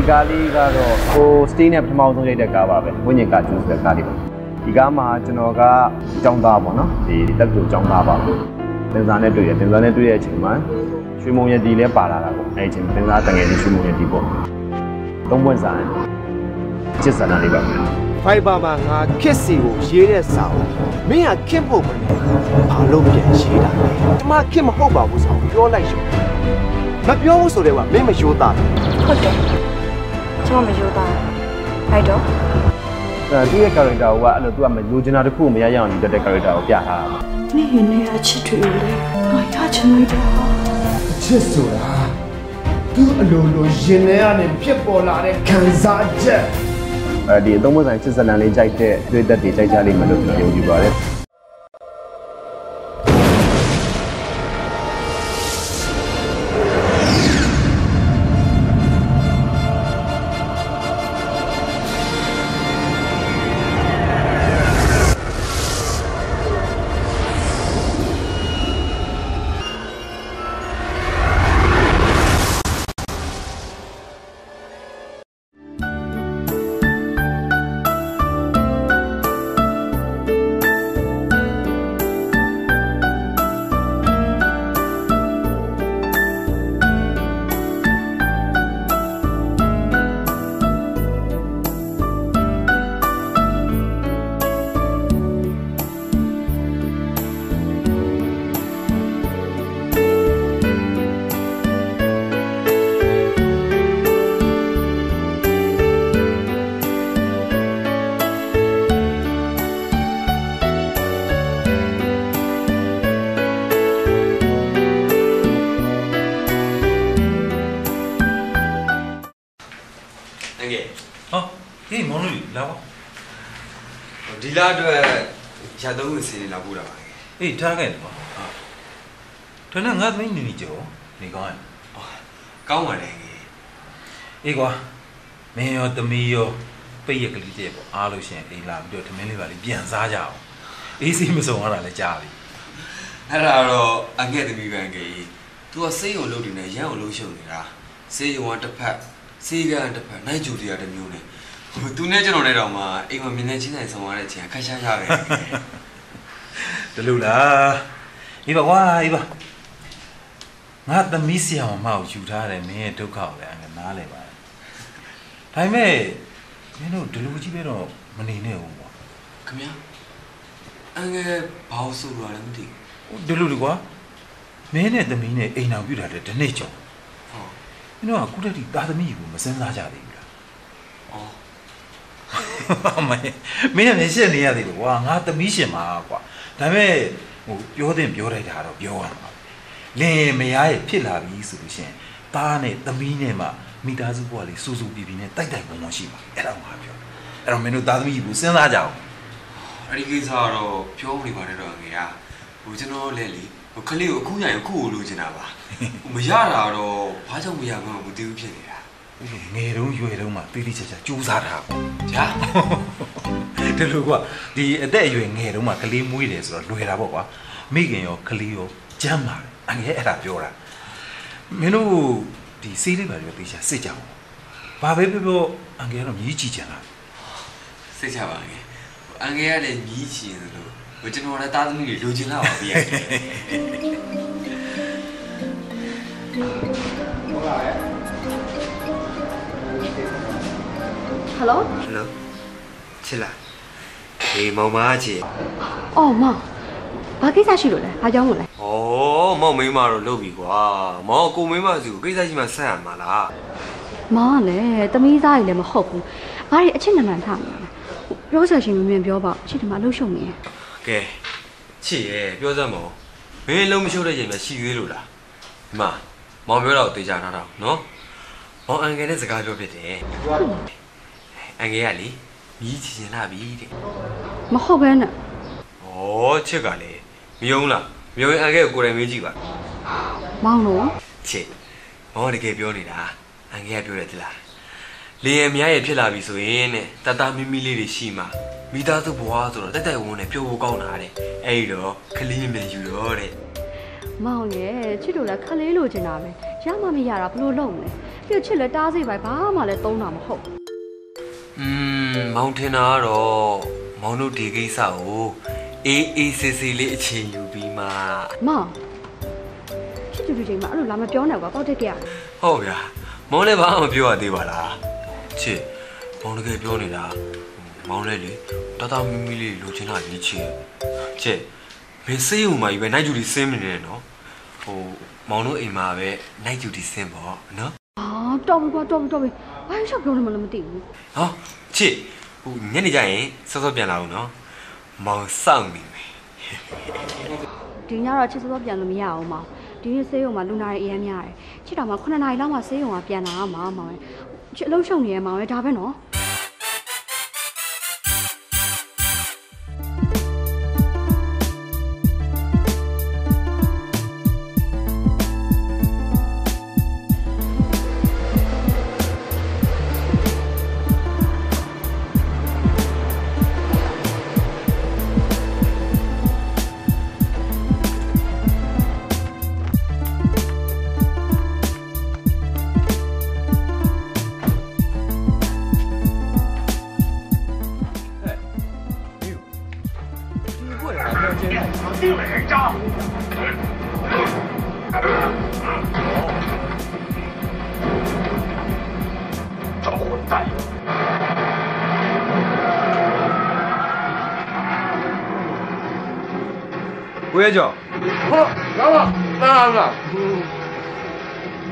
အဲ့ကားလေးကတော့ဟိုစတေးနဲ့ပထမဆုံးရိုက်တဲ့ကားပါပဲဝိညာဉ်ကကျူးဆိုတဲ့ကားလေးပါဒီကားမှာကျွန်တော်ကကျောင်းသားပေါ့နော်ဒီတက်တူကျောင်းသားပါတင်စားနဲ့တွေ့ရတင်စားနဲ့တွေ့တဲ့အချိန်မှာရွှေမုံရတီလည်းပါလာတာပေါ့အဲ့ဒီအချိန်တင်စားတငယ်ချင်းရွှေမုံရတီပေါ့သုံးပွင့်ဆိုင်ချစ်စနာလေးပါဖိုင်ဘာမှာငါခစ်စီကိုရေးတဲ့စာကိုမင်းကခစ်ဖို့မလဲဘာလို့ပြန်ရေးတာလဲကျမခစ်မဟုတ်ပါဘူးဆိုပြောလိုက်ရှင်မပြောဘူးဆိုတော့ကမင်းမရိုးသားဘူးဟုတ်တယ် ကျွန်မမယိုးသားအဲ့တော့အဲသူ့ရဲ့ character ကအဲ့လိုသူကမလိုချင်တာတစ်ခုကိုမရရအောင်ယူတတ်တဲ့ character ကိုပြထားတာပါနေရင်နေရချစ်တွေလေငါရချင်လိုက်တာချစ်ဆိုတာသူအလိုလိုရင်ထဲကနေဖြစ်ပေါ်လာတဲ့ခံစားချက်အဲဒီအသုံးမဆိုင်ချစ်စနန်လေးကြိုက်တဲ့တွေ့သက်တွေကြိုက်ကြလိမ့်မယ်လို့ကျွန်တော်ယုံကြည်ပါတယ် ထားခဲ့တယ်ပါထွန်းနဲ့ငါသမီးနေနေကြောနေကောင်းရကောင်းပါတယ်ငယ်အေးကွာမင်းရောသမီးရောပိတ်ရကလေးတဲ့ပေါ့အားလို့ရှရင်အိမ်လာပြီးတော့ထမင်းလေးပါလေးပြန်စားကြအောင်အေးစီမစုံရတာလည်းကြားပြီအဲ့ဒါတော့အငဲ့သမီးပဲငယ် तू ကစိတ်ုံလုပ်နေတယ်ရန်ုံလို့ရှုံနေတာစေယုံကတစ်ဖက်စေကံတစ်ဖက်နိုင်ဂျူတီယာတစ်မျိုးနဲ့ဟို तू နဲ့ကျွန်တော်နဲ့တော့မှအိမ်မှာမြင်နေချင်းဆိုင်ဆောင်ရတဲ့အချိန်ခက်ရှားရပဲ ဒီလိုလားအေးပါကွာအေးပါငါသမီးဆီအောင်မအောင်ယူထားတယ်မင်းရဲ့ဒုက္ခကိုလည်းအငနားလဲပါတယ်ဒါပေမဲ့မင်းတို့ဒီလိုကြီးပဲတော့မနေနဲ့ဘူးကွာခင်ဗျာအငဲ့ဘာလို့ဆိုရလဲမသိဟိုဒီလိုလေကွာမင်းနဲ့သမီးနဲ့အိမ်အောင်ပြတာတဲ့ဒီနေ့ကျော်ဘူးဟုတ်မင်းတို့ကကုတ္တတိသားသမီးကိုမစမ်းစားကြသေးဘူးလားအော် မင်းမင်းကလည်းရှက်နေရသေးတယ်ကွာငါသမီးရှင်ပါကွာဒါပေမဲ့ဟိုပြောတဲ့ပြောလိုက်တာတော့ပြောရမှာလင်မယားရဲ့ဖြစ်လာပြီဆိုလို့ရှရင်သားနဲ့သမီးနဲ့မှမိသားစုဘဝလေးစူးစူးပြီးပြီးနဲ့တိုက်တိုက်ပုံပုံရှိပါအဲ့ဒါမှပြောအဲ့တော့မင်းတို့သားသမီးကိုစဉ်းစားကြအောင်အဲ့ဒီကိစ္စကတော့ပြောနေပါတယ်တော့ငယ်อ่ะဟိုကျွန်တော်လည်းလေဟိုကလေးကိုအခုညရင်အခုကိုလိုချင်တာပါဟိုမရတာတော့ဘာကြောင့်မရမှန်းမသိဘူးဖြစ်နေတာ ငယ်တုန်းရွယ်တုန်းမှတိတိကျကျကြိုးစားတာပေါ့ဗျာဒီလိုကွာဒီအသက်အရွယ်ငယ်တုန်းမှကလေးမွေးတယ်ဆိုတော့လွယ်တာပေါ့ကွာမိခင်ရောကလေးရောကြမ်းပါတယ်အငယ်အဲ့ဒါပြောတာမင်းတို့ဒီစေးလေးပါရောတေချာစစ်ကြအောင်ဘာပဲပြောပြောအငယ်ကတော့မြည်ကြည့်ကြတာစိတ်ချပါငယ်ဟိုအငယ်ကလည်းမြည်ချင်တယ်လို့ဟိုကျွန်တော်လည်းတာသမီးတွေလိုချင်လာပါဗျာဟ ယ်လိုဟယ်လိုချစ်လားအေးမောင်မချစ်အော်မောင်ဘာကိစ္စရှိလို့လဲဘာကြောင့်လို့လဲဩမောင်မိန်းမတော့လုပ်ပြီကွာမောင်ကိုမိန်းမစုကိစ္စရှိမှဆက်ရမှာလားမောင်ကလည်းတမီးသားကြီးလည်းမဟုတ်ဘူးဘာတွေအချစ်နမှန်ထားမှာလဲပြောဆက်ရှင်မမြင်ပြောပါအချစ်တမအလုပ်ရှုံနေရကဲချစ်ရဲ့ပြောစမ်းမောင်မင်းလုံးမရှိုးတဲ့ချိန်မှာရှိသေးလို့လားဒီမှာမောင်ပြောတော့တေချာထားတော့နော်မောင်အန်ကယ်နဲ့စကားပြောဖြစ်တယ် အန်ကယ်ကလေမြည်ချင်ချင်လာပြီတဲ့မဟုတ်ပဲနဲ့ဩချစ်ကလေမယုံလားမယုံရင်အန်ကယ်ကိုကိုယ်တိုင်မေးကြည့်ပါမောင်လို့ချစ်မောင်ကတကယ်ပြောနေတာအန်ကယ်ကပြောတယ်သလားလေရမြားရဲ့ဖြစ်လာပြီဆိုရင်တဲ့တတမီမီလေးတွေရှိမှမိသားစုဘဝဆိုတော့တက်တက်ဝန်းနဲ့ပျော်ဖို့ကောင်းတာတဲ့အဲ့ဒီတော့ခလေးမြန်ယူတော့တဲ့မောင်ရဲ့ချစ်လို့လားခလေးလိုချင်တာပဲရမှမရတာဘလို့လုပ်မလဲပြီးတော့ချစ်လဲတားစိတ်ပဲဘာမှလည်းသုံးတာမဟုတ် อืมမောင်ထင်တာကတော့မောင်တို့ဒီကိစ္စကိုအေးအေးဆေးဆေးလေးအချိန်ယူပြီးမှမောင်ချစ်တူတူချိန်မှာအဲ့လိုလာမပြောနဲ့ကွာပေါက်တက်ကြရဟုတ်ဗျာမောင်လည်းဘာမှမပြောရသေးပါလားချစ်မောင်တကယ်ပြောနေတာမောင်လည်းလေတတမီမီလေးလိုချင်တာကြီးချစ်ချစ်မင်းစေးုံမှာကြီးပဲနိုင်ကျူဒီစင်းမနေနဲ့နော်ဟိုမောင်တို့အိမ်မှာပဲနိုင်ကျူဒီစင်းပေါ့နော်အာတော်ပြီကွာတော်ပြီတော်ပြီ ဘာလို့ရှောက်ပြောနေမှလည်းမသိဘူးဟောချစ်ဟိုညနေကျရင်စောစောပြန်လာအောင်နော်မောင်စောင့်နေမယ်ဒီညတော့ချစ်စောစောပြန်လို့မရအောင်မောင်ဒီနေ့ဆေးရုံမှာလူနာတွေအများများတယ်ချစ်တော်မှာ9နာရီလောက်မှဆေးရုံကပြန်လာမှာမောင်ချစ်အလုံးရှုံနေရမောင်ရဲ့ဒါပဲနော်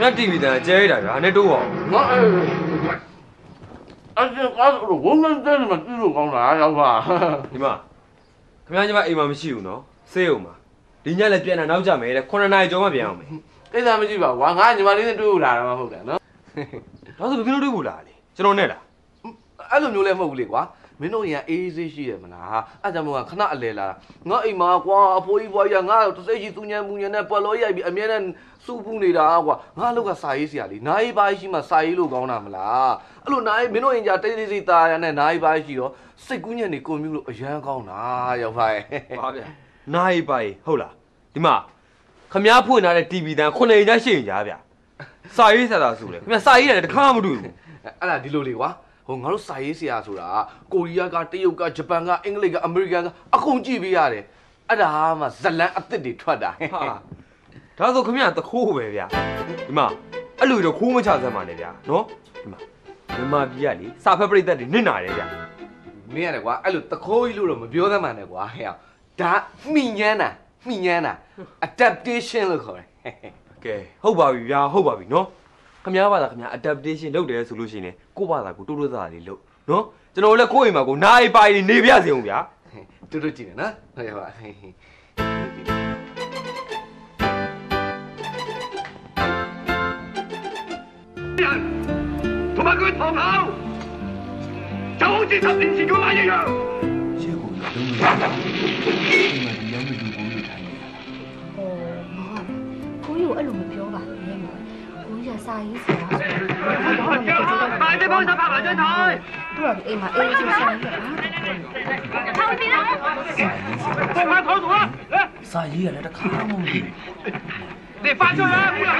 မြတ်တီဗီတန်ကျဲရတာဗျာနဲ့တိုးပါဦးငါအဲ့အဲ့ဒါကတော့ဝန်မတဲ့မှာတူလို့ကောင်းတာရောက်ပါဒီမှာခင်ဗျားညီမအိမ်မှာမရှိဘူးနော်စေးအောင်ပါဒီညလည်းပြန်လာနောက်ကြမယ်တဲ့9နာရီကျော်မှပြန်အောင်မယ်ကိစ္စမရှိပါဘူးကွာငါညီမလေးနဲ့တွေ့လို့လာတာမှဟုတ်တယ်နော်ဒါဆိုဘယ်လိုတွေ့ဖို့လာလဲကျွန်တော်နဲ့လားအဲ့လိုမျိုးလည်းမဟုတ်ဘူးလေကွာ မင်းတို့ရင်အေးအေးဆေးရှိရမလားအဲ့ကြောင့်မို့ကခဏအလဲလာငါအိမ်မှာကွာအဖိုးကြီးဘွားကြီးကငါတစိတ်ကြီးသူညံပူညံနဲ့ပွက်လို့ရိုက်ပြီးအမြဲတမ်းစူပူနေတာကွာငါလောက်ကစာရေးစရာလीနိုင်ပါရှိမှစာရေးလို့ကောင်းတာမလားအဲ့လိုနိုင်မင်းတို့ရင်ကြတိတ်တိတ်စိတ်သားရနဲ့နိုင်ပါရှိတော့စိတ်ကူးညံနေကိုမျိုးလို့အရန်ကောင်းတာရောက်ပါရဲ့ပါဗျာနိုင်ပါရေဟုတ်လားဒီမှာခင်ဗျားဖွင့်ထားတဲ့ TV တန်9ရင်ချရှိရင်ကြားဗျာစာရေးဆက်တာဆိုလေခင်ဗျားစာရေးရတယ်တခါမှမတွေ့ဘူးအဲ့ဒါဒီလိုလေကွာ ဟိုငါတို့စာရေးဆရာဆိုတာကိုရီးယားကတရုတ်ကဂျပန်ကအင်္ဂလိပ်ကအမေရိကန်ကအကုန်ကြည့်ပေးရတယ်အဲ့ဒါမှဇလန်အသစ်တွေထွက်တာဟာဒါဆိုခင်ဗျားတခိုးပဲဗျာဒီမှာအဲ့လိုတော့ခိုးမချစမ်းပါနဲ့ဗျာနော်ဒီမှာမြန်မာပြည်ကလေစာဖက်ပရိသတ်တွေနစ်နာတယ်ဗျာမင်းရတယ်ကွာအဲ့လိုတခိုးကြီးလို့တော့မပြောသမှန်နဲ့ကွာဟဲ့အောင်ဒါမိညမ်းတာမိညမ်းတာ adaptation လို့ခေါ်တယ်ကဲဟုတ်ပါပြီဗျာဟုတ်ပါပြီနော် ခင်ဗျားဘာသာခင်ဗျာ adaptation လုပ်တယ်ဆိုလို့ရှိရင်ကိုယ့်ဘာသာကိုတိုးတိုးသားသားလေးလုပ်နော်ကျွန်တော်လည်းကိုယ့်အိမ်မှာကိုနိုင်ပါရီနေပြစေအောင်ဗျာ တူတူကြည့်နေနော်ဟုတ်ရပါ 同埋佢逃跑，就好似十年前嗰晚一样。 ရှေ့ကိုလုံးဝအိမ်မှာဒီရောက်နေလူပုံတွေထိုင်နေတာ ဟိုမောင် စာရေးဆိုတာဘာဒီဘောစားပါပါတော့ထိုင်သူကအိမ်မှာအိမ်ချင်းစာရေးတာထောင်ပြီးတော့ကိုမထောင်သွားစာရေးရလဲတခါမှမဟုတ်ဘူးဒီဖာချိုလာဘူးလား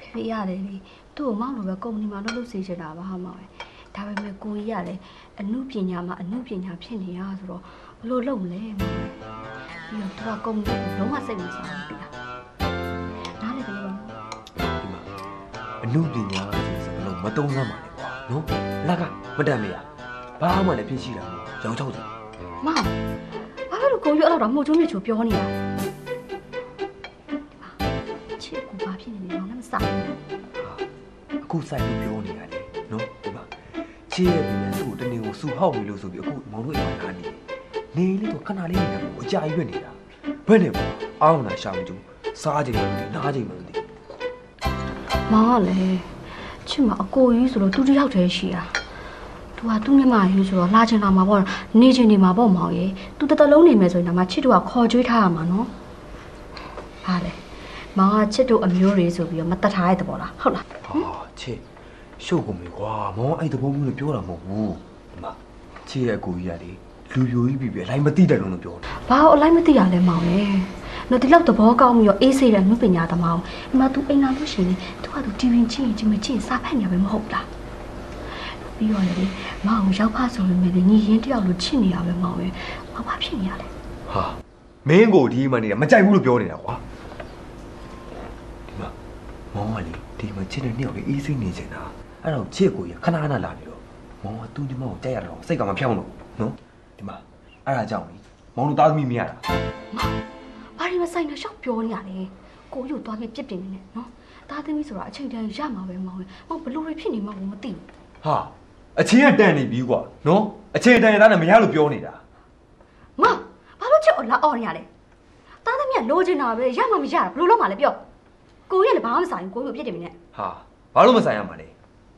ဖေဖေရတယ်လေသူ့ကိုမောက်လို့ပဲကုမ္ပဏီမှာလုပ်လို့စေချင်တာပါဟာမောင်ပဲဒါပေမဲ့ကိုကြီးကလည်းအမှုပညာမှာအမှုပညာဖြစ်နေရဆိုတော့ဘလို့လုပ်မလဲမောင်ပဲပြီးတော့သူကကုမ္ပဏီကိုလုံးဝစိတ်မဆောင်ဘူးလား အမှုပညာဆိုစကားလုံးမတုံးစမ်းပါနဲ့ကွာနော်လက်ကမတတ်မရဘာမှလည်းဖြစ်ရှိတာမဟုတ်ရောင်းချောက်တယ်မောင်ဘာလို့ကိုကြီးအဲ့လိုတော့မှုချုံးမြချိုပြောနေတာချစ်ကိုဘာဖြစ်နေလဲမောင်လည်းမစားဘူးအခုစိုက်လို့ပြောနေရတယ်နော်ဒီမှာချေးရပြီလေသူ့ကိုတနေ့ကိုစူဟောက်ပြီလို့ဆိုပြီးအခုမောင်တို့အိမ်မှာနားနေနေလေတော့ခဏလေးနေတယ်အကြာကြီးပဲနေတာဘယ်နဲ့ပေါ့အောင်းလာရှာမကြဘူးစားကြတယ်မသိနားကြတယ်မသိ မောင်ကလည်းချစ်မအကိုကြီးဆိုတော့သူတယောက်တည်းရှိတာသူကသူ့မျက်မှောက်ရေးဆိုတော့လာချင်တာမှာပေါ့နေချင်နေမှာပေါ့မောင်ရေသူတစ်သက်လုံးနေမယ်ဆိုရင်တော့မချစ်တို့ကခေါ်ကြွေးထားရမှာနော်ဟာလေမောင်ကချစ်တို့အမျိုးတွေဆိုပြီးတော့မတတ်ထားတဲ့သဘောလားဟုတ်လားဟာချေရှုပ်ကုန်ပြီကွာမောင်အဲ့တဘောမျိုးလို့ပြောတာမဟုတ်ဘူးဒီမှာချေရဲ့အကူကြီးကလေလူပြိုကြီးပြီပြီအလိုက်မသိတယ်လို့ပြောတာဘာလို့အလိုက်မသိရလဲမောင်ရေ နော်ဒီလောက်သဘောကောင်းပြီးတော့အေးဆေးတဲ့မှုပညာသမားကိုအမ तू အိမ်လာလို့ရှိရင် तू က तू တီဗီကြည့်ရင်ကြည့်မကြည့်ရင်စာဖတ်နေရပဲမဟုတ်လားပြီးတော့လေမအောင်ရောက်ဖဆိုလို့လည်းညီရင်တယောက်လိုချစ်နေရပဲမအောင်ပဲဘာဘာဖြစ်နေရလဲ ဟာမင်းကိုဒီမှနေတာမကြိုက်ဘူးလို့ပြောနေတာကွာဒီမှာမောင်ကလေဒီမှာချစ်တဲ့နှစ်ယောက်လေးအေးစိနေချင်တာအဲ့တော့ချစ်ကိုရခဏခဏလာနေတော့မောင်ကသူ့ညီမကိုကြိုက်ရတော့စိတ်ကမဖြောင်းလို့နော်ဒီမှာအဲ့ဒါကြောင့်လေမောင်တို့သားသမီးမရတာ ဘာဒီမဆိုင်နဲ့ရှောက်ပြောနေရလဲကိုယူသွားပြီးပြစ်တင်နေတယ်နော်သားသမီးဆိုတာအချိန်တန်ရမှာပဲမအောင်ပဲမောင်ဘလို့တွေဖြစ်နေမှမသိဘူးဟာအချင်းကတန်နေပြီကွာနော်အချင်းတန်ရတာနဲ့မရလို့ပြောနေတာမဘာလို့ချက်အော်လာအော်နေရလဲသားသမီးကလိုချင်တာပဲရမှမရတာဘလို့လုပ်မှလဲပြောကိုကြီးကလည်းဘာမှမဆိုင်ဘူးကိုကြီးကိုပြစ်တင်နေနဲ့ဟာဘာလို့မဆိုင်ရမှာလဲ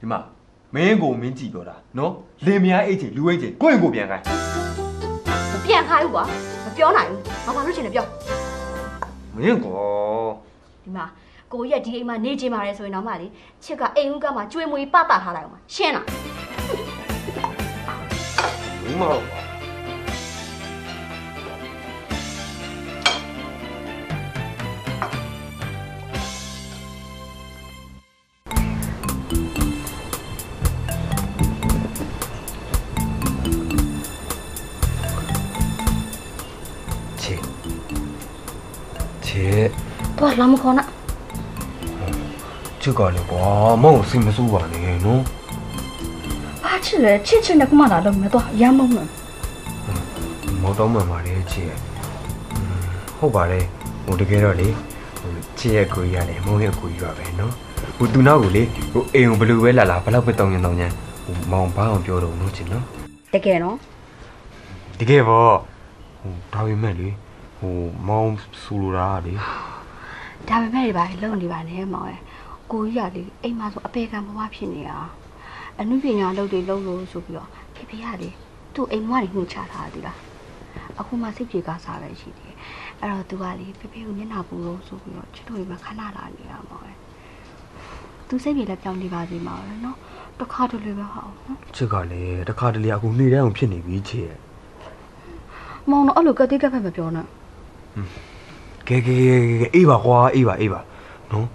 ဒီမှာမင်းကိုမင်းကြည့်ပြောတာနော်လင်မယားအိတ်ချင်လူအိတ်ချင်ကိုယ့်ရင်ကိုပြန်ခိုင်းမပြန်ခိုင်းဘူးကွာမပြောနိုင်ဘူးဘာဘာလို့ချင်လဲပြော မင်းကောဒီမှာကိုကြီးကဒီအိမ်မှာနေချင်ပါတယ်ဆိုရင်တော့မှလေချစ်ကအိမ်ဦးကမှကျွေးမွေးပတာထားလိုက်အောင်ပါရှင်းလား မင်းမတော့ တော့လာမခေါ်နဲ့ချစ်ကလည်းကွာမောင်ကိုစိတ်မဆိုးပါနဲ့နော်ဘာချစ်လဲချစ်ချစ်နဲ့ကမှလာလို့မယ်တော့ရမ်းမုန်းမယ်မောင်တော့မှန်ပါလေချေဟုတ်ပါလေဟိုတကယ်တော့လေဟိုချေရဲ့ကိုကြီးရတယ်မောင်ရဲ့ကိုကြီးပါပဲနော်ဟိုသူနောက်ကိုလေဟိုအိမ်ကိုဘယ်လိုပဲလာလာဘယ်လောက်ပဲတောင်းရင်တောင်းရင်ဟိုမောင်ဘာအောင်ပြောတော့လို့ချင်နော်တကယ်နော်တကယ်ပေါ့ဟိုဒါပေမဲ့လေဟိုမောင်ဆူလိုတာကလေ ဒါပေမဲ့ဒီပါလုံနေပါနဲ့မောင်ရဲ့ကိုကြီးကလေအိမ်မှာဆိုအပေကံဘဝဖြစ်နေတာအနုပညာလုပ်တွေလုပ်လို့ဆိုပြီးတော့ဖေဖေကလေသူ့အိမ်မွားတွေနှုတ်ချထားတယ်လားအခုမှစိတ်ပြေကစားပဲရှိတယ်အဲ့တော့သူကလေဖေဖေကိုမျက်နှာပူလို့ဆိုပြီးတော့ချစ်တို့အိမ်မှာခဏလာနေတာမောင်ရဲ့သူစိတ်ပြေလည်းပြောင်းနေပါစေမောင်ရဲ့နော်တစ်ခါတလေပဲဟောနော်ချစ်ကလည်းတခါတလေအခုနေတန်းအောင်ဖြစ်နေပြီချစ်ရဲ့မောင်တော့အဲ့လိုကတိကက်ဖက်မပြောနဲ့ ကဲကဲကဲကဲအေးပါကွာအေးပါအေးပါနော်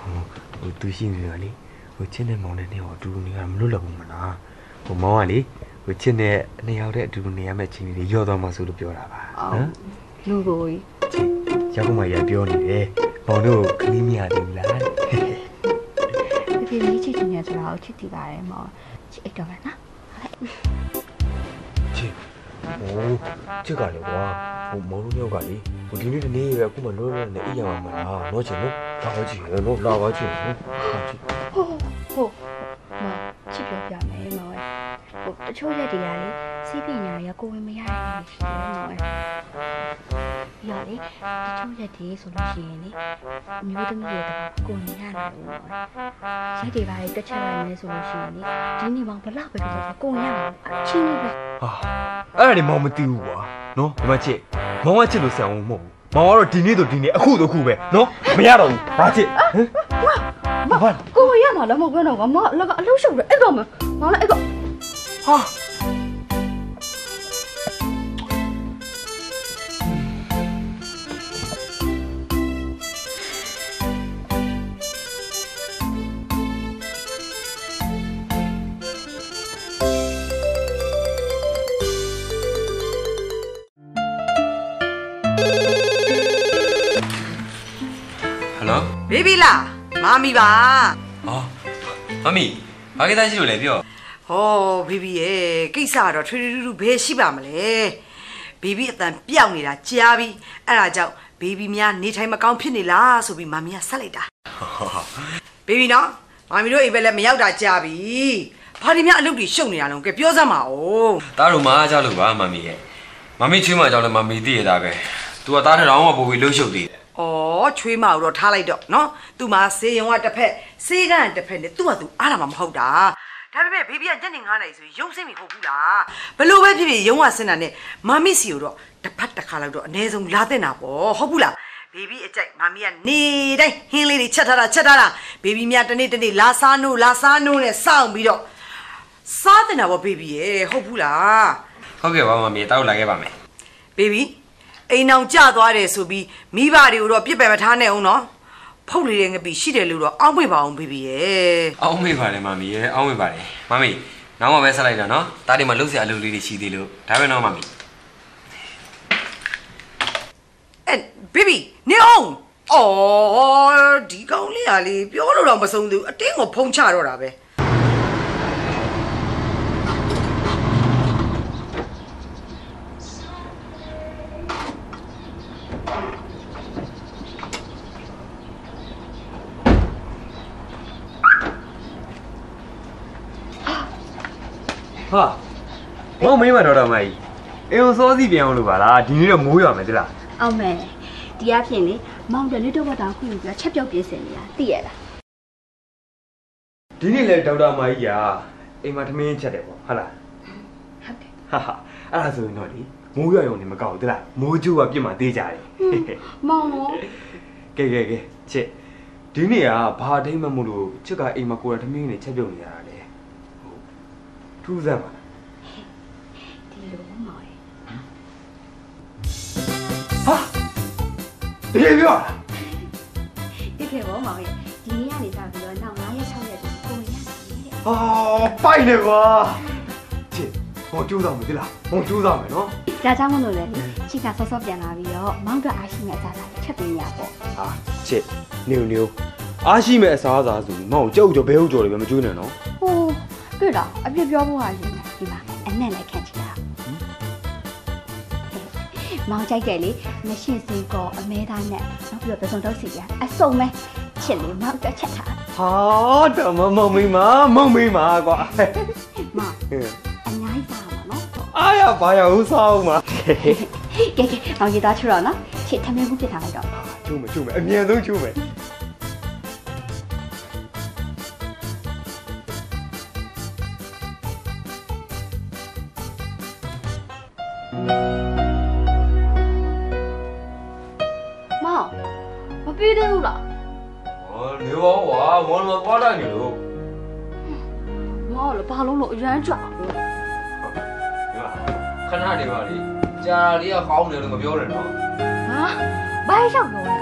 ဟိုဟိုသူရှိနေတယ်လေဟိုချစ်နဲ့မောင်နဲ့နေဟောအတူတူနေရမလွတ်လပ်ဘူးမလားဟိုမောင်ကလေဟိုချစ်နဲ့နှစ်ယောက်တည်းအတူတူနေရမယ့်ချင်းလေးရော့သွားမှဆိုလို့ပြောတာပါနော်လူကိုကြီးရောက်မှရပြောနေတယ်မောင်တို့ကလေးမရသေးဘူးလားဖေဖေလေးချစ်ချင်နေဆိုတာကိုချစ်တည်ပါတယ်မောင်ချစ်အိတ်တော့မယ်နော်ချစ် ဟိုချစ်ကလေကွာဟိုမောင်တို့ယောက်ကလေဟိုဒီနေ့တနေ့ပဲအခုမှလွတ်လွတ်နဲ့အေးရမှာမလားတော့ချင်နော်လာပါချင်နော်လာပါချင်နော်ဟာချစ်ဟုတ်ဟုတ်မောင်ချစ်ပြောပြမယ်မောင်ရဲ့ ဟိုတချို့ရက်တွေကလေစီးပညာတွေကကိုယ်ဝင်မရတဲ့နေရှိတယ်မောင်ရဲ့ပြီးတော့လေတချို့ရက်တွေဆိုလို့ရှိရင်လေအမျိုးသမီးတွေတော့ကိုယ်ဝင်မရနိုင်ဘူးမောင်ရဲ့ရက်တွေပါလေတက်ချက်လိုက်မယ်ဆိုလို့ရှိရင်လေဒီနေ့မောင်ဘလောက်ပဲပြောဆိုကိုယ်ဝင်ရမှာအချင်းကြီးပဲဟာအဲ့ဒါနေမောင်မသိဘူးကွာနော်ဒီမှာချစ်မောင်ကချစ်လို့ဆံအောင်မဟုတ်ဘူးမောင်ကတော့ဒီနေ့ဆိုဒီနေ့အခုဆိုအခုပဲနော်မရတော့ဘူးဘာချစ်ဟမ်ဘာဘာကိုယ်ဝင်ရမှာလည်းမဟုတ်ဘူးတော့မောင်လည်းအလုပ်ရှုပ်တယ်အဲ့တော့မောင်လည်းအဲ့တော့ ဟာဟယ်လိုဘေဘီလားမာမီပါဟောမမီဘာကိစ္စရှိလို့လဲပြော ဟောဘေဘီရဲ့ကိစ္စကတော့ထွေထွေထူးထူးဘယ်ရှိပါမလဲဘေဘီအတန်ပြောက်နေတာကြားပြီအဲ့ဒါကြောင့်ဘေဘီများနေထိုင်မကောင်းဖြစ်နေလားဆိုပြီးမာမီကဆက်လိုက်တာဘေဘီနော်မာမီတို့အိမ်ပဲလည်းမရောက်တာကြားပြီဘာဒီများအလုပ်တွေရှုပ်နေတာလုံးကဲပြောစမ်းပါဦးတားတို့မအားကြလို့ပါမမီရဲ့မမီချွေးမကြောက်လဲမမီသိရတာပဲ तू ကတားတဲ့တောင်မှပို့ပြီးလှုပ်ရှုပ်သေးတယ်ဩချွေးမအောင်တော့ထားလိုက်တော့နော်သူ့မှာစေယုံကတစ်ဖက်စေကန်းတစ်ဖက်နဲ့သူ့ဟာသူအားတာမှမဟုတ်တာ ဒါပေမဲ့ဘေဘီကညနေ9နာရီဆိုရင်ရုံးစင်းပြီဟုတ်ဘူးလားဘလို့ပဲဖြစ်ဖြစ်ရုံးကစင်းတာနဲ့မမီစီကိုတော့တစ်ဖက်တစ်ခါလောက်တော့အနည်းဆုံးလာတဲ့နာပေါ့ဟုတ်ဘူးလားဘေဘီအကြိုက်မမီကနေတိုင်းဟင်းလေးတွေချက်ထားတာချက်ထားတာဘေဘီများတနေ့တနေ့လာစားနိုးလာစားနိုးနဲ့စောင့်ပြီးတော့စားတဲ့နာပေါ့ဘေဘီရဲ့ဟုတ်ဘူးလားဟုတ်ကဲ့ပါမမီတားတို့လာခဲ့ပါမယ်ဘေဘီအိမ်အောင်ကြသွားတယ်ဆိုပြီးမိဘတွေကိုတော့ပြစ်ပယ်မထားနဲ့အောင်နော် ဖုတ်လေးတဲ့ငပီရှိတယ်လို့တော့အောက်မေ့ပါအောင်ဘေဘီရဲ့အောင်းမေ့ပါတယ်မမီရဲ့အောင်းမေ့ပါတယ်မမီနောက်မှပဲဆက်လိုက်တာနော်တားဒီမှာလှုပ်ရှားအလုပ်လေးတွေရှိသေးလို့ဒါပဲနော်မမီအဲဘေဘီနေအောင်အော်ဒီကောင်လေးကလေပြောလို့တော့မဆုံးသေးဘူးအတင်းကိုဖုံးချတော့တာပဲ ဟာမောင်မင်းမတော်တော်မကြီးအေုံစောစီပြန်အောင်လို့ပါလားဒီနေ့တော့မိုးရမယ်တိလားအောင်မယ်ဒီအဖြစ်လေမောင်တယ်လေးတော့တောင်ခွင့်ပြီးချက်ပြောက်ပြင်းစင်နေတာသိရလားဒီနေ့လဲဒေါက်တာမကြီးကအိမ်မှာထမင်းချက်တယ်ပေါ့ဟုတ်လားဟုတ်တယ်ဟာဟာအဲ့ဒါဆိုရင်တော့လေမိုးရွာရုံနဲ့မကောက်ဘူးတိလားမိုးကျိုးကပြစ်မှသေးကြတယ်မောင်တော့ကဲကဲကဲချစ်ဒီနေ့ကဘာအထိမ့်မမို့လို့ချစ်ကအိမ်မှာကိုယ်ရထမင်းနဲ့ချက်ပြုတ်နေရတာလေဟုတ် ထူးစမ်းပါလားဒီလိုမောင်ရဲ့ဟာတကယ်ပြောလားတကယ်ပေါ့မောင်ရဲ့ဒီနေ့ကနေစပြီးတော့နောက်9ရက်6ရက်တည်းကိုဝင်ရမယ်တဲ့ဟာပိုက်နေကွာချစ်ဟောကျိုးဆောင်မယ်တိလားဟောကျိုးဆောင်မယ်နော်ဒါကြောင့်မလို့လေချစ်ကဆော့ဆော့ပြန်လာပြီးတော့မောင်တို့အားရှိမဲ့အစားအစာတွေချက်ပေးရပေါ့ဟာချစ်နေနေအားရှိမဲ့အစားအစာဆိုမောင်ကြောက်ကြောဘဲဟုတ်ကြော်တွေပဲမကျွေးနဲ့နော်ဟို တွေ့တော့အပြစ်ပြောဖို့ဟာယူနေဒီမှာအနဲ့နဲ့ခန့်ချတာမောင်ကြိုက်တယ်လေမရှင်းစေကောအမဲသားနဲ့နောက်ပြီးတော့ပစုံတော့စီပြန်အစုံမဲချစ်လေမောင်တက်ချက်ထားဟာတော်မမောင်မိမမောင်မိမကွာမောင်အများကြီးစားပါနော်အားရဘာရဟုတ်စားအောင်ပါကဲကဲမောင်ကြီးသားချတော့နော်ချစ်ထမင်းခုပြစ်ထားလိုက်တော့ကျိုးမယ်ကျိုးမယ်အမြန်ဆုံးကျိုးမယ် မောင်မပြေးသေးဘူးလားဟောနေပါကွာမောင်မသွားလိုက်နေလို့မောင်လည်းဘာလုံးလို့အရန်ကြွအောင်ခဏနေပါလေကြာလေးကကောင်းတယ်လို့မပြောနဲ့နော်ဟာဘာရောက်တော့လဲ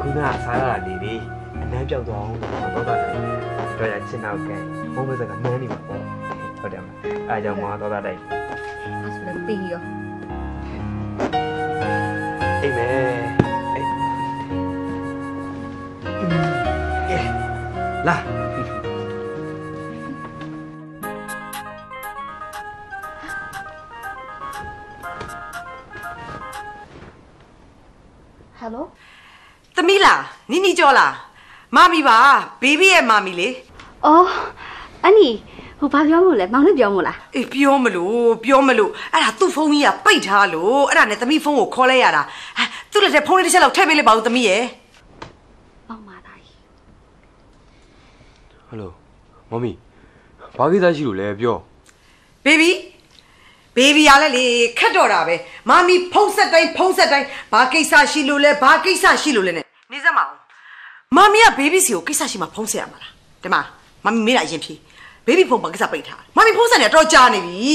ခုနစားရတာနေပြီအနမ်းပြောက်သွားအောင်တော့တော့တယ်တော့ရချင်တော့ကဲဘုံမစကနန်းနေမှာပေါ့ဟုတ်တယ်မလားအဲကြောင့်မောင်တော့တော့တိုက်အဲ့ဆိုလည်းပြီး ရောအိမ်မဲအေးကဲလာဟယ်လိုသမီးလားနီနီကျော်လားမမီပါဘေဘီရဲ့မမီလေအော်အန်နီ ဟိုဘာပြောမို့လဲမောင်နဲ့ပြောမို့လားအေးပြောမလို့ပြောမလို့အဲ့ဒါသူ့ဖုန်းကြီးကပိတ်ထားလို့အဲ့ဒါနဲ့သမီးဖုန်းကိုခေါ်လိုက်ရတာဟာသူ့လက်ထဲဖုန်းလေးတစ်ချက်လောက်ထည့်ပေးလိုက်ပါဦးသမီးရဲ့မောင်မာသားကြီးဟယ်လိုမမီဘာကိစ္စရှိလို့လဲပြောဘေဘီဘေဘီရလဲလေခက်တော့တာပဲမမီဖုန်းဆက်တိုင်းဖုန်းဆက်တိုင်းဘာကိစ္စရှိလို့လဲဘာကိစ္စရှိလို့လဲနဲ့နေစမ်းမအောင်မမီကဘေဘီစီကိုကိစ္စရှိမှဖုန်းဆက်ရမှာလားဒီမှာမမီမေးတာအရင်ဖြေ ဘေဘီဖုန်းဘာကိစ္စပိတ်ထားမမီဖုန်းဆက်နေတော့ကြာနေပြီ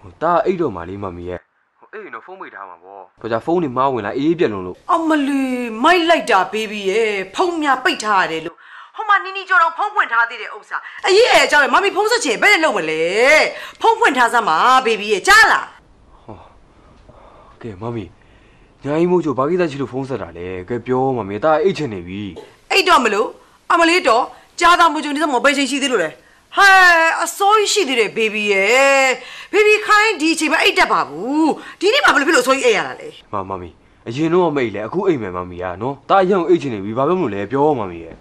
ဟိုတာအိတ်တော့မှလေးမမီရဲ့ဟိုအေးတော့ဖုန်းမိတ်ထားမှာပေါ့ဘာကြဖုန်းနေမှားဝင်လာအေးပြက်လုံးလို့အမလီမိုက်လိုက်တာဘေဘီရဲ့ဖုန်းများပိတ်ထားရတယ်လို့ဟိုမှာနီနီကျော်တော့ဖုန်းဖွင့်ထားသေးတဲ့ဥစ္စာအရေးအဲအကြောင်းလေမမီဖုန်းဆက်ချင်ဘယ်နဲ့လုပ်မလဲဖုန်းဖွင့်ထားစမ်းပါဘေဘီရဲ့ကြားလားကဲမမီညာကြီးမို့ချိုဘာကိစ္စရှိလို့ဖုန်းဆက်တာလဲကဲပြောမမီတာအိတ်ချင်နေပြီအဲ့တော့မလို့အမလေးတော့ကြားသားမှုကြုံနေစမောပဲချင်းရှိသေးလို့လေ ဟဲအစိုးရရှိသေးတယ်ဘေဘီရဲ့ဘေဘီခိုင်းဒီအချိန်မှာအိတ်တက်ပါဘူးဒီနေ့မှဘယ်လိုဖြစ်လို့အစိုးရအိတ်ရတာလဲမမမီအရင်တော့မိတ်လဲအခုအိတ်မယ်မမီကနော်တာအရင်အိတ်ချင်နေပြီဘာပြောမလို့လဲပြောမမီရဲ့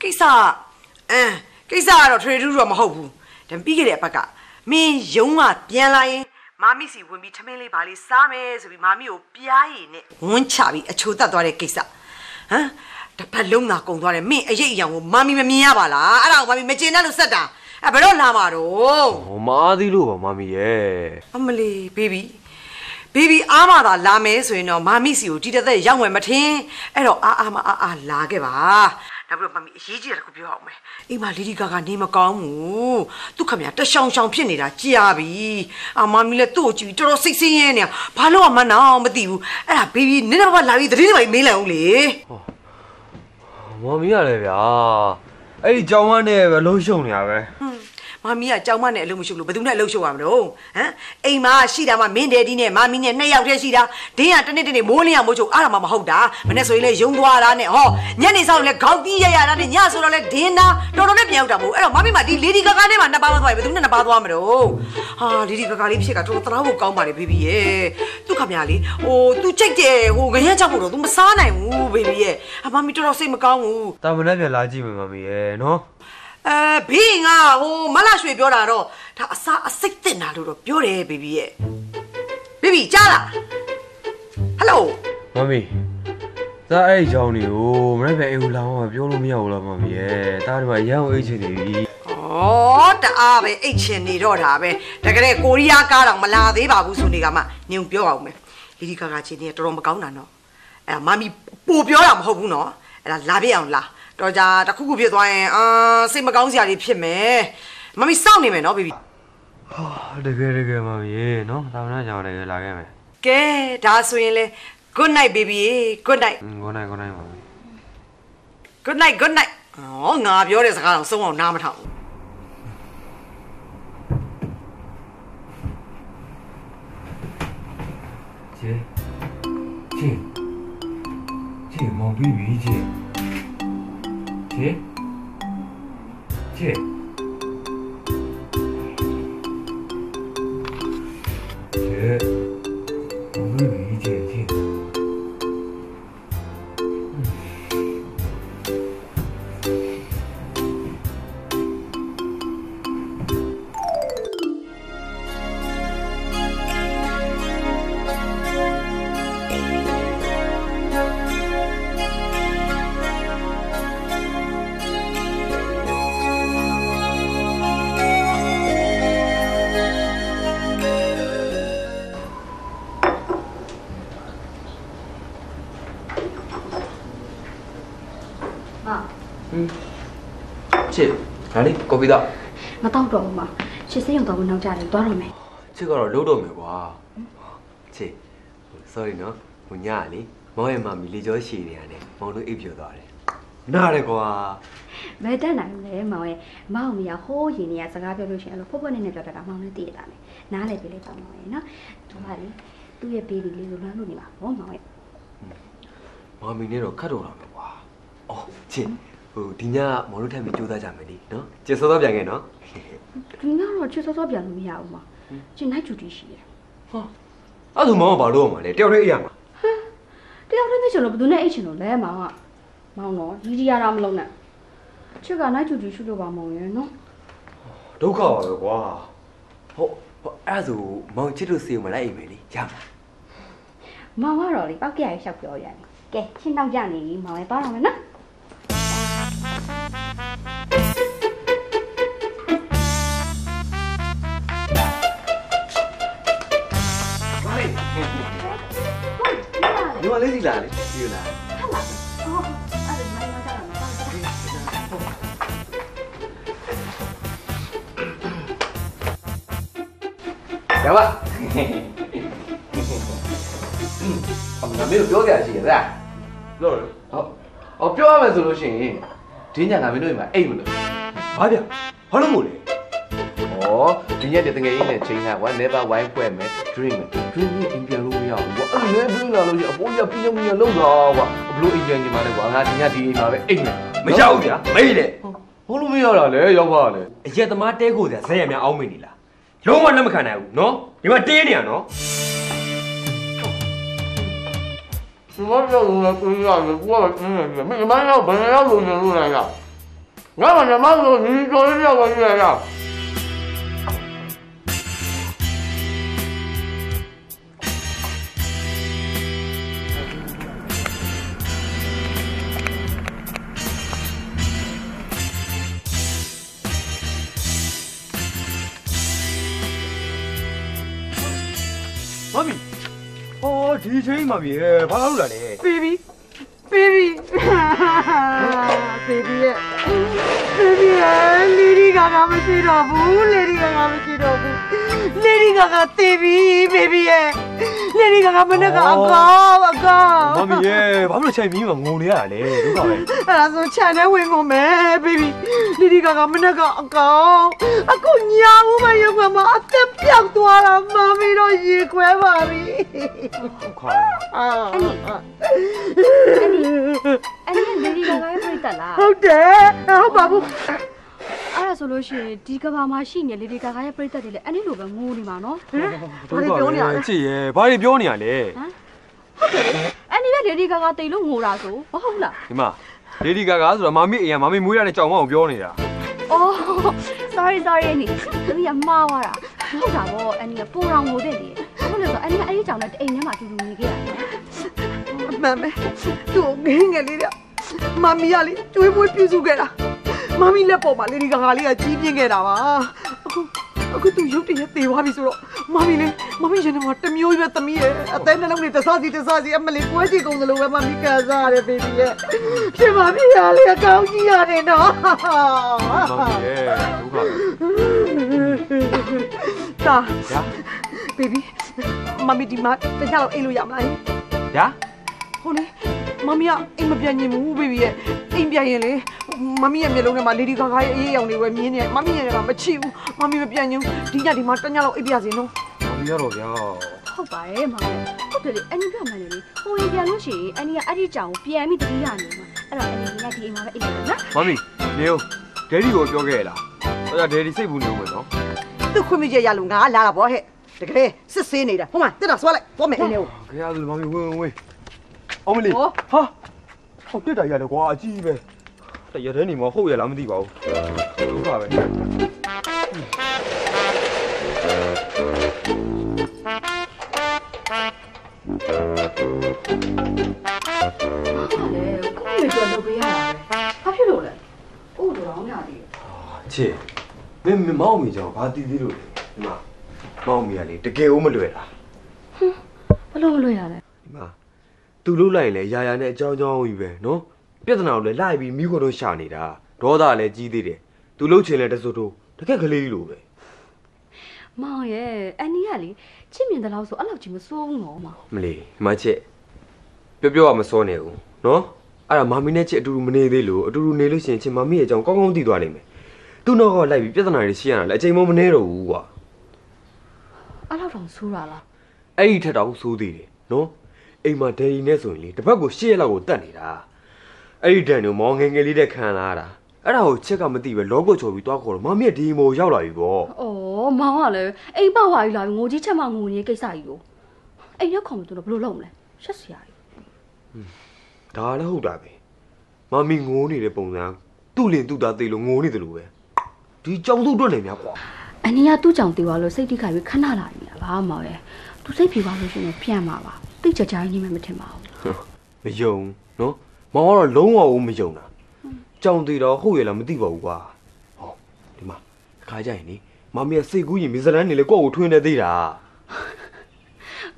ကိစ္စအမ်ကိစ္စကတော့ထွေထူးတော့မဟုတ်ဘူးဒါပြီးခဲ့တဲ့အပတ်ကမင်းယုံကပြန်လာရင်မာမီစီဝင်ပြီးထမင်းလေးပါလေးစားမယ်ဆိုပြီးမာမီကိုပြားရည်နဲ့ဝန်းချပြီးအချိုတက်သွားတဲ့ကိစ္စဟမ် တစ်ပတ်လုံးသာကုန်သွားတယ်မင်းအရေးအယောင်ကိုမာမီမမြင်ရပါလားအဲ့ဒါကိုမာမီမကျင်တတ်လို့ဆက်တာအဲ့ဘယ်တော့လာမှာတော့ဟောမအားသေးလို့ပါမမီရဲ့အမလီဘေဘီဘေဘီအားမသာလာမယ်ဆိုရင်တော့မာမီစီကိုဒီတစ်သက်ရောက်ဝင်မထင်အဲ့တော့အားအားမအားအားလာခဲ့ပါနောက်ပြီးတော့မမီအရေးကြီးတာတစ်ခုပြောအောင်မယ်အိမ်မှာလီဒီကာကနေမကောင်းဘူးသူခမရတရှောင်ရှောင်ဖြစ်နေတာကြာပြီအာမမီလည်းသူ့ကိုကြည့်ပြီးတော်တော်စိတ်ဆင်းရဲနေတာဘာလို့မှမနာအောင်မသိဘူးအဲ့ဒါဘေဘီနင်းတော့လာပြီးတတိယပိုင်းမေးလိုက်အောင်လေ မော်မီရတယ်ဗျာအဲ့ဒီကြောင်ဝမ်းနဲ့ပဲလုံးရှုံနေရပဲဟွန်း မမီးကကြောင်မနဲ့အလုပ်မရှုပ်လို့ဘယ်သူနဲ့အလုပ်ရှုပ်ရမလို့ဟမ်အိမ်မှာရှိတာမှမင်းဒယ်ဒီနဲ့မမီးနဲ့နှစ်ယောက်တည်းရှိတာဒင်းကတနေ့တနေ့မိုးလင်းအောင်မိုးချုပ်အားရမှာမဟုတ်တာမနေ့ဆိုရင်လည်းယုံသွားတာနဲ့ဟောညနေဆောင်လည်းခေါက်တီးရရတာနဲ့ညဆိုတော့လည်းဒင်းနာတော်တော်နဲ့ပြန်ရောက်တာမဟုတ်အဲ့တော့မမီးမဒီလေဒီကာကာနဲ့မှနှစ်ပါးမသွားရင်ဘယ်သူနဲ့နှစ်ပါးသွားမလို့ဟာလေဒီကာကာလေးဖြစ်ကတော်တော်သနာဖို့ကောင်းပါလေဘေဘီရဲ့သူ့ခမရလေးဟိုသူကြိတ်တယ်ဟိုငရဲကြောက်ဖို့တော့ तू မစားနိုင်ဘူးဘေဘီရဲ့အမမီးတော်တော်စိတ်မကောင်းဘူးတာမနဲ့ပြန်လာကြည့်မယ်မမီရဲ့နော် အဲဘေးငါဟိုမလာရွှေပြောတာတော့ဒါအစာအစိတ်တင်တာလို့တော့ပြောတယ်ဘေဘီရဲ့ဘေဘီကြားလားဟယ်လိုမမီဒါအဲ့ဒီကြောင်တွေကိုမနေ့ပြန်အိမ်ကိုလာမှပြောလို့မရဘူးလားမမီရဲ့ဒါဒီမှာရန်ကိုအိတ်ချင်နေပြီဩတအားပဲအိတ်ချင်နေတော့တာပဲတကယ်ကိုရီးယားကားတော့မလာသေးပါဘူးဆိုနေကမှနင်ပြောအောင်မယ်လီဒီကာကာချင်းနေတော်တော်မကောင်းတာနော်အဲ့ဒါမမီပိုပြောတာမဟုတ်ဘူးနော်အဲ့ဒါလာပြအောင်လာ တော်ကြတခုခုဖြစ်သွားရင်အာစိတ်မကောင်းစရာတွေဖြစ်မယ်မမီစောင့်နေမယ်နော်ဘေဘီ ဟာတကယ်တကယ်မမီရဲ့နော်တာမနဲ့ကြောင်တကယ်လာခဲ့မယ် ကဲဒါဆိုရင်လေ good night baby good night ကိုနိုင်ကိုနိုင်မမီ good night good night ဩငါပြောတဲ့စကားတော့စုံအောင်နားမထောင်ဘူး 姐，姐，姐，毛 baby 姐，姐， 姐，姐， ဒါလေးကော်ဖီတော့မတော့တော့ဘူးမချစ်စင်းရုံတော့မနောက်ကြတယ်သွားတော့မယ်ချစ်ကတော့လုံးတော့မယ်ကွာချစ် sorry နော်ဟိုညကလေမောင်ရဲ့မမီလေကြောရှည်နေရတယ်မောင်တို့အိပ်ပြသွားတယ်နားတယ်ကွာဘယ်တက်နိုင်မလဲမောင်ရဲ့မောင်မရဟိုးရင်နေရစကားပြောလို့ရှိရင်အဲ့လိုဖွက်ဖွက်နဲ့နဲ့ပြောတတ်တာမောင်လည်းသိရတာမယ်နားလည်းပြလိုက်ပါမောင်ရဲ့နော်သူကလေသူ့ရဲ့ baby လေးကိုလွမ်းလို့နေမှာဘောမောင်ရဲ့မမီနဲ့တော့ခတ်တော့တာမယ်ကွာအော်ချစ် ဟိုဒီညမောင်တို့ထပ်ပြီးကြိုးစားကြမယ်လေနော်ချစ်စောစောပြန်ခဲ့နော်ဒီကတော့ချစ်စောစောပြန်လို့မရဘူးမချစ်နိုင်ကျူတီရှိတယ်ဟာအဲ့ဒါမောင်ကဘာလို့အောင်မလဲတယောက်တည်းအိပ်ရမှာတယောက်တည်းမချင်လို့ဘယ်သူနဲ့အိတ်ချင်လို့လဲမောင်ကမောင်တော့ရီရီယာတာမလုံးနဲ့ချစ်ကနိုင်ကျူတီရှိလို့ပါမောင်ရဲ့နော်ဒုက္ခပါပဲကွာဟုတ်ဟိုအဲ့ဒါဆိုမောင်ချစ်တို့စီကိုမလိုက်အိမ်မယ်လေရမလားမောင်ကတော့လေပောက်ကရရရှောက်ပြောရတယ်ကဲချင်းနောက်ကြနေပြီမောင်ရဲ့သွားတော့မယ်နော် လေးစီလာလေဒီလာဟုတ်လားဟောအဲ့ဒါမိုင်းတော့ကြတာမဟုတ်ဘူးရပါအမမေတို့ပြောကြရရှိရလားလို့ဟုတ်အော်ပြောရမယ်ဆိုလို့ရှိရင်ဒီညငါမင်းတို့အိမ်မှာအိတ်မလို့ဘာဗျဘာလို့မို့လဲဩဒီညတတငယ်ရင်းနဲ့ချိန်ထားကွာ never wine ဖွဲ့မယ် drink မယ် drink နဲ့အိမ်ပြန်လို့မရဘူးကွာအဲ့လိုလည်း drink လာလို့ရှိရင်အဖိုးကြီးကပြင်းပြင်းလုံးတော့ကွာဘလို့အိမ်ပြန်နေမှာလဲကွာငါဒီညဒီအိမ်မှာပဲအိတ်မယ် မရဘူးဗျမိတ်လေ ဘာလို့မရတာလဲရောက်ပါလေ အရက်သမားတဲကိုစရာဇက်ရများအောင်းမိနေလားလုံးဝလက်မခံနိုင်ဘူးနော်ဒီမှာတင်းနေရနော် 什么叫龙的对呀？你过了真的是，没妈要本来要龙的路来呀，我把这妈说你说的要个月呀。 ချိန်မှာပြီဘာလို့လာလဲ baby baby baby ရဲ့ baby ရဲ့လီဒီဂါဂါမရှိတော့ဘူးလီဒီဂါဂါမရှိတော့ဘူး လီဒီဂါဂါတေးပြီ baby ရဲ့လီဒီဂါဂါမနေ့ကအကောအကောမမီရဲ့ဘာလို့ချိန်မီးမှာငုံနေရတာလဲဒုက္ခပဲအဲ့ဒါဆိုခြံထဲဝင်ကုန်မယ် baby လီဒီဂါဂါမနေ့ကအကောအခုညာဦးမရုပ်ကမအသက်ပြောက်သွားတာမမီတော့ရေခွဲပါပြီဒုက္ခပဲအာအဲ့ဒီအဲ့ဒီလေဒီဂါဂါရဲ့ပြိတ္တလားဟုတ်တယ်ဟုတ်ပါဘူး အဲ့ဒါဆိုလို့ရှိရင်ဒီကဘာမှာရှိနေလေဒီဂါဂါရဲ့ပြိတ္တတွေလည်းအဲ့ဒီလိုပဲငိုနေမှာနော်ဘာတွေပြောနေရလဲချစ်ရဲ့ဘာတွေပြောနေရလဲအဲ့ဒီပဲလေဒီဂါဂါတိတ်လို့ငိုတာဆိုမဟုတ်လားဒီမှာလေဒီဂါဂါဆိုတာမမီအိမ်ကမမီမွေးရတဲ့ကြောင်မအောင်ပြောနေတာအော် sorry sorry အနီသမီးကမှားသွားတာဟုတ်တာဗောအနီကပူရောင်ငိုတဲ့လေဘာလို့လဲဆိုအနီကအဲ့ဒီကြောင်နဲ့အိမ်ထဲမှာအတူတူနေခဲ့တာနော်အမှန်ပဲသူ့ကိုငင်းငယ်လေးတဲ့မမီကလေကျွေးမွေးပြုစုခဲ့တာ မမီလက်ပေါ်မှာလေဒီဂါဂါလေးကကြီးပြင်းခဲ့တာပါအခုအခုသူရုပ်တရက်သေသွားပြီဆိုတော့မမီလေမမီရှင်ကတမျိုးပဲသမီးရဲ့အသေးနှလုံးတွေတစစီတစစီအမလေးကွဲချီကုန်တယ်လို့ပဲမမီကန်စားရတယ်ဘေဘီရဲ့ရှင်မမီရလေအကောင်းကြီးရတယ်နော်မမီရဲ့ဒုက္ခပဲတာညာဘေဘီမမီဒီမှာတခြားတော့အိတ်လို့ရမလားညာဟုတ်လေ မမီကအိမ်မပြန်ရင်ဘူးဘေဘီရဲ့အိမ်ပြန်ရင်လေမမီရဲ့မျက်လုံးထဲမှာလေဒီဂါဂါရဲ့အေးရောင်တွေပဲမြင်နေမမီရဲ့ကမချစ်ဘူးမမီမပြန်ရင်ဒီညဒီမှာတညလောက်အိပ်ပြစီနော်မမီရတော့ဗျာဟုတ်ပါတယ်မောင်ဟုတ်တယ်လေအနီကမှန်တယ်လေဟိုရင်ပြန်လို့ရှိရင်အနီကအဲ့ဒီကြောင်ကိုပြန်ပြီးတတိယနေမှာအဲ့တော့အနီကဒီအိမ်မှာပဲအိမ်တယ်နော်မမီနေဦးဒယ်ဒီကိုပြောခဲ့ရလားအဲ့ဒါဒယ်ဒီစိတ်ဘူးနေဦးမယ်နော်သူ့ခွင့်မချက်ရလို့ငါလာတာဗောဟဲ့တကယ်စစ်ဆေးနေတာဟုတ်မတက်တာဆွဲလိုက်သွားမယ်အိမ်ထဲကိုခင်ဗျားတို့မမီဝင်ဝင်ဝင် အောင်မလေးဟောဟာဟောတက်တာရတယ်ကွာအကြီးပဲတရတဲ့နေမဟုတ်ရလားမသိပါဘူးဒုက္ခပဲဟုတ်လေကိုယ်လည်းတော့လုပ်ပေးရတာပဲဘာဖြစ်လို့လဲအိုးတော်အောင်ရသေးတယ်ချစ်မင်းမမောက်မီကြောင်ဘာတီးသေးလို့လဲဒီမှာမောက်မီကလေတကယ်ဦးမလွယ်တာဘလို့မလို့ရလဲဒီမှာ သူလှုပ်လိုက်ရင်လေရာရာနဲ့အကြောင်းကြောင်းကြီးပဲနော်ပြဿနာကိုလည်းလိုက်ပြီးမိခို့တော့ရှာနေတာဒေါသလည်းကြီးသေးတယ်သူလှုပ်ချင်လဲတစိုးတိုးတကယ်ကလေးလိုပဲမောင်ရဲ့အနီကလေချစ်မြင်တယ်လို့ဆိုအဲ့လောက်ကြီးမစိုးဘူးနော်မောင်မလေးဒီမချစ်ပြောပြောကမစောနေဘူးနော်အဲ့ဒါမမီနဲ့ချစ်အတူတူမနေသေးလို့အတူတူနေလို့ရှိရင်ချစ်မမီရဲ့အကြောင်းကောင်းကောင်းသိသွားနိုင်မယ်သူ့နောက်ကလိုက်ပြီးပြဿနာတွေရှင်းရတာလည်းအချိန်မမနေတော့ဘူးကွာအဲ့လောက်တော့ဆိုးတာလားအဲ့ဒီထက်တောင်ဆိုးသေးတယ်နော် အိမ်မှာဒယ်ရီနဲ့ဆိုရင်လေတစ်ပတ်ကို၈ရက်လောက်ကိုတတ်နေတာအဲ့ဒီဒန်တို့မောင်ငယ်ငယ်လေးတဲ့ခံလာရတာအဲ့ဒါကိုချက်ကမသိပဲလောကိုချော်ပြီးသွားခေါ်တော့မမီကဒီမိုရောက်လာပြီပေါ့အော်မောင်ကလည်းအိမ်ပေါက်သွားပြီလာပြီငိုကြီးချက်မှငိုနေကိစ္စကြီးကိုအိမ်ရောက်ခေါ်မသူတော့ဘလို့လုပ်မလဲရှက်စရာကြီးဒါလည်းဟုတ်တာပဲမမီငိုးနေတဲ့ပုံစံသူ့လင်သူ့သားသိလို့ငိုနေတယ်လို့ပဲဒီကြောင်စုအတွက်နေများကွာအနီကသူ့ကြောင့်တေသွားလို့စိတ်တိခိုက်ပြီးခဏလာနေတာဘာမှမဟုတ်ရဲ့သူစိတ်ပြေသွားလို့ရှိရင်ပြန်มาပါ တိတ်ကြကြကြီးနေမှမထင်ပါဘူးမယုံနော်မောင်ကတော့လုံးဝမယုံတာကြောင်သေးတော့ဟုတ်ရလားမသိပါဘူးကွာဟောဒီမှာခါကြရင်နိမမီကစိတ်ကူးရင်မီဇလန်နေလေကိုယ့်ကိုထွင်းနေသေးတာ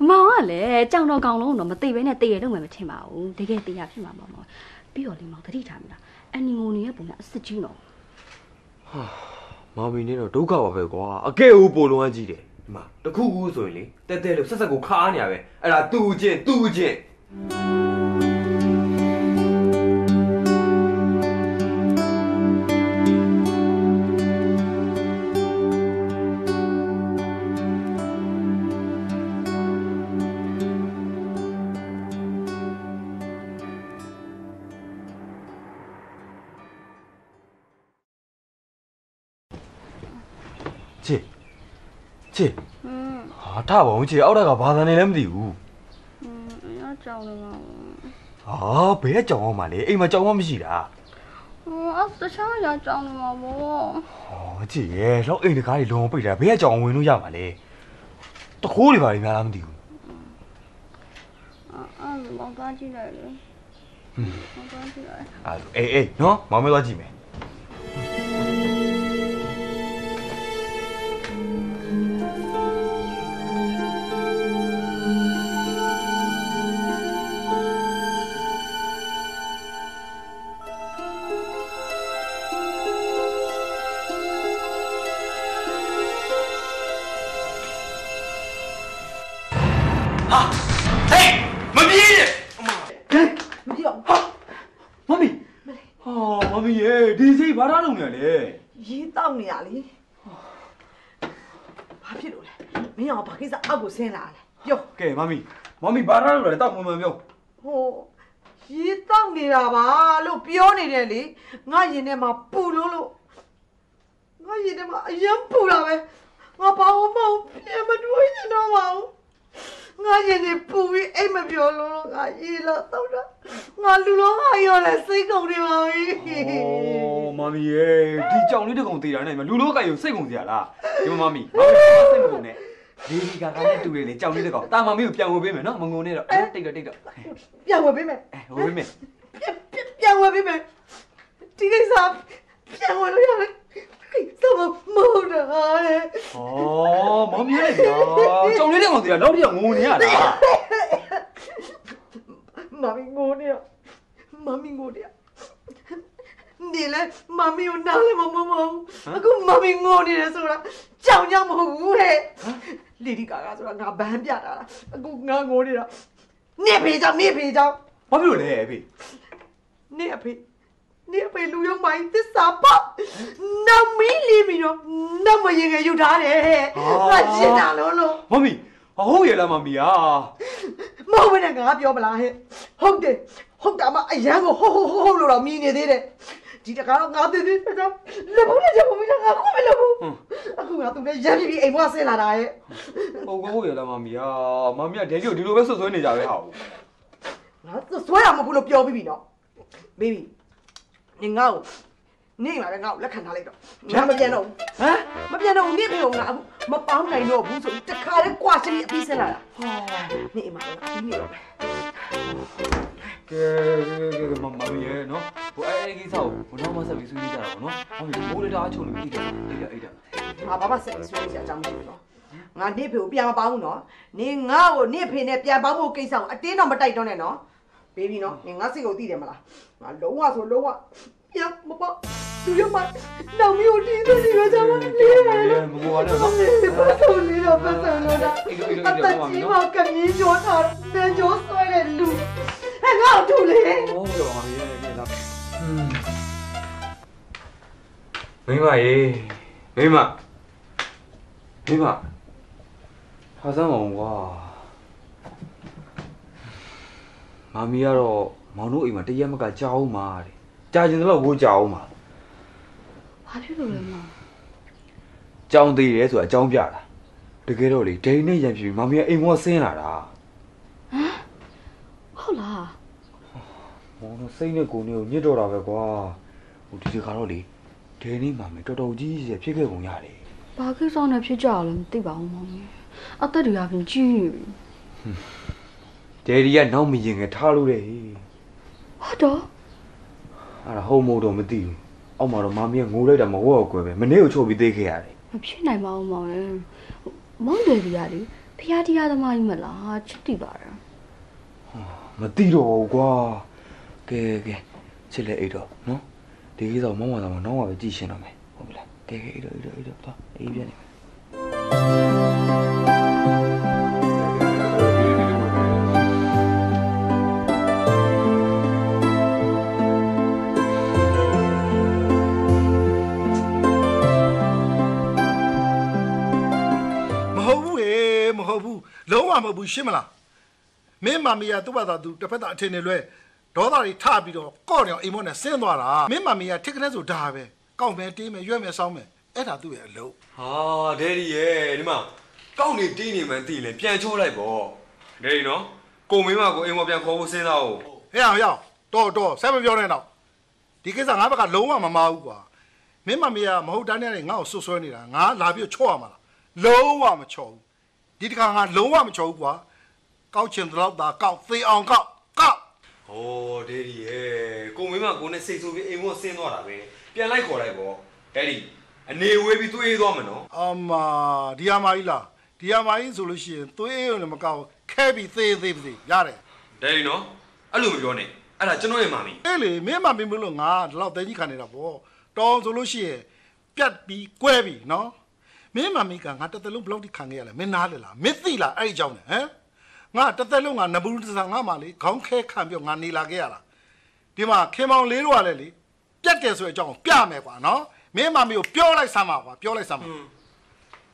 မောင်ကလည်းကြောင်တော်ကောင်လုံးတော့မသိဘဲနဲ့တည့်ရတော့မှမထင်ပါဘူးတကယ်တရားဖြစ်မှာပါမောင်ပြီးတော့လေမောင်တတိထားမလားအနီငိုနေတဲ့ပုံကအစ်စ်ကြီးတော့မမီနေတော့ဒုက္ခပါပဲကွာအကဲဦးပိုလုံးအကြီးတယ် ဒီမှာတခုခုဆိုရင်လေတဲတဲလို့ဆက်ဆက်ကိုခါနေရပဲအဲ့ဒါသူ့ချင်းသူ့ချင်း ထားပါဦးချစ်အောက်တက်ကဘာသာနေလဲမသိဘူးရကြောင်တော့ဟာဘယ်ကကြောင်အောင်မလဲအိမ်မှာကြောင်မမရှိတာအော်တခြားရကြောင်တော့ဘောဟောချစ်ရဲ့လောက်အိမ်တကားတွေလုံးဝပိတ်တာဘယ်ကကြောင်ဝင်လို့ရမှာလဲတခိုးတွေပါလိမ့်များလားမသိဘူးအဲ့မောင်သွားကြည့်လိုက်လေမောင်သွားကြည့်လိုက်အဲ့ဒါအေးအေးနော်မောင်မဲသွားကြည့်မယ် တ်ဘာထားလုံးနေလဲရေးတောက်နေရလေဘာဖြစ်လို့လဲမင်းအောင်ဘာကိစ္စအောက်ကိုဆင်းလာလဲပြောကဲမမီမမီဘာထားလို့လဲတောက်မှန်မှန်ပြောဟိုရေးတောက်နေတာပါလို့ပြောနေတယ်လေငါရင်ထဲမှာပူလို့လို့ငါရင်ထဲမှာအယံပူတာပဲငါဘာလို့မဟုတ်ပြန်မတွေးချင်တော့ပါဘူး ငါရင်ထဲပူပြီးအိတ်မပြောလို့လို့ငါရေးလာတော့တာငါလူလုံးငါရောလဲစိတ်ကုန်နေပါပြီဩမမီရေဒီကြောင်လေးတစ်ကောင်သေးတာနဲ့လူလိုကယူစိတ်ကုန်စရာလားဒီမမမီမမီစိတ်မကုန်နဲ့ဒီဒီကကနဲ့တူတယ်လေကြောင်လေးတစ်ကောင်တာမမီကိုပြန်ဝင်ပေးမယ်နော်မငုံနဲ့တော့တိတ်တော့တိတ်တော့ပြန်ဝယ်ပေးမယ်အဲဝင်ပေးမယ်ပြန်ပြန်ပြန်ဝယ်ပေးမယ်ဒီကိစ္စပြန်ဝယ်လို့ရတယ် ကိစ္စမမဟုတ်တာလေဩမမီရေဗျာကြောင်လေးတစ်ကောင်သေးတာနောက်တစ်ယောက်ငုံနေရတာမမီငိုနေရမမီငိုနေရနေလဲမမီကိုနားလည်းမမမဘူးအခုမမီငိုနေတယ်ဆိုတာကြောင်ကြောင်မဟုတ်ဘူးဟဲ့လီဒီကာကဆိုတာငါဘန်းပြတာလားအခုငါငိုနေတာနေဖေးကြောင်နေဖေးကြောင်ဘာဖြစ်လို့လဲအဖေနေအဖေ နေအဖေလူယုံမိုင်းသစ္စာပေါ့နမီလီမီတော့နမရင်ငယ်ယူထားတယ်ငါကျင်တာလို့လို့မမီဟုတ်ရလားမမီယာမဟုတ်ဘဲနဲ့ငါပြောမလားဟဲ့ဟုတ်တယ်ဟုတ်တာမအရန်ကိုဟုတ်ဟုတ်ဟုတ်လို့တော့မြည်နေသေးတယ်ဒီတကားတော့ငါသေးသေးတော့လက်ဘူးနဲ့ချက်ဘူးငါခုမလုပ်ဘူးအခုငါသူနဲ့ရမ်းပြီးအိမ်ဘွားဆင်းလာတာရဲ့ဟုတ်ကဟုတ်ရလားမမီယာမမီယာဒဲကြီးကိုဒီလိုပဲဆွဆွဲနေကြပဲဟာငါဆွဲရမဟုတ်ဘူးလို့ပြောပြီးပြီနော်ဘေဘီ နေငါ့ကိုနေမှာပဲငါ့ကိုလက်ခံထားလိုက်တော့ငါမပြန်တော့ဘူးဟမ်မပြန်တော့ဘူးနေဖေကိုငါအခုမပေါင်းနိုင်တော့ဘူးဆိုပြီးတခါတည်းကွာချင်ပြီးအပြီးဆင်းလာတာဟောနေအိမ်မှာပဲငါပြီးနေတော့မယ်ကဲကဲကဲမမမီယာနော်ဟိုအဲအဲကိစ္စကိုဘနောက်မှဆက်ပြီးဆွေးနွေးကြတာပေါ့နော်မမီမိုးလေးတအားချုံလို့ပြီးတယ်အေးတယ်အေးတယ်ငါဘာမှဆက်ပြီးဆွေးနွေးကြအကြောင်းမရှိဘူးနော်ငါနေဖေကိုပြန်မပေါင်းဘူးနော်နေငါ့ကိုနေဖေနဲ့ပြန်ပေါင်းဖို့ကိစ္စကိုအတင်းတော့မတိုက်တော့နဲ့နော် ဘေဘီနော်နေငါစိတ်ကိုသိတယ်မလားငါလုံးဝဆိုလုံးဝပြန်မပေါသူရမနောင်မျိုးတီးတယ်ဒီကကြမှာလေးရတယ်မငိုပါနဲ့နော်ပတ်တော်လေးတော့ပတ်စံတော့တာအသက်ကြီးမှကမြင်းကျော်ထားတယ်နန်းကျော်ဆွဲတဲ့လူဟဲ့ငါ့ကိုတူလေဟုတ်ရောမမီယာကဲလားမိမရေမိမမိမဟာစမ်းမအောင်ကွာ မမီကတော့မောင်တို့အိမ်မှာတရက်မကကြောက်အောင်ပါတဲ့ကြာကျင်တော့ဝိုးကြောက်အောင်ပါဘာဖြစ်လို့လဲမောင်ကြောင်းသေးတယ်ဆိုတာအကြောင်းပြတာတကယ်တော့လေဒိန်နဲ့ရံပြပြီးမမီကအိမ်မောဆင်းလာတာဟုတ်လားမောင်တို့စိတ်နဲ့ကိုယ်နဲ့ကိုညစ်တော့တာပဲကွာဟိုဒီဒီကတော့လေဒိန်နဲ့မမီတော်တော်ကြီးကြီးဖြစ်ခဲ့ကုန်ရတယ်ဘာကိစ္စနဲ့ဖြစ်ကြရလဲမသိပါဘူးမောင်ကြီးအသက်တွေကပြင်ကြီးနေပြီ ဒယ်ဒီကနောက်မရင်ငယ်ထားလို့တဲ့ဟေးဟုတ်တော့အဲ့ဒါဟုတ်မို့တော့မသိဘူးအောက်မှာတော့မမီကငိုလိုက်တာမဟုတ်တော့ကွယ်ပဲမနေ့ကိုချို့ပြီးသိခဲ့ရတယ်မဖြစ်နိုင်ပါဘူးမောင်ရဲ့မောင်တယ်ကြီးကလေဖျားတရားသမားကြီးမလားချစ်တိပါတယ်မသိတော့ဘူးကွာကဲကဲချစ်လေအိတ်တော့နော်ဒီကိစ္စကိုမောင်မတော်မနောက်မှပဲကြည့်ရှင်းတော့မယ်ဟုတ်ပြီလားကဲကဲအိတ်တော့အိတ်တော့အိတ်တော့သွားအေးပြန်နေမယ် လုံးဝမဟုတ်ဘူးရှင်းမလားမင်းမမီယာသူ့ဘာသာသူတစ်ဖက်သားအထင်နဲ့လွဲဒေါသတွေထပြီးတော့ကော့နေအောင်အိမ်မောနဲ့ဆင်းသွားတာမင်းမမီယာထိတ်ကလေးဆိုဒါပဲကောက်မယ်တေးမယ်ရွက်မယ်စောင်းမယ်အဲ့ဒါသူ့ရဲ့အလုပ်ဟာဒဲဒီရဲ့ဒီမှာကောက်နေတင်းနေမှန်းသိရင်ပြန်ချိုးလိုက်ပေါ့ဒဲဒီနော်ကိုမင်းမကိုအိမ်မပြန်ခေါ်ဖို့စဉ်းစားအောင်ဟဲ့အောင်ရအောင်တော်တော်ဆက်မပြောနဲ့တော့ဒီကိစ္စငါဘက်ကလုံးဝမမာဘူးကွာမင်းမမီယာမဟုတ်တန်းနဲ့ငါ့ကိုဆွဆွဲနေတာငါလာပြီးချော့ရမှာလားလုံးဝမချော့ဘူး ဒီတစ်ခါငါလုံးဝမချော့ဘူးကွာကောက်ချင်တော့တာကောက်သေးအောင်ကောက်ကောက်ဟောဒဲဒီရဲ့ကိုမင်းမကိုနဲ့စိတ်ဆိုးပြီးအိမ်မဆင်းသွားတာပဲပြန်လိုက်ခေါ်လိုက်ပေါ့ဒဲဒီအနေဝေးပြီးသွေးသွားမယ်နော်အမဒီယာမကြီးလားဒီယာမကြီးဆိုလို့ရှိရင်သွေးရုံလည်းမကောက်ခဲပြီးသေးသေးသေးရတယ်ဒဲဒီနော်အဲ့လိုမပြောနဲ့အဲ့ဒါကျွန်တော်ရဲ့မာမီအဲ့လေမင်းမမင်းမလို့ငါဒီလောက်တဲကြီးခံနေတာပေါ့တောင်းဆိုလို့ရှိရင်ပြတ်ပြီးကွဲပြီးနော် မင်းမမီကငါတစ်သက်လုံးဘလောက်ထိခံခဲ့ရလဲမင်းနားလေလားမင်းသိလားအဲ့ဒီအကြောင်းလဲဟမ်ငါတစ်သက်လုံးငါနဘူးတစားငါမှလေခေါင်းခဲခံပြီးတော့ငါနေလာခဲ့ရတာဒီမှာခင်မောင်လေးတို့ကလည်းလေပြတ်တယ်ဆိုတဲ့အကြောင်းကိုပြမယ်ကွာနော်မင်းမမေကိုပြောလိုက်စမ်းပါကွာပြောလိုက်စမ်းပါ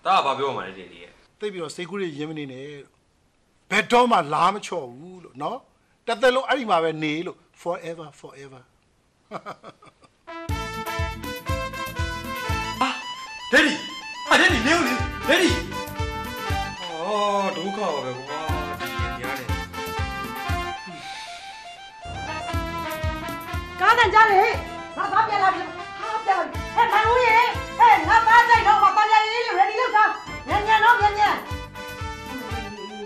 တားကဘာပြောမှလဲတဲ့လေးရဲ့သိပြီးတော့စိတ်ကူးရရင်းမနေနဲ့လို့ဘယ်တော့မှလာမချော့ဘူးလို့နော်တစ်သက်လုံးအဲ့ဒီမှာပဲနေလို့ forever forever ဒက်ဒီ ဟာဒက်ဒီနေဦးလေဒက်ဒီအော်ဒုက္ခပါပဲကွာဒီရင်များတယ်ကားတန်ကြလေငါသားပြန်လာပြီဟာပြန်လာပြီဟဲ့နိုင်ဦးရေဟဲ့ငါသားကြိုက်တော့မသားရလေးလေး ready လုပ်တာညံ့ညံ့တော့ညံ့ညံ့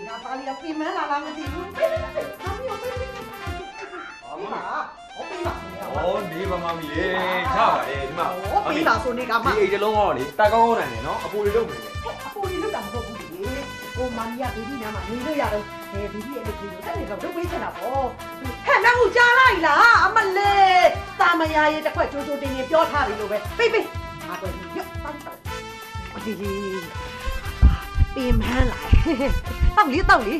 ငါသားလေးကပြင်မလာလားမသိဘူးပြေးပြေးပြေးဟာမီကိုပြေးပြေးပြေး ဟာဟောပြေးပါဩနေပါမမီရေချပါတယ်ဒီမှာဟောပြေးပါဆိုနေကမှဒီအိတ်တလုံးတော့လေတာကောင်းကောင်းနိုင်တယ်နော်အပူတွေလုပ်နေတယ်အပူလေးလောက်တာမဟုတ်ဘူးလေဟိုမမီယာဘေဘီနားမှာနေလို့ရတော့ဟဲဘေဘီရဲ့ဒီလိုတက်နေတော့လုပ်ပေးချင်တာပေါ့ဟဲ့နောက်ကိုကြားလိုက်လားအမလေးတာမယာရဲ့တစ်ခွက်ကြိုးကြိုးတင်တင်ပြောထားပြီလို့ပဲပိတ်ပိတ်ဟာတော့ညက်တောက်တောက်ဒီပင်မန်းလာတောက်လေတောက်လေ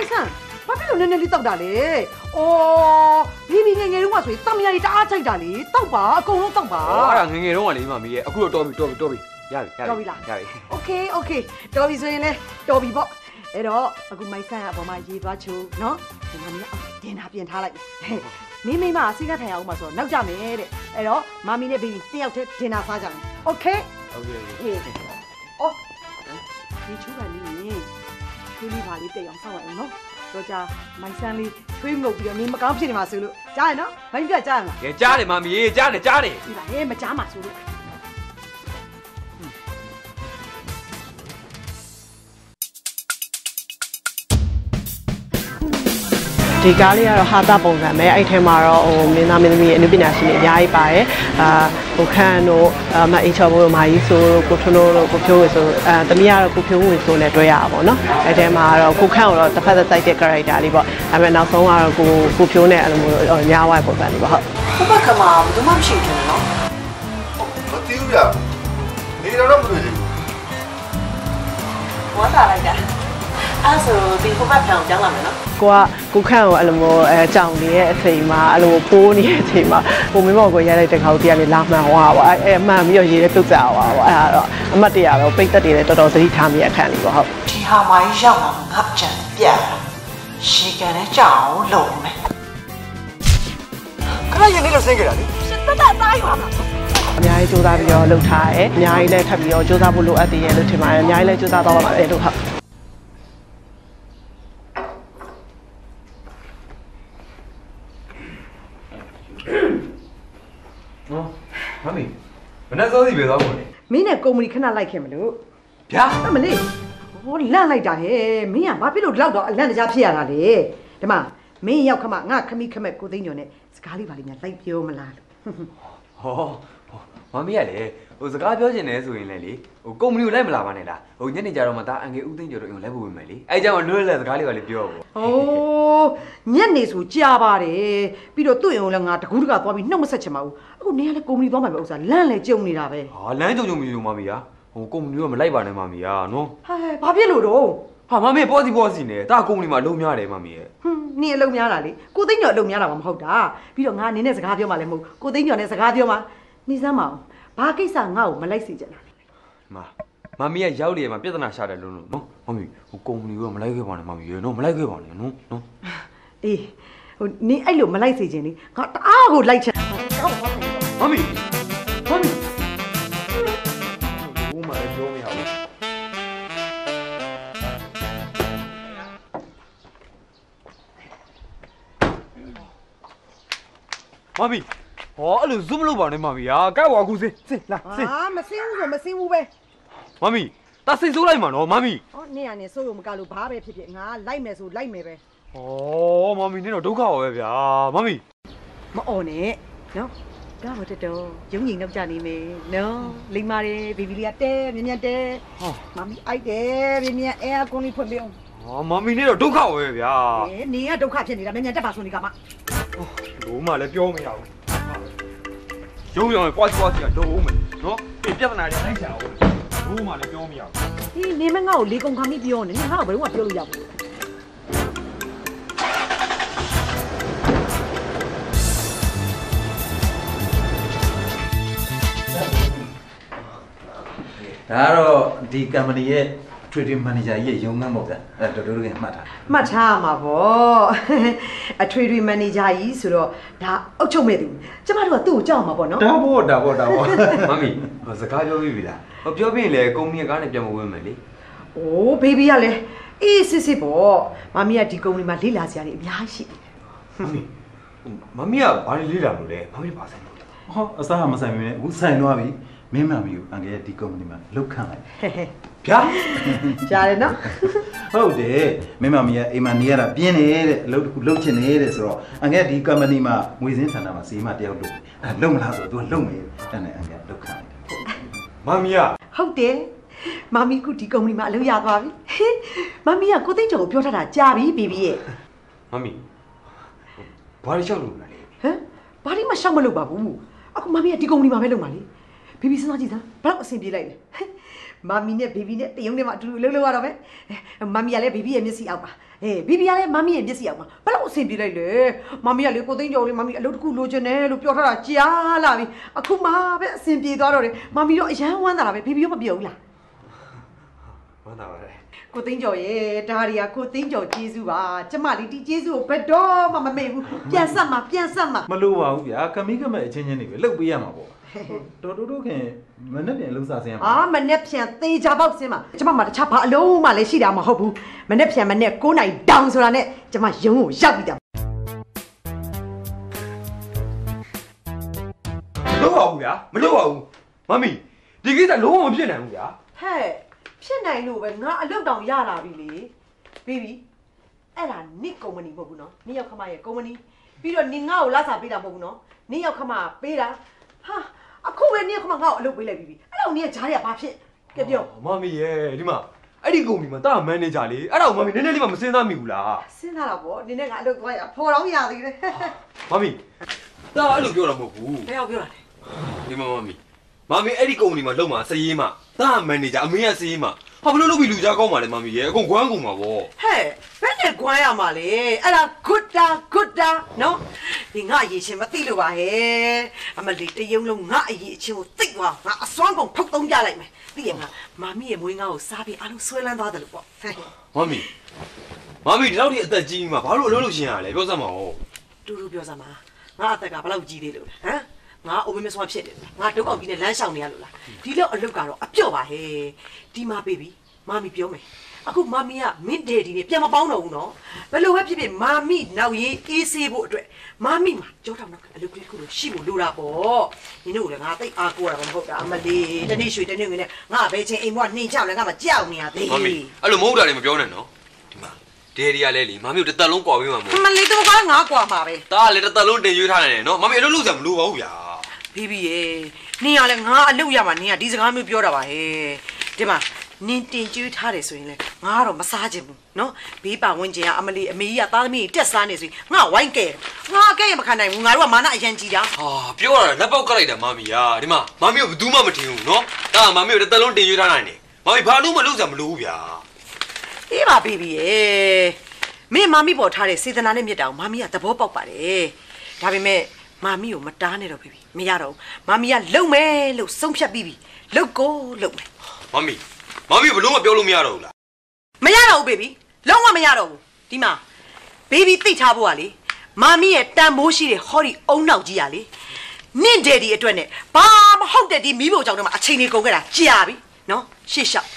လိုက်ဆန်းဘာဖြစ်လို့နည်းနည်းလေးတောက်တာလဲ။အော်မိမိငယ်ငယ်တုန်းကဆိုရင်တမယာကြီးတအားချိန်တာလေ။တောက်ပါအကုန်လုံးတောက်ပါ။အော်အဲ့ဒါငယ်ငယ်တုန်းကလေမမီးရဲ့အခုတော့တော်ပြီတော်ပြီတော်ပြီရပြီရပြီတော်ပြီလားရပြီ။ Okay okay တော်ပြီဆိုရင်လဲတော်ပြီပေါ့။အဲ့တော့အခုမိုက်ဆန်းကအပေါ်မှာရေးသွားချိုးနော်။ဒီမမီးအောင်တင်တာပြင်ထားလိုက်။မင်းမိမအစိကထိုင်အောင်မှာဆိုတော့နောက်ကြမယ်တဲ့။အဲ့တော့မမီးနဲ့ဘေဘီတယောက်တည်းတင်တာစားကြမယ်။ Okay Okay Okay အော်ဒီချိုးကလည်း င်ချိုးလေးပါလေးတက်အောင်စောင့်ရအောင်နော်တော့ကြမိုက်ဆန်လေးထွေးငုပ်ပြီးတော့နေမကောင်းဖြစ်နေမှာဆိုလို့ကြားရနော်ဘိုင်းပြကြားရလားကဲကြားတယ်မမီရေကြားတယ်ကြားတယ်ဒီပါဟဲ့မကြားမှာဆိုလို့ဒီကားလေးကတော့ဟာတာပုံစံပဲအဲ့ထဲမှာတော့ဟိုမင်းသားမင်းသမီးရဲ့အနုပညာရှင်တွေအများကြီးပါတယ်အာ ဟိုခန့်တို့အမအိချော်ဘိုတို့မာကြီးဆိုတို့ကိုထွန်းတို့ကိုဖြိုးဝေဆိုအဲတမီးကတော့ကိုဖြိုးဝေဆိုနဲ့တွဲရတာပေါ့နော်အဲ့ထဲမှာတော့ကိုခန့်ကတော့တစ်ဖက်သက်တိုက်တဲ့ character လေးပေါ့ဒါပေမဲ့နောက်ဆုံးကတော့ကိုကိုဖြိုးနဲ့အဲ့လိုမျိုးညာဝိုင်းပုံစံလေးပေါ့ဟုတ်ဘုဘကမှာဘယ်သူမှမရှိဘူးနော်မသိဘူးဗျနေတော့မတွေ့သေးဘူးဝမ်းသာလိုက်တာ အဲ့ဆိုဒီဟိုဘက်ထောင်ကျောင်းလာမယ်နော်ကိုကကိုခန့်ကိုအဲ့လိုမျိုးအဲကြောင်နေတဲ့အချိန်မှာအဲ့လိုပိုးနေတဲ့အချိန်မှာကိုမင်းမောင်ကိုရိုက်လိုက်တဲ့ခါကိုတရားလေးလာမှန်သွားပါအဲ့အဲ့မှန်ပြီးတော့ရေးတဲ့ပြုတ်ကြပါပါအဲ့ဒါတော့အမတ်တရားပဲပိတ်သက်တွေလည်းတော်တော်သတိထားမိရအခန့်လေးပေါ့ဟုတ်ဒီဟာမိုင်းရောက်မှာငါကြံပြတာရှေကန်နဲ့ကြောင်လုံးမယ်ခဏရင်လေးလို့ဆင်းကြတာလေတတသားရွာမှာအများကြီးစူးစမ်းပြီးတော့လှုပ်ထားတယ်အများကြီးလည်းထပ်ပြီးတော့စူးစမ်းဖို့လိုအပ်သေးတယ်လို့ထင်ပါတယ်အများကြီးလည်းစူးစမ်းတော့ပါမယ်လို့ဟုတ် နော် မမီမနေ့စောစီပဲသွားကုန်လေမင်းနဲ့ကုမ္ပဏီခဏလိုက်ခင်မလို့ဗျာအမလေးဟောလန့်လိုက်တာဟဲ့မင်းကဘာဖြစ်လို့ဒီလောက်တော့အလန့်တကြားဖြစ်ရတာလဲဒီမှာမင်းရောက်ခမငါခမိခမက်ကိုသိန်းညော်နဲ့စကားလေးပါလိမ့်များလိုက်ပြောမလားလို့ဟောမမီကလေ ဟိုစကားပြောချင်တယ်ဆိုရင်လေလေဟိုကုမ္ပဏီကိုလိုက်မလာပါနဲ့လားဟိုညနေကြတော့မှဒါအန်ကေဦးသိန်းကျော်တို့အိမ်ကိုလိုက်ဖို့ဝင်မယ်လေအဲ့ကြောင့်လွတ်လပ်စကားလေးပါလေပြောပေါ့။အိုးညက်နေဆိုကြာပါတယ်။ပြီးတော့သူ့အိမ်ကိုလည်းငါတကူးတကသွားပြီးနှုတ်မဆက်ချင်ပါဘူး။အခုနေရလဲကုမ္ပဏီသွားမှာပဲဥစ္စာလန့်လဲကြုံနေတာပဲဟာလမ်းကြုံကြုံမကြုံမမီယာဟိုကုမ္ပဏီကမလိုက်ပါနဲ့မမီယာနော်။ဟဲ့ဘာဖြစ်လို့တော့ဟာမမီပေါ်စီပေါ်စီနဲ့ဒါကုမ္ပဏီမှာလုံများတယ်မမီရဲ့ဟွန်းနင်အလုံးများတာလေ။ကိုသိန်းကျော်အလုံးများတာမှမဟုတ်တာ။ပြီးတော့ငါနင်းနဲ့စကားပြောမှလည်းမဟုတ်။ကိုသိန်းကျော်နဲ့စကားပြောမှနေစမ်းမအောင်။ ဘာကိစ္စငါ့ကိုမလိုက်စေချင်တာလဲမမမီကရောက်လေမှာပြဿနာရှာတယ်လို့နော်မမီဟိုကုမ္ပဏီကမလိုက်ခဲ့ပါနဲ့မမီရေနော်မလိုက်ခဲ့ပါနဲ့နော်နော်။အေးဟိုနင်အဲ့လိုမလိုက်စေချင်လေ။ငါတအားကိုလိုက်ချင်။ကောက်သွားတယ်မမီမမီဘူးမလည်းပြောမရဘူးမမီ ဟောအဲ့လို zoom လုပ်ပါနဲ့မမီဟာကဲဝါကူစင်စင်လာ။စင်ဟာမစင်းဘူးဆိုမစင်းဘူးပဲမမီတာစိတ်ဆိုးလိုက်မှာနော်မမီ။ဟောနင်ကနေစိုးရုံမကလို့ဘာပဲဖြစ်ဖြစ်ငါလိုက်မယ်ဆိုလိုက်မယ်ပဲဟောမမီနင်တော့ဒုက္ခပါပဲဗျာမမီ။မအော်နဲ့နော်။ဒါမတော်တော်ရုံငိန်တော့ကြနေမယ်နော်လိမ္မာတယ်ဘေဘီလေးကတဲမြင်မြတ်တဲဟောမမီအိုက်တယ်မြင်မြတ်အဲအကွန်လေးဖွင့်ပေးအောင်ဟောမမီနင်တော့ဒုက္ခပါပဲဗျာအဲနေရဒုက္ခဖြစ်နေတာမြင်မြတ်တက်ပါဆိုနေကမှဘူးမှလည်းပြောမရဘူး ရုံရုံပွားပွားစီကလုံးအောင်မယ်နော်ပြပြဿနာတွေလိုက်ချအောင်ဘူးမှလည်းပြောမရဘူးဒီဟေးနေမငါ့ကိုလေကုန်ခါမိပြောနေနေငါ့ကိုဘယ်တော့မှပြောလို့ရဘူးဒါကတော့ဒီ company ရဲ့ trading manager ကြီးရဲ့ရုံးခန်းပေါ့ဗျာအဲတော်တော်လေးမှတ်ထားမှတ်ထားရမှာဗောအထွေထွေမန်နေဂျာကြီးဆိုတော့ဒါအုတ်ချုပ်မဲ့သူကျမတို့ကသူ့ကိုကြောက်မှာပေါ့နော်ဒါပေါ့ဒါပေါ့ဒါပေါ့မမီဟိုစကားပြောပြီးပြီလားဟိုပြောပြီးရင်လေကုမ္ပဏီကားနဲ့ပြန်မဝင်မယ်လေ။အိုးဘေဘီကလည်းအေးစစ်စစ်ပေါ့။မမီးကဒီကုမ္ပဏီမှာလေ့လာစရာတွေအများကြီးရှိတယ်မမီကဘာလို့လေးလာလို့လဲမမီပါဆိုင်လို့ဟောအစားမဆိုင်မင်းနဲ့အခုဆိုင်သွားပြီမင်းမမီကိုအန်ကယ်ဒီ company မှာလုတ်ခန့်လိုက်။ဟဲ့ဟဲ့ ဗျာကြားတယ်နော်ဟုတ်တယ်မင်းမမီကအိမ်မှာနေရတာပြင်းနေတဲ့အလုပ်တစ်ခုလုပ်ချင်နေတဲ့ဆိုတော့အန်ကယ်ဒီ company မှာငွေစင်းဌာနမှာစီမတယောက်လုပ်အဲလုံမလားဆိုတော့ तू ကလုံမယ်တန်းနဲ့အန်ကယ်လုတ်ခန့်လိုက်မမီက။ဟုတ်တယ်။မမီးကဒီကုမ္ပဏီမှာအလုပ်ရသွားပြီ။မမီးကကိုသိန်းကျော်ကိုပြောထားတာကြားပြီဘေဘီရဲ့မမီဘာလို့ရှောက်လို့လဲ။ဟမ်ဘာလို့မရှောက်မလုပ်ပါဘူး။အခုမမီးကဒီကုမ္ပဏီမှာပဲလုပ်မှာလေ။ဘေဘီစဉ်းစားကြည့်စမ်းဘယ်တော့အဆင်ပြေလိုက်လဲ။ မမီးနဲ့ဘေဘီနဲ့တရုံနဲ့မှအတူတူအလုပ်လုပ်ရတော့ပဲ။မမီးကလည်းဘေဘီရဲ့မျက်စိအောက်ပါ။အေးဘေဘီကလည်းမမီးရဲ့မျက်စိအောက်ပါ။ဘယ်တော့အဆင်ပြေလိုက်လဲ။မမီးကလေကိုသိန်းကျော်လေးမမီးအလုပ်တစ်ခုလိုချင်တယ်လို့ပြောထားတာကြားလာပြီ။အခုမှပဲအဆင်ပြေသွားတော့တယ်။မမီးတော့အရန်ဝမ်းသာတာပဲဘေဘီရောမပြောဘူးလား။မန္တာပါလေကိုသိန်းကျော်ရဲ့ဒါရီယာကိုသိန်းကျော်ကျေးဇူးပါကျမလေးဒီကျေးဇူးကိုဘယ်တော့မှမမေ့ဘူးပြန်ဆက်မှာပြန်ဆက်မှာမလိုပါဘူးဗျာကမိကမဲ့အချင်းချင်းတွေပဲလုတ်ပေးရမှာပေါ့ တော်တော်တို့ခင်မနေ့ပြန်လှုပ်စားစင်းရမှာအာမနဲ့ဖြန်သေးကြပေါက်စင်းမှာကျမမှတခြားဘာအလုံးမှလည်းရှိတာမဟုတ်ဘူးမနဲ့ဖြန်မနဲ့9နိုင်တောင်ဆိုတာနဲ့ကျမရုံးကိုရောက်ပြီတာမလုပ်ပါဘူးဗျာမလုပ်ပါဘူးမမီဒီကိစ္စလုံးဝမဖြစ်နိုင်ဘူးဗျာဟဲ့ဖြစ်နိုင်လို့ပဲငါအလုပ်တောင်ရလာပြီလေဘေဘီအဲ့ဒါနစ်ကုမ္ပဏီမဟုတ်ဘူးနော်နစ်ရောက်ခမရဲ့ကုမ္ပဏီပြီးတော့နင်ငါ့ကိုလာစားပေးတာမဟုတ်ဘူးနော်နစ်ရောက်ခမပေးတာဟာ အခုပဲနစ်ရောက်ခမငါ့ကိုအလုပ်ပေးလိုက်ပြီပြီအဲ့တော့နင်ကဂျားရဘာဖြစ်ကဲပြောမမီရဲ့ဒီမှာအဲ့ဒီကုမ္ပဏီမှာတာမန်နေဂျာလေအဲ့ဒါကိုမမီနည်းနည်းလေးမှမစင်စားမိဘူးလားစဉ်းစားတာပေါ့နင်နဲ့ငါအလုပ်သွားရဖော်တော့ရသေးတယ်မမီတာအဲ့လိုပြောတာမဟုတ်ဘူးဘယ်ရောက်ပြောတာလဲဒီမှာမမီမမီအဲ့ဒီကုမ္ပဏီမှာလုံမှာစရေးမှာတာမန်နေဂျာအမေကစရေးမှာ ဟာဘလို့လုပ်ပြီးလူကြားကောင်းပါလဲမမီရဲ့အကုန်ကွမ်းကုန်ပါဗောဟဲ့ဘယ်နဲ့ကွမ်းရမှာလဲအဲ့ဒါ good တာ good တာနော်ဒီငါအရေးချင်းမသိလို့ပါဟဲ့အမလီတယုံလုံးငါအရေးချင်းကိုသိသွားငါအစွမ်းကုန်ထုတ်သုံးကြလိုက်မယ်သိရမလားမာမီရဲ့မွေးငါကိုစားပြီးအားလုံးဆွဲလန်းသွားတယ်လို့ပေါ့ဟဲ့မမီမမီဒီလောက်ထိအသက်ကြီးမှာဘာလို့အလုပ်လုပ်ရှင်ရလဲပြောစမ်းပါဦးတူတူပြောစမ်းပါငါအသက်ကဘယ်လောက်ကြီးသေးလို့လဲဟမ် ငါအိုမင်းမစွမ်းဖြစ်တယ်ငါဒုက္ခကြီးနဲ့လမ်းလျှောက်နေရလို့လားဒီလောက်အလုပ်ကတော့အပြော့ပါဟဲ့ဒီမှာပေးပြီမာမီပြောမယ်အခုမာမီကမင်းဒေဒီနဲ့ပြန်မပေါင်းတော့ဘူးနော်ဘယ်လိုပဲဖြစ်ဖြစ်မာမီနောက်ရေးအေးဆေးဖို့အတွက်မာမီမှာကြောထောင်တော့အလုပ်ကလေးခုလိုရှိဖို့လိုတာပေါ့နင်တို့ကလည်းငါသိအားကိုးရတာမဟုတ်တာအမလေးတနေ့ရွှေတနေ့ငွေနဲ့ငါပဲချင်းအိမ်ဘွားနှင်ချလဲငါမှကြောက်နေရသေးမမီအဲ့လိုမဟုတ်တာလည်းမပြောနဲ့နော်ဒီမှာဒေဒီကလည်းလीမမီကိုတစ်သက်လုံးကွာပေးမှာမဟုတ်အမလေးတော့ကငါကွာမှာပဲတာကလည်းတစ်သက်လုံးတင်ရွေးထားတယ်နော်မမီအလုပ်လုပ်စရာမလိုပါဘူးဗျာ ဘီဘီရေနင်ကလည်းငါအလုပ်ရမှာနင်ကဒီစကားမျိုးပြောတာပါဟဲ့ဒီမှာနင်တင်ကျွေးထားတယ်ဆိုရင်လေငါကတော့မစားချင်ဘူးနော်ဘေးပါဝင်ကျင်ကအမလီအမေကြီးကသားသမီးတက်စားနေဆိုရင်ငါဝိုင်းကဲငါအကဲရမခံနိုင်ဘူးငါတို့ကမာနအရန်ကြီးတာဟာပြောရတာလက်ပေါက်ကလိုက်တာမမီယာဒီမှာမမီကိုဘယ်သူမှမထင်ဘူးနော်တာကမမီကိုတစ်သက်လုံးတင်ရွေးထားနိုင်တယ်မမီဘာလို့မလုပ်စရာမလိုဘူးဗျာအေးပါဘီဘီရေမင်းမာမီပေါ်ထားတဲ့စေတနာနဲ့မြတ်တာကိုမာမီကသဘောပေါက်ပါတယ်ဒါပေမဲ့ မာမီကိုမတားနဲ့တော့ဘီဘီမရတော့ဘူးမာမီကလုံမယ်လို့ဆုံးဖြတ်ပြီးပြီလုံကိုလုံမယ်မမီမမီဘယ်လို့မပြောလို့မရတော့ဘူးလားမရတော့ဘူးဘေဘီလုံးဝမရတော့ဘူးဒီမှာဘေဘီသိထားဖို့ကလေမာမီရဲ့တန်မိုးရှိတဲ့ဟောဒီအုံနောက်ကြီးကလေနင့်ဒေဒီအတွက်နဲ့ဘာမဟုတ်တဲ့ဒီမီးဖို့ကြောင့်တော့မှအချိန်ကြီးကုန်ခဲ့တာကြာပြီနော်ရှေ့လျှောက်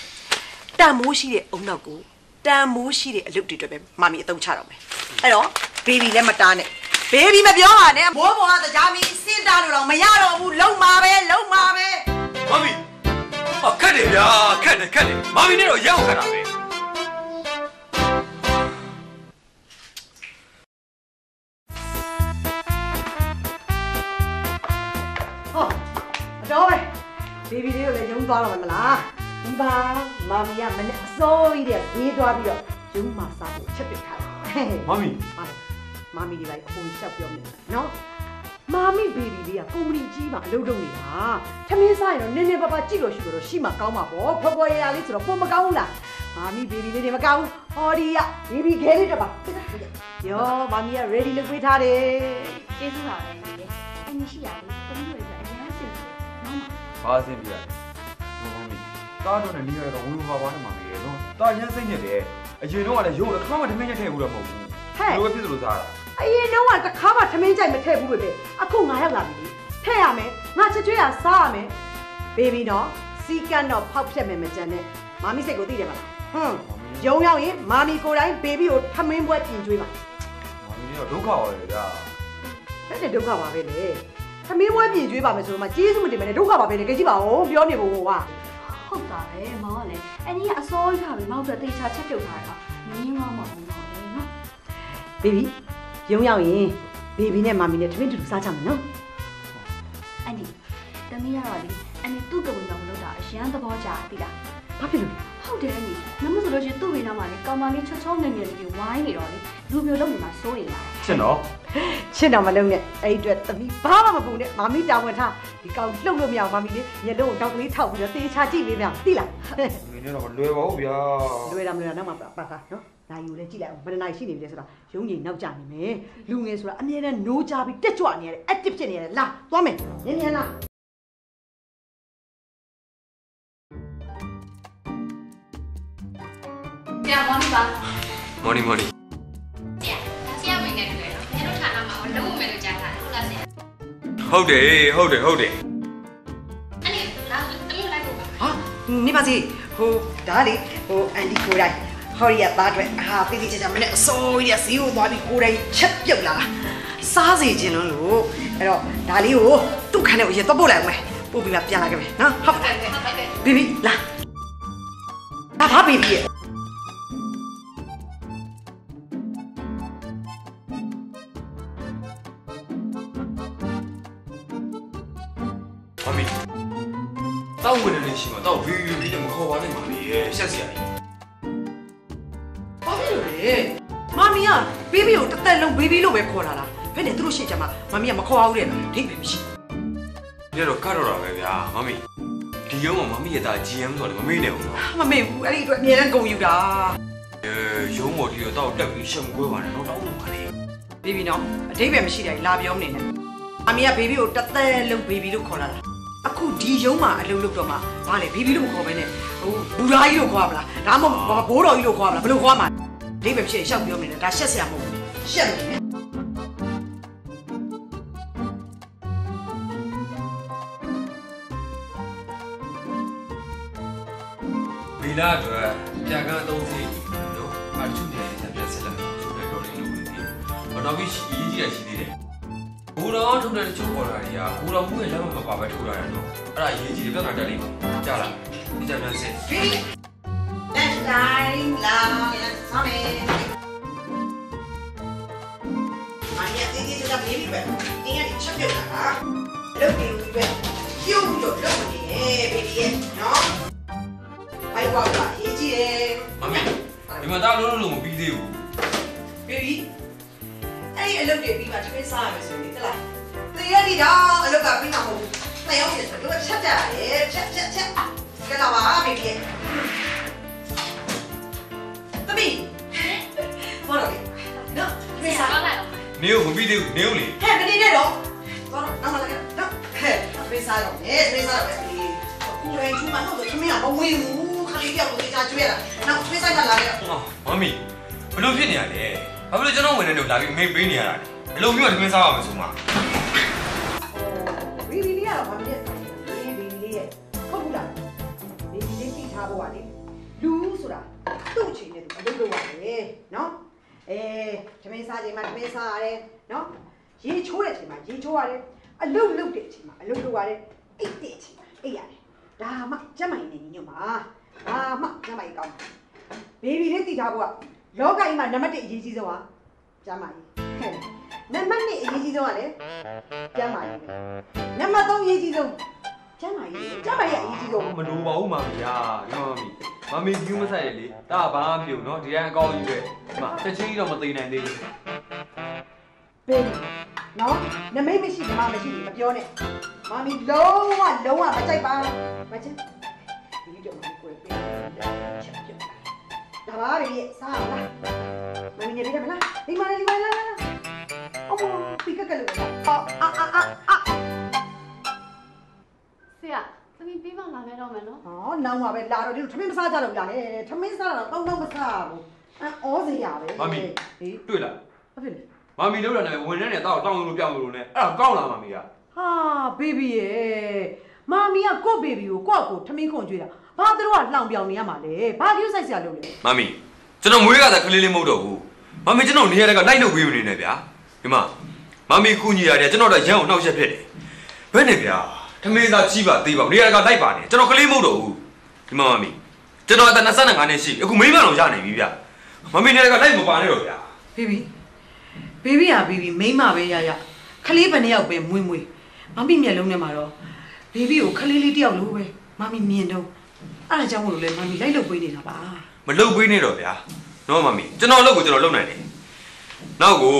တန်မိုးရှိတဲ့အုံနောက်ကိုတန်မိုးရှိတဲ့အလုပ်တွေအတွက်ပဲမာမီအသုံးချတော့မယ်အဲ့တော့ဘေဘီလည်းမတားနဲ့ ဘေဘီမပြောပါနဲ့မိုးပေါ်ကတရားမီစင်တာလို့တော့မရတော့ဘူးလုံးမာပဲလုံးမာပဲမမီဟာခက်တယ်ဗျာခက်တယ်ခက်တယ်မမီနဲ့တော့ရောက်ခက်တာပဲဟောအတော်ပဲဘေဘီလေးကိုလည်းယုံသွားတော့မယ်မလားဒီပါမာမီကမနဲ့အစိုးကြီးတဲ့ဘေးသွားပြီးတော့ယုံမာစားဖို့ချက်ပြထားတယ်ဟဲ့မမီဟာ မာမီဒီလိုက်အပေါ်ရှောက်ပြောမယ်နော်မာမီဘေဘီလေးကကုမ္ပဏီကြီးမှာအလုပ်လုပ်နေတာထမင်းစားရင်တော့နည်းနည်းပါးပါးကြည့်လို့ရှိလို့တော့ရှိမှကောင်းမှာပေါ့ဖွယ်ဖွယ်ရရလေးဆိုတော့ပုံမကောင်းဘူးလားမာမီဘေဘီလေးတွေမကောင်းဘူးဟောဒီကဘေဘီခဲလေးတစ်ပါယောမာမီက ready လုပ်ပေးထားတယ်ကျေးဇူးပါပဲမကြီးအင်းရှိရတယ်တမီးတို့လည်းအရင်အဆင်ပြေနော်မဘာအဆင်ပြေရလဲဟိုမမီတားတော့နဲ့နေရတော့ဝင်းဘာဘာနဲ့မှမရနော်တားရမ်းစိတ်ညစ်တယ်အရင်တော့ကလည်းရုပ်လည်းခါမှထမင်းညက်ထည့်ဘူးတော့မဟုတ်ဘူးဟဲ့လိုပဲဖြစ်လို့စားတာ အရင်တော့ကတစ်ခါမှထမင်းကြိုက်မထည့်ဘူးပဲပဲအခုငါရောက်လာပြီထည့်ရမယ်ငါချွတ်ချွေးရစားရမယ်ဘေဘီတော့စီကန်တော့ဖောက်ဖြက်မယ်မကြမ်းနဲ့မာမီစိတ်ကိုသိတယ်မလားဟွန်းရုံရောက်ရင်မာမီကိုယ်တိုင်ဘေဘီကိုထမင်းပွဲပြင်ကျွေးပါမမီတော့ဒုက္ခပါပဲကြာအဲ့ဒါဒုက္ခပါပဲလေသမီးဘွဲပြင်ကျွေးပါမယ်ဆိုတော့မှကျေးဇူးမတင်မနဲ့ဒုက္ခပါပဲလေကြည့်ပါဦးပြောနေဖို့ကဟုတ်တာပဲမောင်ကလည်းအင်းကြီးကအစိုးရပဲမောင်တို့တေချာချက်ပြုတ်ထားတာမင်းမောင်မဟုတ်တော့လေနော်ဘေဘီ ရုံရောက်ရင်ဘေဘီနဲ့မာမီနဲ့ထမင်းတူတူစားကြမယ်နော်အန်ဒီတမီးကတော့လေအန်ဒီသူ့ကဝင်တော့မလို့တာအရန်သဘောကျတာသိလားဘာဖြစ်လို့လဲဟုတ်တယ်အန်ဒီမမဆိုလို့ရှိရင်သူ့ဝေနောက်မှာလေကောင်မလေးချောချောငယ်ငယ်လေးဝိုင်းနေတော့လေလူပြိုလုံးနေမှာစိုးနေတာရှင်းတော့ရှင်းတော့မလုံးနဲ့အဲ့ဒီအတွက်သမီးဘာမှမပူနဲ့မာမီတာဝန်ထားဒီကောင်လှုပ်လို့မရအောင်မာမီလေးမျက်လုံးကိုတောက်ကလေးထောက်ပြီးတော့တေချာကြည့်ပေးပြသိလားမင်းတော့လွယ်ပါဘူးဗျာလွယ်တာမလွယ်တာနောက်မှပါပါနော် ဒါယူလဲကြည့်လိုက်အောင်ဘယ်နှနိုင်ရှိနေပြီလဲဆိုတော့ရုံးကြီးနောက်ကျနေမယ်လူငယ်ဆိုတာအမြဲတမ်းနိုးကြပြီးတက်ကြွနေရတယ် active ဖြစ်နေရတယ်လာသွားမယ်ညင်ညင်လားပြန်မောင်ပါမော်နီမော်နီဆရာဆရာဝင်နေတယ်နော်ကျွန်တော်ဌာနမှာလုံးဝမယ်လို့ကြားထားတယ်ဟုတ်လားဆရာဟုတ်တယ်ဟုတ်တယ်ဟုတ်တယ်အဲ့ဒီလာတမီးလိုက်ဖို့ပါဟာနေပါစေဟိုဒါလေဟိုအန်ဒီကိုယ်တိုင် ဟော်ရီယာသားအတွက်ဟာတိတိကျကျမနဲ့အစိုးရဈေးကိုသွားပြီးကိုယ်တိုင်ချက်ပြုတ်လာတာစားစီခြင်းလို့လို့အဲ့တော့ဒါလေးကိုသူ့ခန်းထဲကိုရေတော့ပို့လိုက်အောင်မယ်ပို့ပြီးမှပြန်လာခဲ့မယ်နော်ဟုတ်ဟုတ်ကဲ့ဟုတ်ကဲ့ဘီဘီလာဒါဘာဘီဘီရဲ့မမီတောက်ဝင်နေရှိမှာတောက်ဗီဗီဗီနဲ့မခေါ်ပါနဲ့မမီရဲ့ရှက်စရာကြီးဘာဖြစ် လို့လဲမမီကဘီဘီကိုတစ်သက်လုံးဘီဘီလို့ပဲခေါ်လာတာဘယ်နဲ့သူတို့ရှေ့ကြမှာမမီကမခေါ်အောင်တဲ့ဒိတ်ပဲမရှိညတော့ကတ်တော့တာပဲဗျာမမီဒီရုံးမှာမမီရဲ့သား GM ဆိုတော့မမေ့နဲ့ဘူးနော်မမေ့ဘူးအဲ့ဒီအတွက်အမြဲတမ်းဂုံယူတာအဲရုံးမော်ဒီတော့တောက်တက်ပြီးရှက်မကွဲပါနဲ့တော့တောက်လို့ပါလေဘီဘီနော်အတိတ်ပဲမရှိတယ်လာပြောမနေနဲ့မမီကဘေဘီကိုတစ်သက်လုံးဘေဘီလို့ခေါ်လာတာအခုဒီရုံးမှာအလုပ်လုပ်တော့မှဘာလဲဘေဘီလို့မခေါ်ဘဲနဲ့ဟိုဘူရာကြီးလို့ခေါ်ရမလားဒါမှမဟုတ်ဘိုးတော်ကြီးလို့ခေါ်ရမလားဘယ်လိုခေါ်ရမှာ အတိတ်ပဲမရှိရင်ရှောက်ပြောမနေနဲ့ဒါရှက်စရာမဟုတ်ဘူးရှက်နေတယ်ဗီလာအတွက်ကြာကန်းသုံးစီနော်အထုနေတယ်ပြန်ဆက်လက်ချုပ်တယ်တော့လေးလို့ဝင်သေးတယ်။နောက်ပြီးအရေးကြီးတာရှိသေးတယ်။ဘူတော်ထုတ်တဲ့ချုပ်ပေါ်တာတွေကဘူတော်မှုရဲ့လက်မမပါပဲထုတ်ရတယ်နော်။အဲ့ဒါအရေးကြီးတယ်ပြဿနာတက်လိမ့်မယ်။ကြားလား။ဒီကြပြန်ဆက် Let's line la let's come in မမီက တင်းတင်းကြပ်ဘေဘီပဲတင်းရည်ချက်ပြုတ်လာတာလုပ်ပြီးပြီပဲပြုတ်တော့လုပ်နေတယ်ဘေဘီရဲ့နော်ဘိုက်ဝါပါရေးကြည့်တယ်မမီဒီမှာတော့လုံးလုံးမပြီးသေးဘူးဘေဘီအဲ့ဒီအလုပ်တွေပြီးမှတစ်ခါစားရ မယ်ဆိုရင်တလားတရည်တော့အလုပ်ကပြီးမှမဟုတ်ဘူးနှစ်ယောက်နေဆိုတော့ချက်ကြရတယ်ချက်ချက်ချက်ကဲလာပါဘေဘီရဲ့သမီးဘောတော့နော်ဆပြေးရာစားတော့လိုက်တော့နေကိုမပြီးသေးဘူးနေကိုလေဟဲ့မနေနဲ့တော့တော့တော့မလာခဲ့တော့ဟဲ့ပြေးစားတော့ဟဲ့ပြေးစားတော့ဒီကိုယ်ရင်ချူမတော့သမီးကမဝင်ဘူးခလေးပြောက်လို့ကြာကျွေးတာနောက်ပြေးစားမှလာခဲ့တော့မမီဘလို့ဖြစ်နေရလဲ။ဘာလို့ကျွန်တော်ဝင်နေတော့လာပြီးမိတ်ပေးနေရတာလဲ။ဘလို့မျိုးကသမင်းစားရမယ်ဆိုမှဘီဘီလေးကတော့ဘာဖြစ် လုပ်လုပ်ရတယ်နော်အဲသမင်းစားချိန်မှာသမင်းစားရတယ်နော်ရေချိုးတဲ့အချိန်မှာရေချိုးရတယ်အလုပ်လုပ်တဲ့အချိန်မှာအလုပ်လုပ်ရတယ်အိတ်တဲ့အချိန်မှာအိတ်ရတယ်ဒါမှကျမကြီးနေညညမှာဒါမှကျမကြီးကောင်းဘေဘီလေးသိထားဖို့ကလောကကြီးမှာနံပါတ်1အရေးကြီးဆုံးဟာကျမကြီးဟဲ့နံပါတ်2အရေးကြီးဆုံးကလည်းကျမကြီးပဲနံပါတ်3အရေးကြီးဆုံး ကျမကြီးကျမကြီးအရေးကြီးဆုံးမလိုပါဘူးမမီယာဒီမမီမမီကျူးမဆိုင်ရလေဒါကဘာမှမပြုတ်နော်ဒီကအကောင်းကြီးပဲဒီမှာတစ်ချင်းကြီးတော့မသိနိုင်သေးဘူးဘေဘီနော်နမိတ်မရှိဓမ္မမရှိမပြောနဲ့မမီလုံးဝလုံးဝမကြိုက်ပါမချင်းဒီတော့မကိုယ်ပေးချက်ပြဒါပါလေစားလားမမီနေပြီမလားဒီမလေးဒီမလေးလာလာအမေပိကကလေးအာအာအာအာ ဆရာသမီးပြီးမှလာခဲ့တော့မယ်နော်ဟောနောင်ပါပဲလာတော့ဒီလိုထမင်းမစားကြတော့လားဟဲ့ထမင်းစားတော့တောင်းတောင်းမစားဘူးအော်စရာပဲမမီဟေးတွေ့လားဘာဖြစ်လဲမမီလောက်တာနဲ့ဝင်နေတယ်တော့တောင်းလို့ပြောင်းလို့နဲ့အဲ့ဒါကောင်းလားမမီကဟာဘေဘီရဲ့မာမီကကို့ဘေဘီကိုကို့ကိုထမင်းခွန်ကြွေးတာဘာသူတို့ကလှောင်ပြောင်နေရမှာလဲဘာကျူးဆိုင်စရာလုပ်လဲမမီကျွန်တော်မွေးကသာကလေးလေးမဟုတ်တော့ဘူးမမီကျွန်တော်နေရာကလိုက်လို့ပေးနေနေဗျာဒီမှာမမီကူညီရတယ်ကျွန်တော်တော့ရန်အောင်နှောက်ရက်ဖြစ်တယ်ဘယ်နဲ့ဗျာ ထမင်းသားကြီးပါသေးပါနေရာကလိုက်ပါနေကျွန်တော်ကလေးမဟုတ်တော့ဘူးဒီမှာမမီကျွန်တော်အသက်25နှစ်ရှိအခုမိမတော့ရနေပြီဗျာမမီနေရာကလိုက်မပါနဲ့တော့ဗျာဘေဘီဘေဘီဟာဘေဘီမိန်းမပဲရရခလေးဘယ်နှစ်ယောက်ပဲမွေးမွေးမမီမျက်လုံးထဲမှာတော့ဘေဘီကိုခလေးလေးတယောက်လိုပဲမမီမြင်တော့အဲ့ဒါကြောင့်မလို့လဲမမီလိုက်လုပ်ပေးနေတာပါမလုတ်ပေးနေတော့ဗျာနော်မမီကျွန်တော်အလုပ်ကိုကျွန်တော်လုပ်နိုင်တယ်နောက်ကို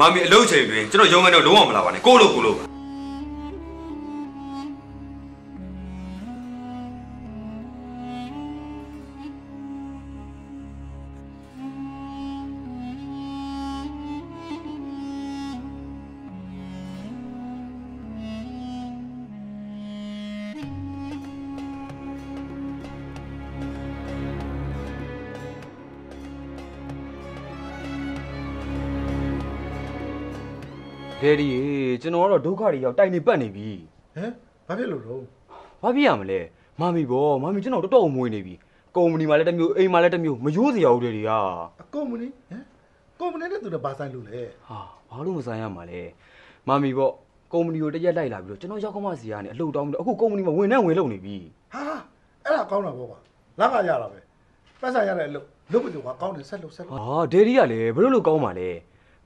မမီအလုပ်ချိန်တွင်ကျွန်တော်ရုံးကနေတော့လုံးဝမလာပါနဲ့ကိုယ့်လုပ်ကိုယ်လုပ် ကျွန်တော်ကတော့ဒုက္ခတွေရောက်တိုက်နေပတ်နေပြီဟမ်ဘာဖြစ်လို့တော့ဘာဖြစ်ရမလဲမမီဘောမမီကျွန်တော်တော်တော်မွေးနေပြီကုမ္ပဏီမှာလည်းတစ်မျိုးအိမ်မှာလည်းတစ်မျိုးမရိုးစရာဦးတယ်တွေကအကုမ္ပဏီဟမ်ကုမ္ပဏီနဲ့သူတို့ဘာဆိုင်လို့လဲဟာဘာလို့မဆိုင်ရမှာလဲမမီဘောကုမ္ပဏီကိုတစ်ရက်လိုက်လာပြီးတော့ကျွန်တော်ရောက်ခမစီကနေအလုပ်တောင်းပြီးတော့အခုကုမ္ပဏီမှာဝင်နဲ့ဝင်လုပ်နေပြီဟာအဲ့ဒါကောင်းတာပေါ့ကွာလက်ကရတာပဲပတ်ဆိုင်ရတဲ့အလုပ်လုပ်ပြီးတော့ကောင်းတယ်ဆက်လုပ်ဆက်လုပ်ဟာဒယ်ဒီကလည်းဘယ်လိုလုပ်ကောင်းပါလဲ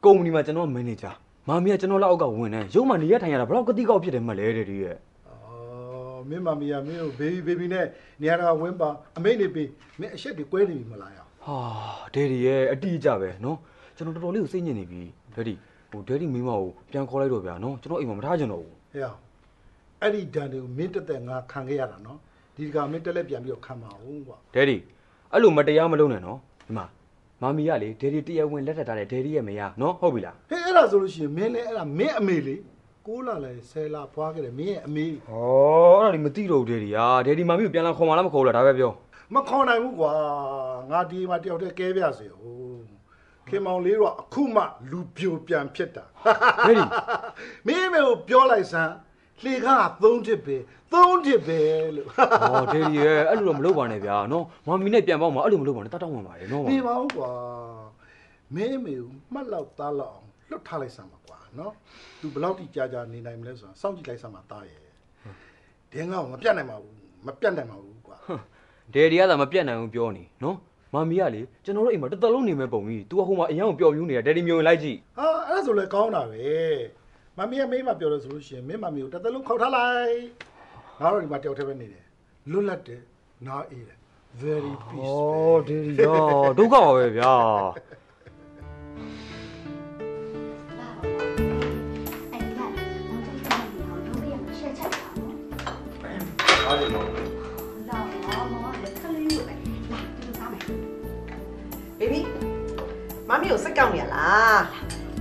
ကုမ္ပဏီမှာကျွန်တော်မန်နေဂျာ မမီကကျွန်တော်လက်အောက်ကဝင်နေရုံးမှနေရထိုင်ရတာဘယ်တော့ကတိကောက်ဖြစ်တယ်မှလဲဒယ်ဒီရဲ့အော်မင်းမမီယာမင်းကိုဘေဘီဘေဘီနဲ့နေရာကဝင်းပါအမိတ်နေပြီးမင်းအရှက်တွေကွဲနေပြီမလားရောဟာဒယ်ဒီရဲ့အတိအကျပဲနော်ကျွန်တော်တော်တော်လေးကိုစိတ်ညစ်နေပြီဒယ်ဒီဟိုဒယ်ဒီမိမကိုပြန်ခေါ်လိုက်တော့ဗျာနော်ကျွန်တော်အိမ်မှာမထားချင်တော့ဘူးဟဲ့အောင်အဲ့ဒီဒဏ်တွေကိုမင်းတက်တက်ငါခံခဲ့ရတာနော်ဒီကမင်းတက်လက်ပြန်ပြီးတော့ခံပါဦးကွာဒယ်ဒီအဲ့လိုမတရားမလုပ်နဲ့နော်ဒီမှာ မမီကလေဒယ်ဒီတရားဝင်လက်ထပ်ထားတဲ့ဒယ်ဒီရဲ့မယားနော်ဟုတ်ပြီလားဟဲ့အဲ့ဒါဆိုလို့ရှိရင်မင်းလည်းအဲ့ဒါမင်းအမေလေကိုးလာလဲဆယ်လာဖွားခဲ့တယ်မင်းရဲ့အမေဩအဲ့ဒါဒီမသိတော့ဘူးဒယ်ဒီဟာဒယ်ဒီမမီကိုပြန်လာခေါ်မလားမခေါ်ဘူးလားဒါပဲပြောမခေါ်နိုင်ဘူးကွာငါဒီမှာတယောက်တည်းကဲပြစေဟိုခင်မောင်လေးတော့အခုမှလူပြိုပြန်ဖြစ်တာဒယ်ဒီမင်းအမေကိုပြောလိုက်စမ်း လှေကား3တစ်ပဲ3တစ်ပဲလို့ဩဒယ်ဒီရဲ့အဲ့လိုတော့မလုပ်ပါနဲ့ဗျာနော်မမီနဲ့ပြန်ပေါ့မှာအဲ့လိုမလုပ်ပါနဲ့တတ်တောင်းဝင်ပါတယ်နော်နေပါဦးကွာမင်းအမေကိုမှတ်လောက်သားလောက်အောင်လွတ်ထားလိုက်စမ်းပါကွာနော် तू ဘယ်လောက်ထိကြာကြာနေနိုင်မလဲဆိုတာစောင့်ကြည့်လိုက်စမ်းပါသားရဲ့ဒင်းကောင်မပြတ်နိုင်ပါဘူးမပြတ်နိုင်ပါဘူးကွာဒယ်ဒီကသာမပြတ်နိုင်ဘူးပြောနေနော်မမီကလေကျွန်တော်တို့အိမ်မှာတစ်သက်လုံးနေမဲ့ပုံကြီး तू ကဟိုမှာအရင်ကပျော်ပြူးနေတာဒယ်ဒီမျိုးဝင်လိုက်ကြည့်ဟာအဲ့ဒါဆိုလဲကောင်းတာပဲ မမီးကမိမပြောလို့ဆိုလို့ရှိရင်မင်းမမီးကိုတစ်သက်လုံးခေါက်ထားလိုက်ငါတို့ဒီမှာတယောက်တည်းပဲနေတယ်လွတ်လပ်တယ်နားအေးတယ် very ဩ peace ဒယ်ဒီရောဒုက္ခပါပဲဗျာအဲ့ဒီကနောက်ဆုံးပြန်ပြီးတော့ဒုတိယမှာရှက်ချက်တာနော်အားလုံးတော့လာတော့မောလည်းခလေးလိုပဲလာဒီလိုစားမယ်ဘေဘီမမီကိုစိတ်ကောက်နေရလား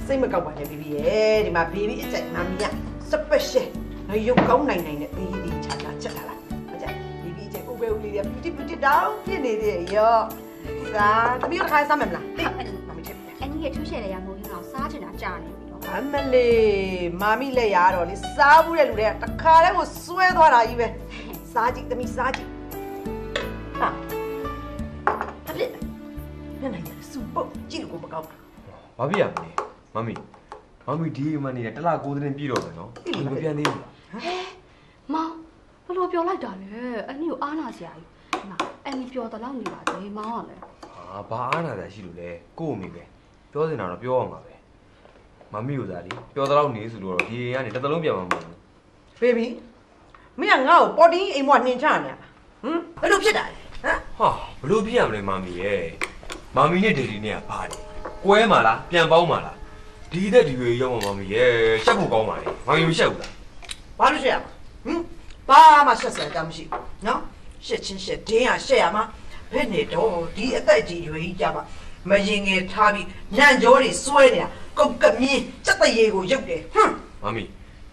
စိတ်မကောက်ပါနဲ့ဘေဘီရဲ့ဒီမှာဘေဘီအကြိုက်မမီက special နော်ရုပ်ကောင်းနိုင်နိုင်တဲ့ဘေဘီချာချာချက်ထားလားအကြိုက်ဘေဘီအကြိုက်ဥပဲဦးလေးတွေ beauty beauty တောင်းဖြစ်နေသေးရောစားတမီးတို့ခိုင်းစားမယ်မလားဟေးမမီချက်အနည်းရဲ့ထူးရှယ်တဲ့ရမိုးကြီးတော့စားချင်တာကြာနေပြီတော့အမလေးမမီလက်ရတော့လေစားဘူးတဲ့လူတွေကတခါတည်းကိုစွဲသွားတာကြီးပဲစားကြည့်တမီးစားကြည့်ဟာအပြစ်ညနေရစူပုတ်ကြည့်လို့ကိုမကောင်းဘူးဘာဖြစ်ရမလဲ မမီမမီဒီအမနေတလားကိုးသတင်းပြည့်တော့မယ်နော်မပြန်သေးဘူးလားမောင်ဘယ်လိုပြောလိုက်တာလဲအနည်းကိုအားနာစရာကြီးဒီမှာအန်နီပြောတော့လောက်နေပါသေးမောင်ကလည်းဟာဘာအားနာတာရှိလို့လဲကို့အမိပဲပြောစင်တာတော့ပြောအောင်ပါပဲမမီကိုသာလေပြောတော့နေဆိုလို့တော့ဒီအိမ်ကနေတစ်သလုံးပြန်မှာမဟုတ်ဘူးဘေဘီမင်းကငါ့ကိုပေါ်တင်းအိမ်မွားနှင်ချနေရလားဟမ်ဘယ်လိုဖြစ်တာလဲဟမ်ဟာဘလို့ပြရမလဲမမီရဲ့မမီနဲ့ဒေဒီနဲ့ကဘာလဲကွဲမှာလားပြန်ပေါင်းမှာလား ဒီတက်ဒီဝေရောက်မှာမမီရဲ့ရှက်ဖို့ကောင်းပါလေမမီမရှက်ဘူးလားဘာလို့ရှက်ရမှာဟင်ဘာမှရှက်စရာတမ်းမရှိဘူးနော်ရှက်ချင်းရှက်ဒင်းရရှက်ရမှာဘယ်နဲ့တော့ဒီအသက်ကြီးရွယ်ကြီးကြပါမရင်ငယ်ထားပြီးညံကြောတွေစွဲနေတာကုတ်ကမြင်းစက်တရေကိုရုပ်တယ်ဟွန်းမမီ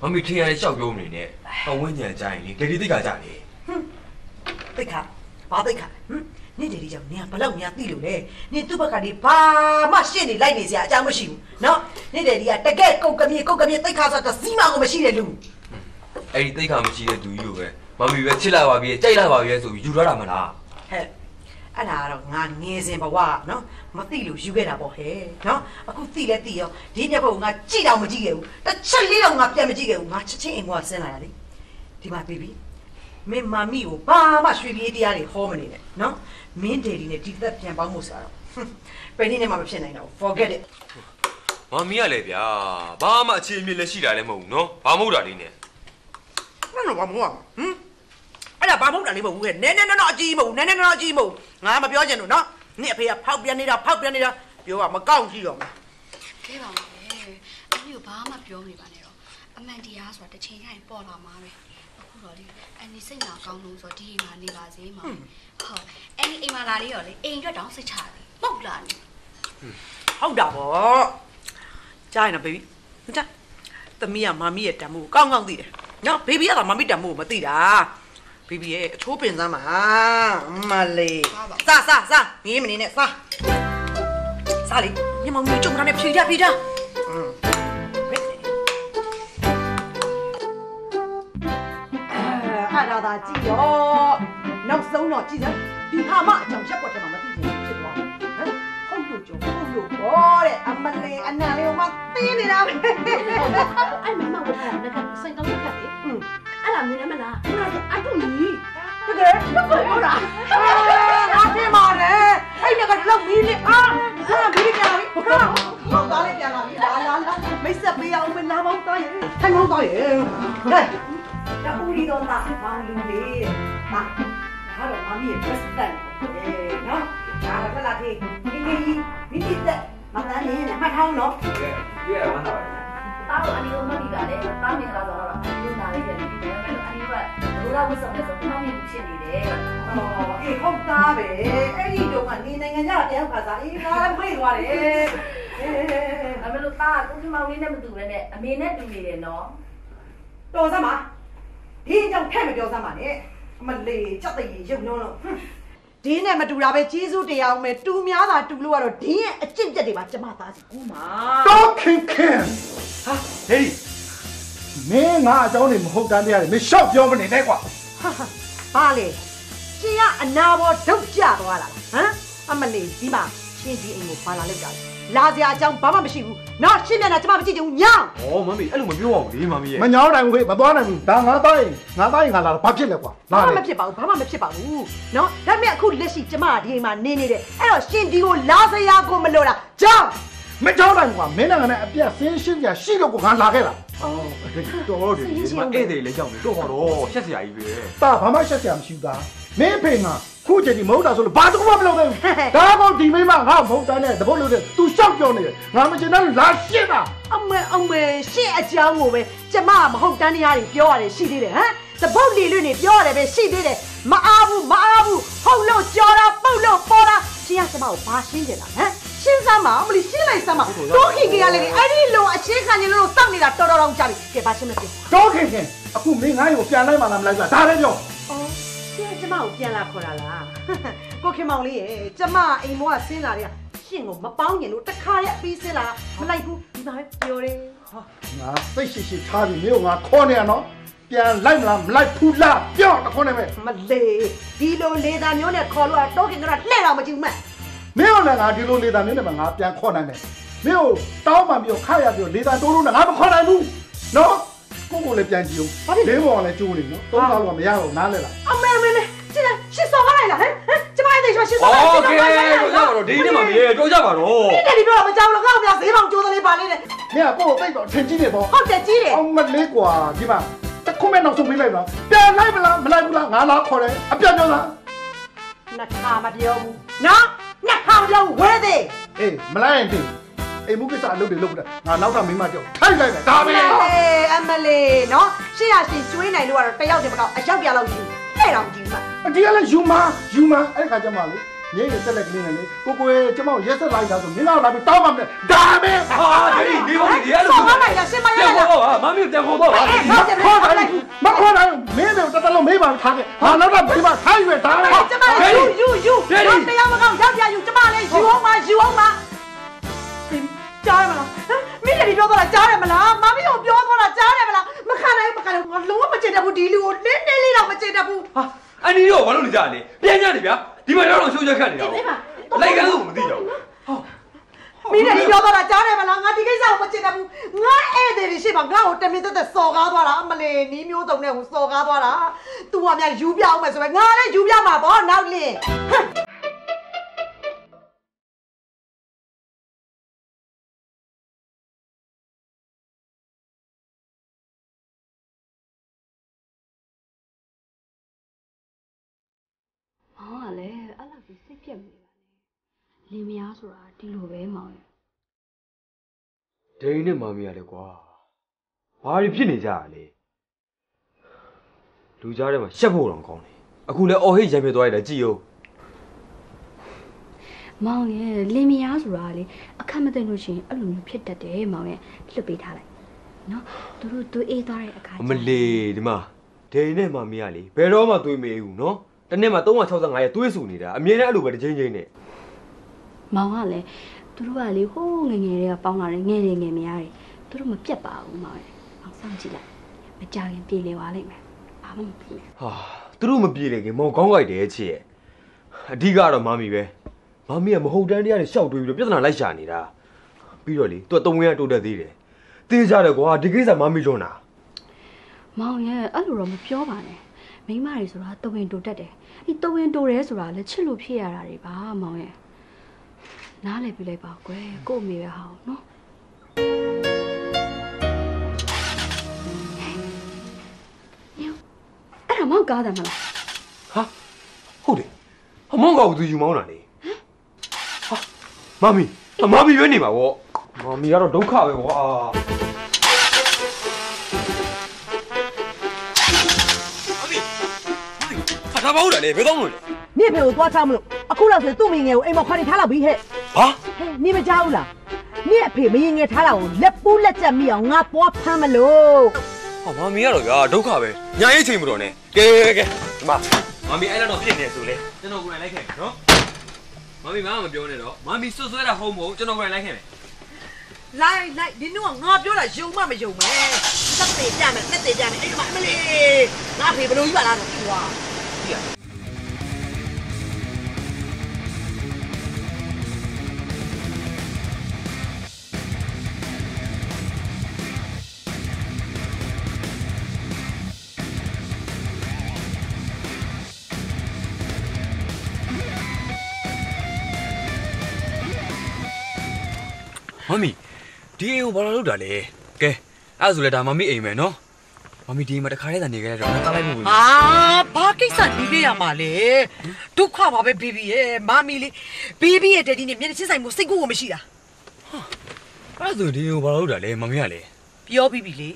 မမီထင်ရတဲ့ရှောက်ပြောမနေနဲ့အဝင်းညံကြရင်လေဒေဒီတိတ်ကကြတယ်တိတ်ခါဘာတိတ်ခါဟမ် နေ့တည်းကြောင့်နင်ကဘလောက်များသိလို့လဲနင်သူ့ဘက်ကနေဘာမှရှင့်နေလိုက်နေစရာအကြောင်းမရှိဘူးနော်နေ့တည်းကတကယ်ကုတ်ကမြင်းကုတ်ကမြင်းတိတ်ခါဆိုတော့စီးမကိုမရှိတဲ့လူအဲ့ဒီတိတ်ခါမရှိတဲ့သူကြီးကိုပဲမမီပဲချစ်လာပါပြီကြိုက်လာပါပြီဆိုပြီးယူထားတာမလားဟဲ့အဲ့ဒါကတော့ငါငယ်စဉ်ဘဝနော်မသိလို့ယူခဲ့တာပေါ့ဟဲ့နော်အခုသိလဲသိရောဒီမျက်ပုံငါကြည့်တော့မကြည့်ခဲ့ဘူးတစ်ချက်လေးတော့ငါပြန်မကြည့်ခဲ့ဘူးငါချက်ချင်းအိမ်ကဆင်းလာရလေဒီမှာဘေဘီမင်းမမီကိုဘာမှရွှေပြေးတရားတွေဟောမနေနဲ့နော် မင်းဒေဒီနဲ့ဒီသက်ပြန်ပေါင်းဖို့ဆိုတော့ဟွန်းဘယ်နည်းနဲ့မှမဖြစ်နိုင်တော့ဘူး forget it မမီကလည်းဗျာဘာမှအခြေအမြစ်လည်းရှိတာလည်းမဟုတ်ဘူးနော်ဘာမဟုတ်တာလေးနဲ့မင်းတို့ဘာမဟုတ်ဟမ်အဲ့ဒါဘာမဟုတ်တာလေးမဟုတ်ဘူးခဲ့နဲနဲနော်အကြီးမဟုတ်နဲနဲနော်အကြီးမဟုတ်ငါမပြောချင်ဘူးနော်နင့်အဖေကဖောက်ပြန်နေတာဖောက်ပြန်နေတာပြောကမကောက်ရှိတော့မှာခဲပါဦးပဲအမေကိုဘာမှပြောနေပါနဲ့တော့အမှန်တရားဆိုတာတစ်ချိန်ကျရင်ပေါ်လာမှာပဲအခုတော့လေ အန်ဒီစိတ်နာကောင်းလို့ဆိုတော့ဒီအိမ်မှာနေပါစေမှာဟုတ်အန်ဒီအိမ်မှာလာလေးရောလေအိမ်အတွက်တောင်းစိတ်ချတယ်ပုတ်လာနေဟုတ်တာဗောကြားရင်နော်ဘေဘီမကြားသမီးကမမီးရဲ့တံမိုးကောင်းကောင်းသိတယ်နော်ဘေဘီကတော့မမီးတံမိုးမသိတာဘေဘီရဲ့အချိုးပင်စမ်းပါမလေးစားစားစားမင်းမနေနဲ့စားစားလေညမောင်မျိုးကြုံတာနဲ့ဖြေကြဖြေကြอืม အဲ့ဒါသာကြည့်ရောနောက်ဆုံးတော့ကြည့်စမ်းဒီဟာမအကြောင်းချက်ပေါ်တယ်မှာမသိချင်ဘူးဖြစ်သွားတယ်ဟမ်ဟုတ်လို့ကြောဟုတ်လို့ဘောတဲ့အမလေးအနံလေးကမှသိနေတာပဲအဲ့မမဝတ်ထားတဲ့ကစိတ်ကောင်းတဲ့ကလေอืมအဲ့ဒါမြင်ရမလားအဲ့ဒါအတူကြီးတကယ်တော့ပြောတာအာအဖေမာတယ်အဲ့ဒါကတော့မီးလေးအာအာမီးပြန်လာပြီဟာဟောသားလေးပြန်လာပြီလာလာလာမိတ်ဆက်ပေးအောင်မလာပေါင်းသားရဲ့ထိုင်ပေါင်းသားရဲ့ဟဲ့ တပူရီတော့မှမောင်လူလေးတဲ့မဒါတော့မမီးရဲ့ first time ပဲနော်ဒါတော့ဖလာသေးဒီဒီမိမိတက်မတန်းနေနဲ့မှတ်ထားအောင်နော်ဒီရမှန်းတော့ပါတော့အနီကိုမပြီးပါနဲ့ပါမင်္ဂလာဆိုတော့အနီကိုနာလေးရတယ်အနီကဒိုလာဝတ်ဆောင်လဲဆိုမှမပြီးဖြစ်နေတယ်အော်အေးဟုတ်သားပဲအဲ့ဒီတော့ကနေနိုင်ငံခြားတယောက်ခါစားအေးငါလည်းမေ့သွားတယ်အဲအမေတို့သားကကိုကြီးမောင်လေးနဲ့မတူဘဲနဲ့အမေနဲ့တူနေတယ်နော်တော်စမ်းပါ ဒီကြောင့်ထက်မပြောစမ်းပါနဲ့အမလေးကြက်တရေရုပ်လုံးလို့ဒီနဲ့မတူတာပဲကြီးစုတရားအောင်ပဲတူများတာတူလို့ကတော့ဒီရဲ့အကျင့်ပြက်တွေပါကျမသားစီကူးမှာတော့ခင်ခင်ဟာဟေးမင်းငါအကြောင်းနေမဟုတ်တန်းတရားတွေမင်းရှောက်ပြောမနေနဲ့ကွာဟာဟာဘာလဲရှင်ကအနာဘောဒုတ်ကြသွားတာဟမ်အမလေးဒီမှာရှင်ဒီအိမ်ကိုဘာလာလောက်တာလဲလာစရာအကြောင်းဘာမှမရှိဘူး နော်ရှင်းမြန်တာကျမမကြည့်ချင်ဘူးညောင်းဩမမေအဲ့လိုမပြောအောင်လေမမေရဲ့မညောင်းနိုင်ဘူးခေမသွားနိုင်ဘူးဒါငါသားရင်ငါသားရင်ငါလာတော့ဘာဖြစ်လဲကွာလာဘာမှမဖြစ်ပါဘူးဘာမှမဖြစ်ပါဘူးနော်ဒါပေမဲ့အခုလက်ရှိကျမဒီအိမ်မှာနေနေတယ်အဲ့တော့ရှင်ဒီကိုလာစရာကိုမလိုလားကြောင်းမကြောက်နိုင်ကွာမင်းနဲ့ငါနဲ့အပြတ်ဆင်းရှင်းကြရှိလို့ကိုငါလာခဲ့တာအော်တော်တော့ဒီမှာဧည့်သည်လည်းကြောက်နေတော့ဟောတော့ရှက်စရာကြီးပဲတာဘာမှရှက်စရာမရှိဘူးသား မင်းဖေငါခုချိန်ဒီမဟုတ်တာဆိုလို့ဘာတစ်ခုမှမလုပ်ခဲ့ဘူးဒါကောဒီမိမငါ့ကိုမဟုတ်တန်းနဲ့တပုတ်လို့တဲ့ तू ရှောက်ပြောနေတယ်ငါမချင်တဲ့လာရှင်းတာအမေအမေရှင့်အကြောင်းကိုပဲကျမကမဟုတ်တန်းတရားတွေပြောရတယ်ရှိသေးတယ်ဟမ်တပုတ်လီလွင့်နေပြောရတယ်ပဲရှိသေးတယ်မအားဘူးမအားဘူးဟုတ်လို့ကြော်တာပုတ်လို့ပေါ်တာရှင်ကကျမကိုဘာရှင်းကြတာဟမ်ရှင်းစမ်းပါအမလီရှင်းလိုက်စမ်းပါတို့ခိကရလေအဲ့ဒီလိုအချင်းခံနေလို့စောင့်နေတာတော်တော်တော်ကြာပြီကဲဘာရှင်းမပြောတော့ခင်ခင်အခုမင်းငါ့ကိုပြန်လိုက်မှလားမလိုက်ဘူးလားဒါလည်းပြောအော် ရှင်ကကျမကိုပြန်လာခေါ်တာလားကိုခင်မောင်လေးရဲ့ကျမအိမ်မောကဆင်းလာတဲ့ရှင်ကိုမပေါင်းကျင်လို့တခါရဲ့အပြီးဆင်းလာမလိုက်ဘူးဒီမှာပဲပြောတယ်ငါစိတ်ရှိရှိထားပြီးမင်းကငါခေါ်နေရနော်ပြန်လိုက်မလားမလိုက်ဘူးလားပြောတခေါ်နေမယ်မလေးဒီလိုလေသာမျိုးနဲ့ခေါ်လို့တော့ခင်ကတော့လှဲ့တော့မကြည့်ဘူးမဲ့မင်းကလည်းငါဒီလိုလေသာမျိုးနဲ့မှငါပြန်ခေါ်နိုင်တယ်မင်းကိုတောင်းပန်ပြီးခါရပြီးလေသာတိုးလို့ငါမခေါ်နိုင်ဘူးနော် ကိုကိုလည်းပြန်ကြည့်အောင်လေးပေါ်ကလည်းကျိုးနေနော်သုံးစားလို့မရတော့နားလဲလား အမေအမေမေရှင်းရှင်းစော်လိုက်လားဟမ်ကျမရဲ့ရှင်းစော် โอ လိုက် เคတော့ကြပါတော့ဒီနေ့မှမရေတော့ကြပါတော့ ဒီတက်ဒီပြောတော့မကြောက်လို့ငါ့ကိုပြဈေးပေါင်ကျိုးတယ်ပါလေတဲ့ မင်းကကိုကိုသိတော့ထင်ကြီးနေပေါ့ ဟုတ်တယ်ကြီးတယ် အောင်မလေးကွာဒီမှာတခုမဲ့နောက်ဆုံးပေးလိုက်လားပြန်လိုက်မလားမလိုက်ဘူးလားငါလာခေါ်တယ်အပြတ်ပြောလား နှစ်ခါမပြောဘူးနော်နှစ်ခါမပြောဘူးဝဲသေး အေးမလိုက်ရင်ဒီ အိမ်မှုကိစ္စအလုပ်တွေလုပ်တာငါနောက်တော့မိမကြောက်ထိုက်လိုက်တယ်ဒါပဲအမလေးနော်ရှေ့ရရှင်ကျွေးနိုင်လို့ကတော့တယောက်တည်းမကောက်အယောက်ပြလောက်ယူအဲ့တော့ကြည့်မှာအဒီကလည်းယူမယူမအဲ့ခါကျမှလေညရဲ့ဆက်လက်ကလေးနဲ့လေကိုကိုရဲ့ကျမကိုရက်ဆက်လိုက်တာဆိုမင်းကတော့လာပြီးတောင်းပါမယ်ဒါပဲဟာဒယ်ဒီဒီဘုံဒီအဲ့လိုဆောင်းလိုက်ရရှင်မရပြန်ရခေါ်တော့မမီပြန်ခေါ်တော့ပါအဲ့ဟုတ်တယ်ခေါ်တယ်မခေါ်တယ်မင်းတို့တော်တော်မေးပါထားခဲ့ဟာနောက်တော့မိမထိုက်ရွယ်ဒါပဲကျမယူယူယူတော့တရားမကောက်ရောက်ပြယူကျမလည်းယူအောင်ပါယူအောင်ပါ ကြားရမလားမင်းလည်းပြောတော့ကြားရမလားမမီးကိုပြောတော့ကြားရမလားမခံနိုင်မခံနိုင်ငါလုံးဝမချင်တတ်ဘူးဒီလူကိုနင်းနေလေးတော့မချင်တတ်ဘူးဟာအန်ဒီတော့ဘာလို့နေကြလဲပြန်ကြတယ်ဗျာဒီမှာတော့ရှုံးချက်ခတ်နေတာပေါ့လိုက်ကန်းလို့မသိတော့မင်းလည်းပြောတော့ကြားရမလားငါဒီကိစ္စကိုမချင်တတ်ဘူးငါဧည့်သည်တွေရှိမှငါ့ကိုတမင်သက်သက်စော်ကားသွားတာအမလေးနီးမျိုးစုံနဲ့ဟိုစော်ကားသွားတာ तू ကများယူပြအောင်မယ်ဆိုပဲငါလည်းယူပြမှာပေါ့နောက်လင်း အဲ့လောက်ကြီးစိတ်ပြက်နေပါနဲ့လင်မယားဆိုတာဒီလိုပဲမောင်ရဲ့ဒယ်ဒီနဲ့မမီရတယ်ကွာဘာတွေဖြစ်နေကြရလဲလူကြားထဲမှာရှက်ဖို့တော့ကောင်းတယ်အခုလဲအော်ဟိတ်ရိုက်ပြသွားရတယ်ကြည်ဦးမောင်ရဲ့လင်မယားဆိုတာလေအခက်မသိလို့ရှိရင်အဲ့လိုမျိုးဖြစ်တတ်တယ်မောင်ရဲ့လွတ်ပေးထားလိုက်နော်သူတို့သူအေးသွားတဲ့အခါအမလေးဒီမှာဒယ်ဒီနဲ့မမီရလေဘယ်တော့မှသွေးမေးဘူးနော် တစ်နေ့မှာ365ရက်သွေးဆူနေတာအမြဲတမ်းအဲ့လိုပဲတစ်ချိန်ချိန်နဲ့မောင်ကလည်းသူတို့ကလေဟိုးငယ်ငယ်တွေကပေါင်းလာတယ်ငယ်တယ်ငယ်မယားတွေသူတို့မပြတ်ပါဘူးမောင်ရဲ့မောင်စောင့်ကြည့်လိုက်မကြခင်ပြေလေသွားလိမ့်မယ်ဘာမှမဖြစ်နဲ့ဟာသူတို့မပြေလေခင်မောင်ကောင်းကြိုက်တယ်ချစ်ရဲ့အဓိကတော့မမီပဲမမီကမဟုတ်တန်းတရားတွေရှောက်တွေးပြီးတော့ပြဿနာလိုက်ရှာနေတာပြီးတော့လေသူကတုံဝင်ရတိုးတက်သေးတယ်တေးကြတယ်ကွာဒီကိစ္စမမီလွန်တာမောင်ရဲ့အဲ့လိုတော့မပြောပါနဲ့ မိန်းမတွေဆိုတာတဝင်းတိုတတ်တယ်အဲ့တဝင်းတိုတယ်ဆိုတာလည်းချစ်လို့ဖြစ်ရတာတွေပါမောင်ရဲ့နားလည်ပြလိုက်ပါကွယ်ကို့အမေပဲဟာနော်ညအဲ့ဒါမောင်ကားတယ်မလားဟာဟုတ်တယ်အမောင်ကောက်သူယူမောင်းတာလေဟာမမီအမမီပဲနေပါဗောမမီကတော့ဒုက္ခပဲကွာဟာ ပါဦးတယ်လေဘယ်တော့မှမလဲနေဖေကိုသွားချမလို့အခုလောက်ဆိုသူ့မိငယ်ကိုအိမ်မခွာနေထားလောက်ပြီဟဲ့ဟာဟဲ့နေမကြောက်ဘူးလားနေအဖေမရင်ငယ်ထားတာကိုလက်ပူးလက်ချက်မိအောင်ငါပွားဖမ်းမလို့ဟောမမီကတော့ဗျာဒုက္ခပဲညာရေးချိန်မတော်နဲ့ကဲကဲကဲဒီမှာမမီအဲ့လောက်တော့ဖြစ်နေဆိုလေကျွန်တော်ကိုယ်တိုင်လိုက်ခဲ့မယ်နော်မမီဘာမှမပြောနဲ့တော့မမီဆွဆွဲတာဟုတ်မဟုတ်ကျွန်တော်ကိုယ်တိုင်လိုက်ခဲ့မယ်လိုက်လိုက်ဒီနုကငါပြောတာယုံမမယုံမဲသက်သေးကြမယ်သက်သေးကြမယ်အဲ့မှာမလေးငါဖေဘလို့ကြီးပါလားတော့ကွာ မမီဒီအိမ်ကိုဘာလို့လုပ်တာလဲကဲအဲ့ဒါဆိုလဲဒါမမီအိမ်မယ်နော် မမီဒီအိမ်မှာတခါတည်းသာနေခဲ့ရတော့ငါတားလိုက်ဖို့ပဲအာဘာကိစ္စဒီခဲ့ရမှာလဲဒုက္ခပါပဲဘေဘီရဲ့မမီလေးဘေဘီရဲ့တက်ဒီနဲ့မျက်နှာချင်းဆိုင်မှုစိတ်ကူးကိုမရှိတာအဲ့ဒါဆိုဒီအိမ်ကိုဘာလို့လုပ်တာလဲမမီကလေပြောပြီးပြီလေ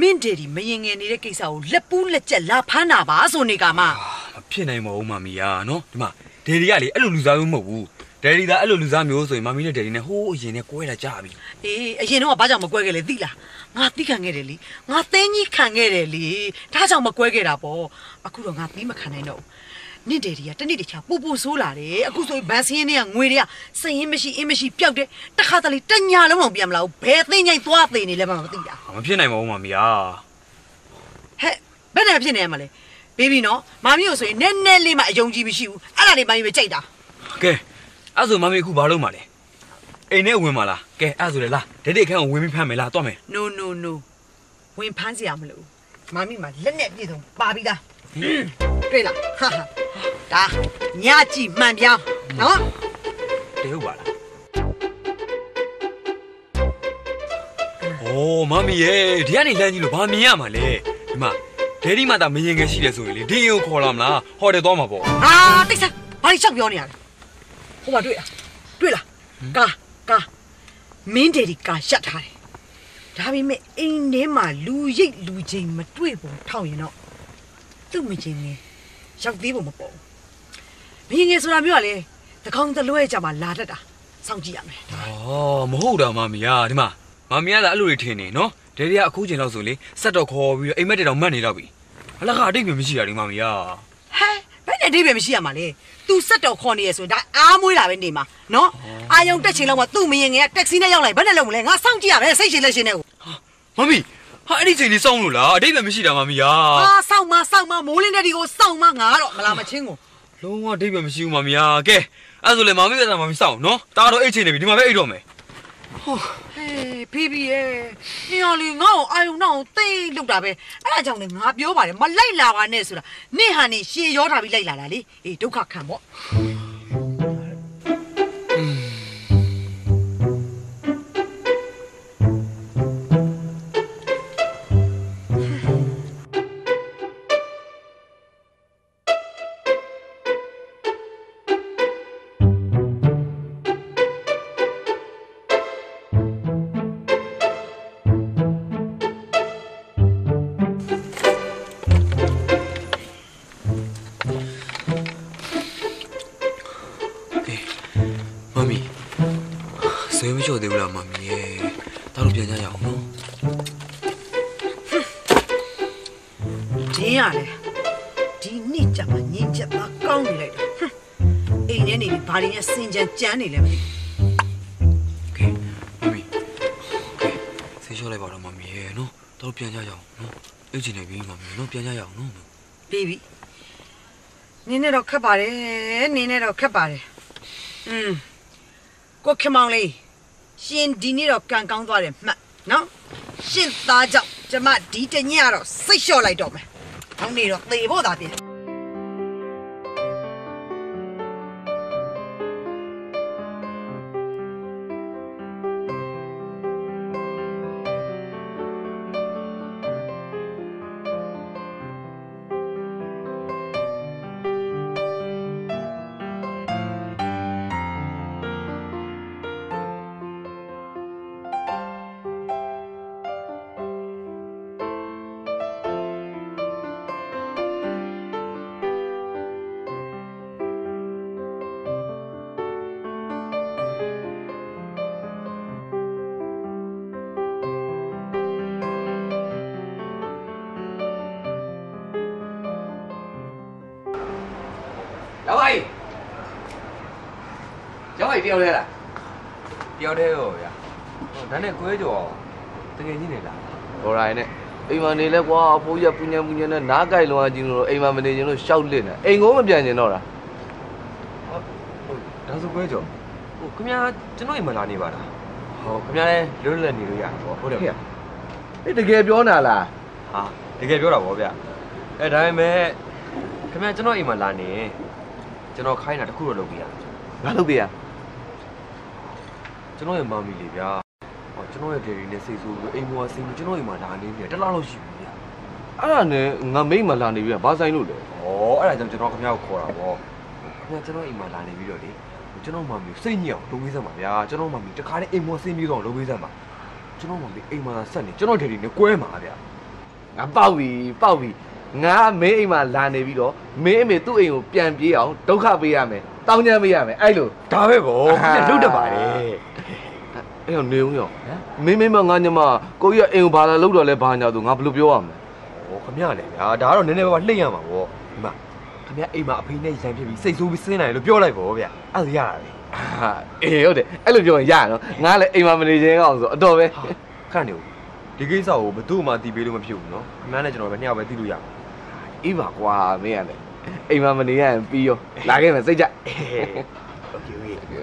မင်းဒေဒီမရင်ငယ်နေတဲ့ကိစ္စကိုလက်ပူးလက်ချက်လာဖမ်းတာပါဆိုနေကမှမဖြစ်နိုင်မဟုတ်မမီယာနော်ဒီမှာဒယ်ဒီကလေအဲ့လိုလူစားမျိုးမဟုတ်ဘူး ဒယ်ဒီသားအဲ့လိုလူစားမျိုးဆိုရင်မမီနဲ့ဒယ်ဒီနဲ့ဟိုးအရင်နဲ့ကွဲတာကြာပြီအေးအရင်တော့ကဘာကြောင့်မကွဲခဲ့လဲသိလားငါသိခံခဲ့တယ်လေငါသိန်းကြီးခံခဲ့တယ်လေဒါကြောင့်မကွဲခဲ့တာပေါ့အခုတော့ငါသိမခံနိုင်တော့ဘူးနင့်ဒေဒီကတနေ့တခြားပူပူဆိုးလာတယ်အခုဆိုရင်ဗန်စင်းတွေကငွေတွေကစရင်မရှိအင်းမရှိပျောက်တယ်တခါတလေတညာလုံးအောင်ပြန်မလာဘူးဘယ်သိန်းချိုင်သွားသေးနေလဲမှမသိတာမဖြစ်နိုင်ပါဘူးမမီယာဟဲ့ဘယ်နဲ့ဖြစ်နေရမလဲဘေဘီနော်မာမီကိုဆိုရင်နည်းနည်းလေးမှအယုံကြည်မရှိဘူးအဲ့ဒါလေးမာမီပဲကြိုက်တာကဲ အဲ့ဆိုမမီအခုဘာလုပ်မှာလဲအိမ်နဲ့ဝင်မှာလားကဲအဲ့ဆိုလေလာဒက်ဒက်ခန်းကိုဝင်ပြီးဖမ်းမယ်လားတွားမယ် no no no ဝင်ဖမ်းစရာမလိုဘူးမာမီမှာလက်နဲ့ပြည့်စုံပါပြီးသားတွေ့လားဟာဟာဒါညကြည့်မှန်ပြောင်းနော်တရုပ်ပါလားโอ้မမီရဲ့ဒီကနေလမ်းကြီးလို့ဘာမြင်ရမှာလဲဒီမှာဒယ်ဒီမှသာမရင်ငယ်ရှိတယ်ဆိုရင်လေဒီအိမ်ကိုခေါ်လာမလားဟိုတယ်သွားမှာပေါ့ဟာတိတ်ဆာဘာလို့ရှောက်ပြောနေရလဲ ဟိုမှာတွေ့လားတွေ့လားကာကာမင်းတယ်ဒီကာရှက်ထားတယ်ဒါပေမဲ့အိမ်ထဲမှာလူရိတ်လူချင်းမတွေ့ပုံထောက်ရင်တော့သူ့မချင်းနေရောက်သေးပုံမပေါ်ဘူးမင်းငယ်ဆိုတာမျိုးကလေတကောင်တလွဲကြမှာလာတတ်တာစောင့်ကြည့်ရမယ်အော်မဟုတ်တာမမီယာဒီမှာမမီယာကအဲ့လိုတွေထင်နေနော်ဒယ်ဒီကအခုချိန်လောက်ဆိုလေစက်တော့ခေါ်ပြီးတော့အိမ်မက်တွေတော့မတ်နေတော့ပြီအလကအတိတ်ပဲမရှိတာဒီမမီယာဟဲဘယ်နဲ့အဓိပ္ပာယ်မရှိရမှာလဲ तू စက်တော်ခေါ်နေရဆိုရင်ဒါအားမွေးတာပဲနေမှာနော်အာယုံတက်ချိန်လောက်မှာသူ့မရင်ငယ်ကတက်ဆီနဲ့ရောက်လိုက်ဘယ်နဲ့လုံးမလဲငါစောင့်ကြည့်ရမယ်စိတ်ရှင်လက်ရှင်နဲ့ကိုမမီဟာအဲ့ဒီချိန်လေးစောင်းလို့လားအတိတ်ပဲမရှိတာမမီယာအာစောင့်မစောင့်မမိုးလင်းတဲ့ဒီကိုစောင့်မငါတော့မလာမချင်းကိုလုံးဝအတိတ်ပဲမရှိဘူးမမီယာကဲအဲ့ဆိုလေမမီပြဿနာမမီစောင်းနော်တားတော့အိတ်ချိန်နေပြီဒီမှာပဲအိတ်တော့မယ်ဟေး ဖေးပြီးရဲ့ညော်လီငါ့ကိုအာယုံနောက်သိလောက်တာပဲအဲ့ဒါကြောင့်လေငါပြောပါတယ်မလိုက်လာပါနဲ့ဆိုတာနေ့ဟာနေရှေရောထားပြီးလိုက်လာတာလေအေးဒုက္ခခံပေါ့ င်ကြံကြမ်းနေလဲမသိဆေးလျှော့လိုက်ပါတော့မမီရဲ့နော်တားလို့ပြန်ကြရအောင်နော်အိတ်ချိန်နေပြီမမီနော်ပြန်ကြရအောင်နော်ပြီးပြီနင်းနဲ့တော့ခက်ပါတယ်နင်းနဲ့တော့ခက်ပါတယ်อืมကိုခင်မောင်လေးရှင်ဒီနေ့တော့ကန်ကောင်းသွားတယ်မှတ်နော်ရှင်သားကြောင့်ကျမဒီတညတော့စိတ်လျှော့လိုက်တော့မယ်။နောက်နေ့တော့သေဖို့သာပြင် တယောက်လဲလားတယောက်တည်းရောဗျာဟိုဒါနဲ့ကွဲကြော်တကယ်ကြီးနေလားဘော်ရိုင်းနဲ့အိမ်မှာနေလဲကွာအဖိုးကြီးကပူညံပူညံနဲ့နားကြိုက်လွန်အချင်းလို့အိမ်မှာမနေချင်လို့ရှောက်လစ်နေအိမ်ကိုမပြန်ချင်တော့တာဒါဆိုကွဲကြော်ဟိုခင်ဗျာကျွန်တော်အိမ်မှာလာနေပါလားဟောခင်ဗျာလည်းလွတ်လွတ်နေလို့ရတာပေါ့ဟုတ်တယ်ဗျာအေးတကယ်ပြောနာလားဟာတကယ်ပြောတာဗောဗျအဲဒါပေမဲ့ခင်ဗျာကျွန်တော်အိမ်မှာလာနေကျွန်တော်ခိုင်းတာတစ်ခုတော့လုပ်ပြရငါလုပ်ပြရ ကျွန်တော်ရဲ့မမီလေးဗျာဟောကျွန်တော်ရဲ့ဒေဒီနဲ့စိတ်ဆိုးပြီးအိမ်ပေါ်ဆင်းပြီးကျွန်တော်အိမ်မှာလာနေတယ်တစ်လားလောက်ရှိပြီဗျာအဲ့ဒါနဲ့ငါမိတ်မလာနေပြီဘာဆိုင်လို့လဲဩအဲ့ဒါကြောင့်ကျွန်တော်ခင်ဗျာကိုခေါ်တာဗောခင်ဗျာကျွန်တော်အိမ်မှာလာနေပြီးတော့လေကျွန်တော်မမီစိတ်ညစ်အောင်လုပ်ပေးစမ်းပါဗျာကျွန်တော်မမီတခါတည်းအိမ်ပေါ်ဆင်းပြီးတော့လုပ်ပေးစမ်းပါကျွန်တော်မမီအိမ်မှာဆက်နေကျွန်တော်ဒေဒီနဲ့ကွဲမှာဗျာငါပေါက်ပြီပေါက်ပြီငါမင်းအိမ်မှာလာနေပြီးတော့မင်းအမေသူ့အိမ်ကိုပြန်ပြေးအောင်ဒုက္ခပေးရမယ်တောင်းကြမ်းပေးရမယ်အဲ့လိုဒါပဲဗောခင်ဗျာလုတ်တတ်ပါတယ် အဲ့တော့နေဦးရောမင်းမင်းမငါညမကိုကြီးကအိမ်ကိုဘာလာလောက်တော့လဲဘာညာသူငါဘယ်လိုပြောရမလဲ ။ဟောခမရလေဗျာဒါကတော့နည်းနည်းပါးပါးလှိမ့်ရမှာပေါ့။ဒီမှာခမရအိမ်မှာအဖေနဲ့ရန်ဖြစ်ပြီးစိတ်ဆိုးပြီးစင်းနိုင်လို့ပြောလိုက်ပေါ့ဗျာ။အဲ့ဒါရတာလေ ဟာအေးဟုတ်တယ်အဲ့လိုပြောရင်ရရနော်ငါလည်းအိမ်မှာမနေခြင်းကောင်းဆိုအတော်ပဲ ။ခန့်နေဦး။ဒီကိစ္စကိုဘယ်သူမှတီးပေးလို့မဖြစ်ဘူးနော်။ခမရနဲ့ကျွန်တော်ပဲနှစ်ယောက်ပဲတီးလို့ရမှာ အေးပါကွာမင်းကလည်းအိမ်မှာမနေရရင်ပြီးရောလာခဲ့မယ်စိတ်ကြ ။โอเคโอเค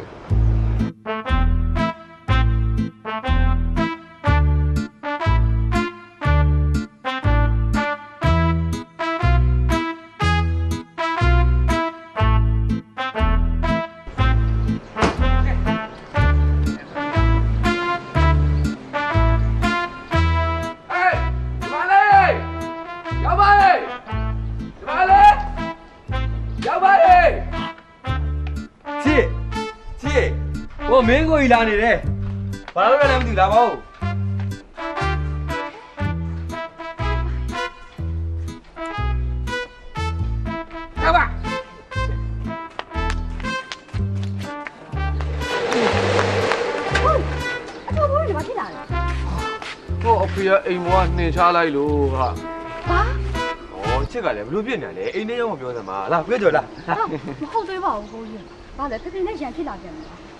ကိုကြီးလာနေတယ်ဘာလို့လဲလည်းမသိလားဘောအဖေဘိုးကဘာဖြစ်လာလဲဟိုအဖေကအိမ်ဘွားနှင်ချလိုက်လို့ဟာဘာဩချစ်ကလည်းဘလို့ပြစ်နေလဲအိမ်ထဲရောက်မပြောစမ်းပါလာပြောကြလားမဟုတ်သေးပါဘူးဘိုးကြီးဘာလဲဖေဖေနဲ့ရန်ဖြစ်လာပြန်လား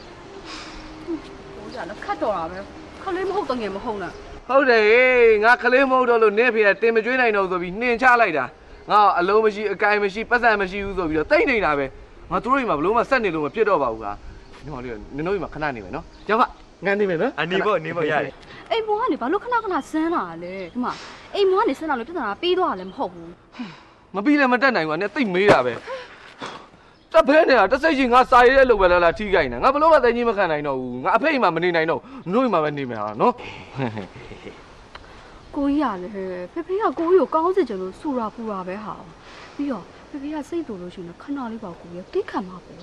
ဘိုးကြီးကလည်းခတ်တော်တာပဲခလေးမဟုတ်တငယ်မဟုတ်လားဟုတ်တယ်ဟေးငါကလေးမဟုတ်တော့လို့နေဖေကတင်မကျွေးနိုင်တော့ဆိုပြီးနှင်ချလိုက်တာငါအလုံးမရှိအကိုင်မရှိပတ်စံမရှိဘူးဆိုပြီးတော့တိတ်နေတာပဲငါတို့အိမ်မှာဘလို့မှဆက်နေလို့မဖြစ်တော့ပါဘူးကွာညီမလေးကနင်တို့အိမ်မှာခဏနေမယ်နော်ကျောင်းကငန်းနေမယ်နော်အနေပေါ့အနေပေါ့ရတယ်အိမ်ဘွားကနေဘာလို့ခဏခဏဆန်းလာလဲဒီမှာအိမ်ဘွားကနေဆန်းလာလို့ပြဿနာပြီးသွားတာလည်းမဟုတ်ဘူးမပြီးလည်းမတက်နိုင်ဘူးနဲ့တိတ်မေးတာပဲ တဖဲနေတာတစိတ်ချင်းငါစာရဲတဲ့လို့ပဲလားလားထိခိုက်နေငါဘလို့မှတိုင်ကြီးမခံနိုင်တော့ဘူးငါအဖေအိမ်မှာမနေနိုင်တော့ဘူးတို့အိမ်မှာပဲနေမယ်ဟာနော်ကိုကြီးကလည်းဖေဖေကကိုကြီးကိုကောင်းစေချင်လို့ဆူရာပူရာပဲဟာပြီးတော့ဖေဖေကစိတ်တူလို့ရှိရင်ခဏလေးပါကိုကြီးတိတ်ခံမှာပေါ့ဩ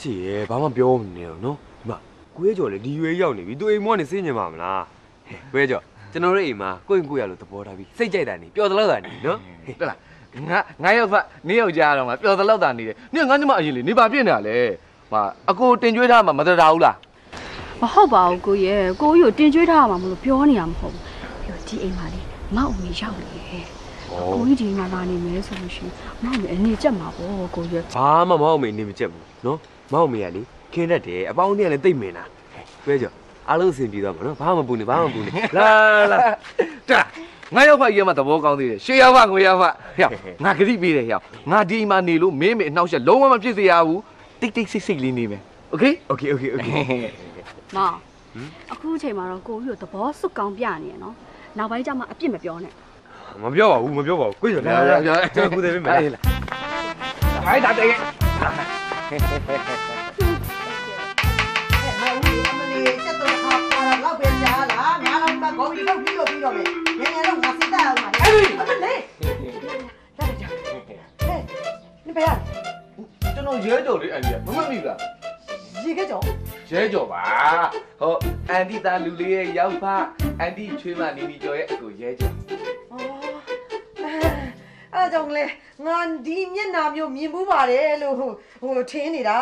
ချစ်ရဲ့ဘာမှပြောမနေတော့နော်ဒီမှာကိုရဲကျော်လေဒီရွေးရောက်နေပြီသူအိမ်မောကနေစင်းညင်ပါမလားကိုရဲကျော်ကျွန်တော်တို့အိမ်မှာကိုယ့်ကိုယ်ရလို့သဘောထားပြီးစိတ်ကြိုက်တာနေပျော်သလောက်တာနေနော်ဟုတ်လား ငါငါရောက်ဖတ်နေရောက်ကြတော့မှပျော်သလောက်တာနေတယ်နေငါညမအရင်လေနေပါပြင့်နေတာလေဟာအကိုတင်ကြွေးထားမှမတတာဘူးလားမဟုတ်ပါဘူးကိုရဲ့ကိုကြီးကိုတင်ကြွေးထားရမှာမလို့ပြောနေရမှာမဟုတ်ဘူးပြီးတော့ဒီအိမ်မှာလေမောက်ဝင်ရောက်နေတယ်ကိုကြီးဒီအိမ်မှာလာနေမယ်ဆိုလို့ရှိရင်မောက်ဝင်အနေချက်မှာပေါ့ကိုရဲ့ဘာမှမဟုတ်မေနေမချက်ဘူးနော်မဟုတ်မေကလေခင်းတတ်တယ်အပေါင်းတည်းကလည်းတိတ်မင်တာကိုရဲကျော်အားလုံးအဆင်ပြေသွားမှာနော်ဘာမှမပူနေဘာမှမပူနေလာလာတာ ငါရောက်ဖတ်ရေးမှသဘောကောင်းသေးတယ်ရှေးရောက်ဖတ်ငွေရောက်ဖတ်ဟဲ့ငါဂရိပေးတယ်ဟဲ့ငါဒီအိမ်မှာနေလို့မင်းမေအနှောက်အယှက်လုံးဝမဖြစ်စေရဘူးတိတ်တိတ်ဆိတ်ဆိတ်လေးနေမယ်โอเค โอเคโอเคโอเค မောင်အခုအချိန်မှာတော့ကိုကြီးကိုသဘောစွတ်ကောင်းပြနေရနော်နောက်ပိုင်းကျမှအပြစ်မပြောနဲ့ မပြောပါဘူးမပြောပါဘူးကိုကျော်လာလာကျွန်တော်ကူတယ်ပြင်မယ်လား ဟိုင်းဒါတဲ့ မဟုတ်ဘူးအမလေးစက်တော့ဟာပါတော့ပဲကြားလားညာတော့မကောင်းပြီးတော့ပြီးတော့ပြီးတော့ပဲန အမလေးရရရဟဲ့နိဘယ်ရကျွန်တော်ရဲကြော်လေးအန်ဒီကမမမိလားရေကကြောရဲကြော်ပါဟောအန်ဒီသားလူလေးရဲ့ရောက်ဖအန်ဒီချွေးမနေနေကြော်ရဲ့အကိုရဲကြော်အဲ့ဒါကြောင့်လေငါဒီမျက်နှာမျိုးမြင်မှုပါတယ်လို့ဟိုဟိုထင်းနေတာ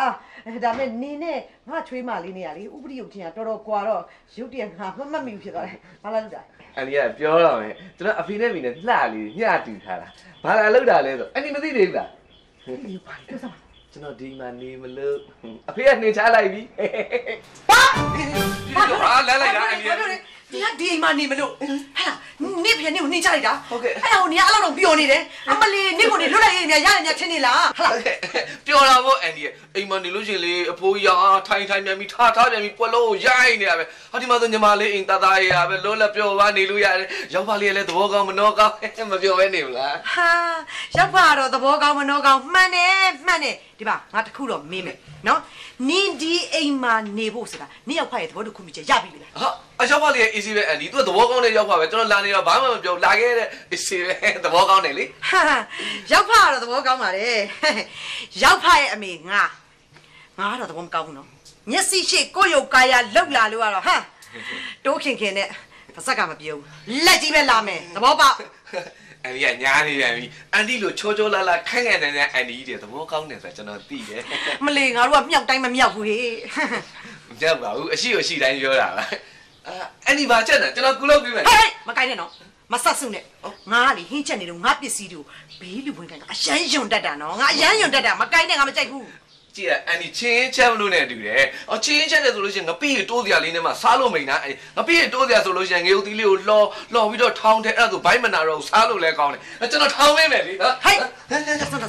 ဒါပေမဲ့နေနဲ့ငါချွေးမလေးနေရလေဥပရိယုတ်ထင်တာတော်တော်ကွာတော့ရုပ်တရက်ငါမမှတ်မိဘူးဖြစ်သွားတယ်ဘာလာလို့တာ အန်ဒီကပြောတော့မယ်ကျွန်တော်အဖေနဲ့မိနဲ့လှလေးညှတူထားတာဘာလာလောက်တာလဲဆိုအန်ဒီမသိသေးဘူးလားဒီဘာလဲပြောစမ်းကျွန်တော်ဒီမှာနေမလို့အဖေကနှင်ချလိုက်ပြီဘာဟာလဲလိုက်တာအန်ဒီဒီကဒီအိမ်မှာနေမလို့ဟဲ့လားနေပြန်နေကိုနှိမ့်ချလိုက်တာဟုတ်ကဲ့အဲ့ဒါကိုနေအဲ့လောက်တော့ပျော်နေတယ်အမလီနေကိုနေလွတ်လိုက်ရည်များရတယ်များထင်နေလားဟာပျော်တာဗောအန်ဒီအိမ်မှာနေလို့ရှိရင်လေအဖိုးကြီးဟာထိုင်ထိုင်ပြန်ပြီးထားထားပြန်ပြီးပွက်လို့ရိုက်နေတာပဲဟာဒီမှာဆိုညီမလေးအိမ်တသားရပဲလုံးလက်ပျော်ပါနေလို့ရတယ်ရောက်ပါလေးလည်းသဘောကောင်းမနှောကောင်းမပျော်ပဲနေဘူးလားဟာရောက်ပါတော့သဘောကောင်းမနှောကောင်းမှန်တယ်မှန်တယ်ဒီပါငါတခုတော့မင်းမယ်နော်နင်းဒီအိမ်မှာနေဖို့ဆိုတာနင်းရောက်ဖတ်ရဲ့သဘောတခုမြချက်ရပြီလေဟာအရောက်ပါလေးရဲ့ easy ပဲအန်ဒီသူကသဘောကောင်းတဲ့ရောက်ပါပဲကျွန်တော်လာနေတော့ဘာမှမပြောလာခဲ့တဲ့ easy ပဲသဘောကောင်းတယ်လေဟာရောက်ဖတ်တော့သဘောကောင်းပါလေရောက်ဖတ်ရဲ့အမေငါငါတော့သဘောမကောင်းဘူးနော်မျက်စိရှိကိုယ့်ရုပ်ကာယလောက်လာလို့ကတော့ဟာတိုးခင်ခင်နဲ့ပါစက်ကမပြေဘူးလက်ကြီးပဲလာမယ်သဘောပေါက်အန်ဒီကညားနေပြန်ပြီအန်ဒီလိုချောချောလာလာခန့်ခန့်နေတဲ့အန်ဒီကြီးတွေသဘောကောင်းတယ်ဆိုကျွန်တော်သိတယ်မလေးငါတို့ကမြောက်တိုင်းမမြောက်ဘူးဟေ့မကြောက်ပါဘူးအရှိကိုအရှိတိုင်းပြောတာပါ အာအန်ဒီဘာချက်နေကျွန်တော်ကုလုပ်ပြီးမယ်ဟေးမကိုင်းနဲ့နော်မဆက်စုနဲ့ငါကလေဟင်းချက်နေတော့ငါပစ္စည်းတွေကိုဘေးလူဝင်ကန်ကအရန်ယွန်တက်တာနော်ငါအရန်ယွန်တက်တာမကိုင်းနဲ့ငါမကြိုက်ဘူး ကြည့်ရအန်ဒီချင်းချက်မလို့နဲ့တူတယ်။အော်ချင်းချက်တယ်ဆိုလို့ရှိရင်ငပိရတိုးစရာလေးနဲ့မှစားလို့မိန်တာအဲ့ငပိရတိုးစရာဆိုလို့ရှိရင်ငေဦးသီးလေးကိုလှော်လှော်ပြီးတော့ထောင်းတယ်အဲ့ဒါဆိုဘိုင်းမနာတော့စားလို့လည်းကောင်းတယ်။အဲ့ကျွန်တော်ထောင်းမင်းမယ်လေနော်ဟိုက်ဆက်ဆက်ဆက်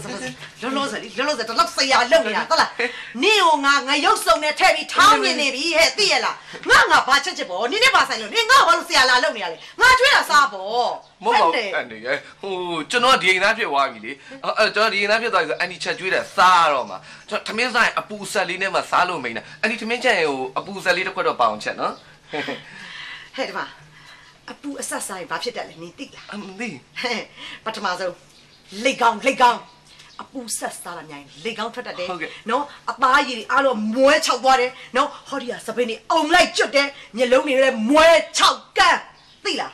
လောလောဆယ်လောလောဆယ်တော့ဆရာလုံနေတာဟုတ်လားနင်းကိုငါငါရုပ်စုံနဲ့ထည့်ပြီးထောင်းမြင်နေပြီဟဲ့သိရလားငါငါဘာချက်ချက်ပေါ့နင်းနဲ့ပါဆိုင်လို့နင်းငါဘာလို့ဆရာလာလုံနေရလဲငါကျွေးတာစားပေါ့မဟုတ်ပါဘူးအန်ဒီရဲ့ဟိုကျွန်တော်ဒီအိမ်သားဖြစ်သွားပြီလေအဲ့ကျွန်တော်ဒီအိမ်သားဖြစ်သွားပြီဆိုအန်ဒီချက်ကျွေးတယ်စားတော့မှာ ကျွန်တော်ထမင်းစားရင်အပူဆက်လေးနဲ့မှစားလို့မိန်တာအန်ဒီထမင်းချက်ရင်ဟိုအပူဆက်လေးတစ်ခွက်တော့ပအောင်ချက်နော်ဟဲ့ဒီမှာအပူအဆက်ဆိုင်ဘာဖြစ်တယ်လဲနင်းသိလားအမသိဟဲ့ပထမဆုံးလိတ်ကောင်းလိတ်ကောင်းအပူဆက်စားလာမြိုင်လေကောင်းထွက်တတ်တယ်ဟုတ်ကဲ့နော်အသားရည်တွေအားလုံးမွဲချောက်သွားတယ်နော်ဟောဒီကစပင်းတွေအုံလိုက်ကျွတ်တယ်မျက်လုံးတွေလည်းမွဲချောက်ကန်း သိလား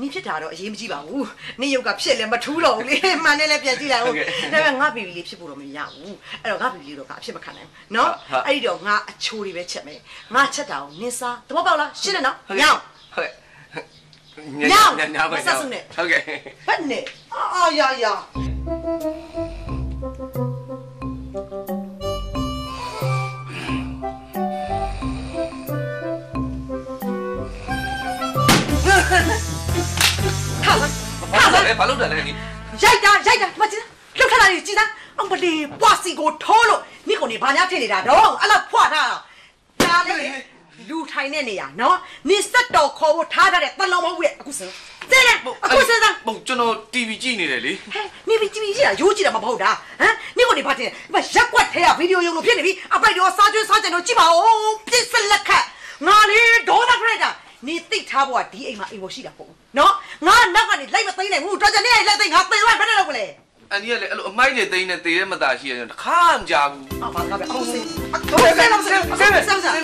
နင်ဖြစ်တာတော့အရေးမကြီးပါဘူးနင်ရုပ်ကဖြစ်လည်းမထူးတော့ဘူးလေမှန်တယ်လည်းပြန်ကြည့်လိုက်ဦးဒါပေမဲ့ငါဘီဘီလေးဖြစ်ဖို့တော့မရဘူးအဲ့တော့ငါဘီဘီလေးတော့ကအဖြစ်မခံနိုင်ဘူးနော်အဲ့ဒီတော့ငါအချိုးတွေပဲချက်မယ်ငါချက်တာကိုနင်စားသဘောပေါက်လားရှင်းတယ်နော်ညောင်းဟုတ်ကဲ့ညောင်းညောင်းညောင်းပဲမဆက်စုနဲ့ဟုတ်ကဲ့ဘယ်နဲ့အာယာယာ လေဘာလို့တယ်လဲဒီရိုက်တာရိုက်တာဒီမှာကြည့်လောက်ခဏလေးကြည့်သားအောင်ပလေပွားစီကိုထိုးလို့နိကိုနေဘာများဖြစ်နေတာတော့အဲ့လောက်ဖွာထားတာဒါလေလူထိုင်တဲ့နေရနော်နေစက်တော်ခေါ်ဖို့ထားထားတဲ့တလုံးမဟုတ်ရဲ့အခုစမ်းစမ်းအခုစမ်းစမ်းဘုံကျွန်တော် TV ကြည့်နေတယ်လေဟဲ့နေပြီကြည့်ကြည့်ရရိုးကြည့်တာမဟုတ်တာဟမ်နိကိုနေဘာတင်ဒီမှာရက်ကွက်ထဲကဗီဒီယိုရုံလို့ဖြစ်နေပြီအပိုက်တော့စားကျွေးစားကြင်တော့ကြည့်ပါဦးပြစ်စက်လက်ခတ်ငါလေဒေါသခရက်တာ နေသိထားဖို့ကဒီအိမ်မှာအိမ်ပေါ်ရှိတာပေါ့နော်ငါနောက်ကနေလိုက်မသိနိုင်ဘူးတော်ကြနေလိုက်သိငါသိသွားဘယ်နဲ့လုပ်မလဲအန်ဒီကလည်းအဲ့လိုအမိုက်နဲ့သိနေသေးတဲ့မသားရှိရတယ်တခါမှမကြားဘူးအာဘာကပဲအောင်စင်တော့ဆဲလားဆဲဆဲဆဲဆဲ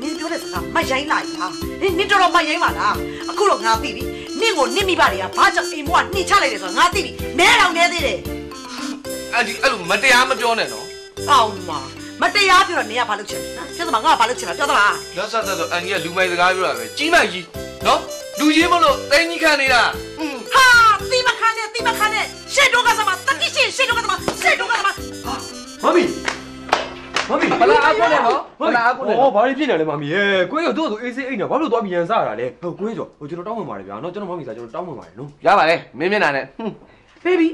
နင်ပြောတဲ့စကားမရိုင်းလိုက်ပါနင်တော်တော်မရိုင်းပါလားအခုတော့ငါသိပြီနင့်ကိုနင့်မိဘတွေကဘာကြောင့်အိမ်ပေါ်ကနှိချလိုက်တယ်ဆိုတော့ငါသိပြီမဲတော်နေသေးတယ်အန်ဒီအဲ့လိုမတရားမပြောနဲ့နော်အောင်ပါ မတရားပြောတော့နင်ကဘာလုပ်ချင်လဲပြောသမားငါဘာလုပ်ချင်လဲပြောသမားလက်ဆက်ဆက်ဆိုအန်ဒီကလူမိုက်စကားပြောတာပဲကြီးမိုက်ကြီးနော်လူကြီးမလို့တင်းကြီးခံနေတာอืมဟာတိမခါနဲ့တိမခါနဲ့ရှေ့တော့ကစားမတတိရှေ့ရှေ့တော့ကစားမရှေ့တော့ကစားမမမီမမီဘလာအကုန်းနဲ့နော်ဘလာအကုန်းနဲ့ဟောဘာလို့ဖြစ်နေလဲမမီရေကိုကြီးတို့ဆိုအေးစေးအိတ်နေဘာလို့သွားပြီးရန်စားတာလဲဟိုကိုကြီးကျော်ဟိုကျွန်တော်တောင်းပန်ပါတယ်ဗျာနော်ကျွန်တော်မမီစားကျွန်တော်တောင်းပန်ပါတယ်နော်ရပါလေမင်းမျက်နှာနဲ့ဟွန်းဘေဘီ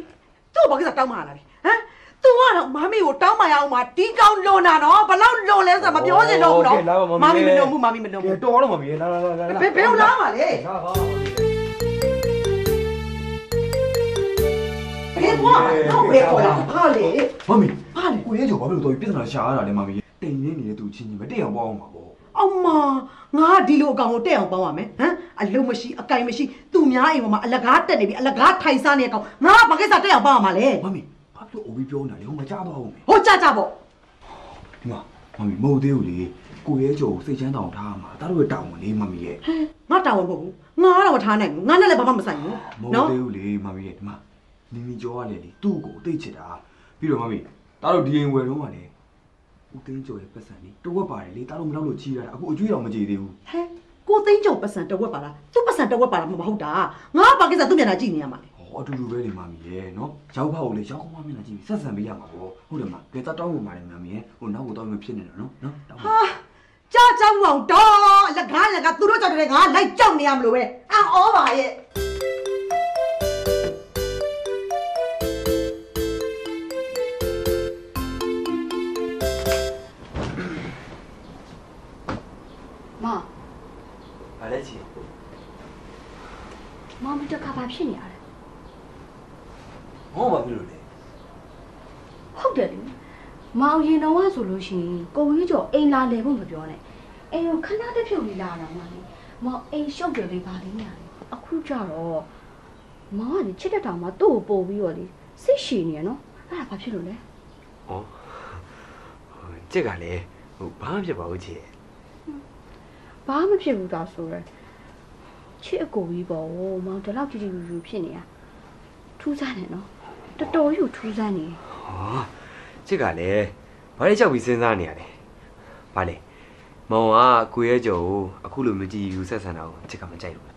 သူ့ဘာကိစ္စတောင်းမှလာလဲဟမ် သူကတော့မမီကိုတောင်းမှရအောင်မဒီကောင်းလွန်တာနော်ဘလောက်လွန်လဲဆိုတာမပြောချင်တော့ဘူးနော်မမီမလွန်ဘူးမမီမလွန်ဘူးတော်တော့မမီရေလာလာလာလာဘယ်ဘယ်ကိုလာမှာလဲလာပါဘယ်ဘွားတော့ဘယ်ခေါ်လာဟာလေမမီဟာလေကိုရဲကျော်ဘာလို့တော့ပြဿနာရှာရတာလဲမမီတိမ်နေနေတဲ့သူချင်းချင်းပဲတက်အောင်ပေါ့အောင်ပါပေါ့အမငါဒီလိုအကောင်ကိုတက်အောင်ပေါင်းရမယ်ဟမ်အလုံးမရှိအကင်မရှိသူများအိမ်ပေါ်မှာအလကားတက်နေပြီအလကားထိုင်စားနေတဲ့အကောင်ငါဘာကိစ္စတက်အောင်ပေါင်းရမှာလဲမမီ ဘာလို့အိုပြီးပြောနေတာလဲဟိုမကြားတော့ဘူးမေဟိုကြကြပေါ့ဒီမှာမမီမဟုတ်သေးဘူးလေကိုရဲကျော်ကိုစိတ်ချမ်းတောင်ထားမှာဒါတို့ရဲ့တောင်းဝင်လေမမီရဲ့ငါတာဝန်မဟုတ်ဘူးငါတော့မထားနိုင်ဘူးငါနဲ့လည်းဘာမှမဆိုင်ဘူးမဟုတ်နော်သေးဘူးလေမမီရဲ့ဒီမှာနီနီကျော်ကလည်းလေသူ့ကိုသိချစ်တာပြီးတော့မမီဒါတို့ဒီအိမ်ဝယ်တော့ကလေဦးသိန်းကျော်ရဲ့ပတ်စံလေးတဝက်ပါတယ်လေဒါတို့မလောက်လို့ချီရတာအခုအကျွေးတော်မကြည်သေးဘူးဟဲကိုသိန်းကျော်ပတ်စံတဝက်ပါလားသူ့ပတ်စံတဝက်ပါလားမဟုတ်တာငါဘာကိစ္စသူ့မျက်နှာကြည့်နေရမှာလဲဟော အတူတူပဲလေမမီရဲ့နော်ရောက်ဖောက်ကိုလေရောက်ကောင်းမှမင်းလာကြည့်ပြီးဆက်ဆံပေးရမှာပေါ့ဟုတ်တယ်မကဲတတောင်းဝင်ပါတယ်မမီရဲ့ဟိုနောက်ကိုတော့မဖြစ်နေတော့နော်နော်တောင်းဟာကြောက်ကြောက်အောင်တော့အလကားလကားသူတို့ကြောက်တယ်ငါလိုက်ကြောက်နေရမလို့ပဲအော်ဩပါရဲ့ လို့ရှိရင်ကိုကြီးကျော်အိမ်လာလေဖို့မပြောနဲ့အိမ်ကိုခဏတစ်ဖြုတ်လေးလာတာမှလေမောင်အိမ်ရှုပ်တယ်လေဗာလေးညာလေအခုကျတော့မောင်ကလေချစ်တဲ့တောင်မှသူ့ကိုပို့ပြီးတော့လေစိတ်ရှည်နေရနော်အဲ့ဒါဘာဖြစ်လို့လဲဩချစ်ကလည်းဟိုဘာမှဖြစ်ပါဘူးချစ်ဘာမှမဖြစ်ဘူးသာဆိုရယ်ချစ်အကိုကြီးပေါ့မောင်ဒီလောက်ကြည့်ကြည့်လူလူဖြစ်နေတာထူးဆန်းတယ်နော်တော်တော်ကြီးကိုထူးဆန်းနေဟောချစ်ကလည်း ဘာလဲကြောက်ပြီးစဉ်းစားနေရလဲဘာလဲမောင်ကကိုရဲကျော်ကိုအခုလိုမကြည့်ဘူးဆက်ဆံတာကိုချစ်ကမကြိုက်ဘူး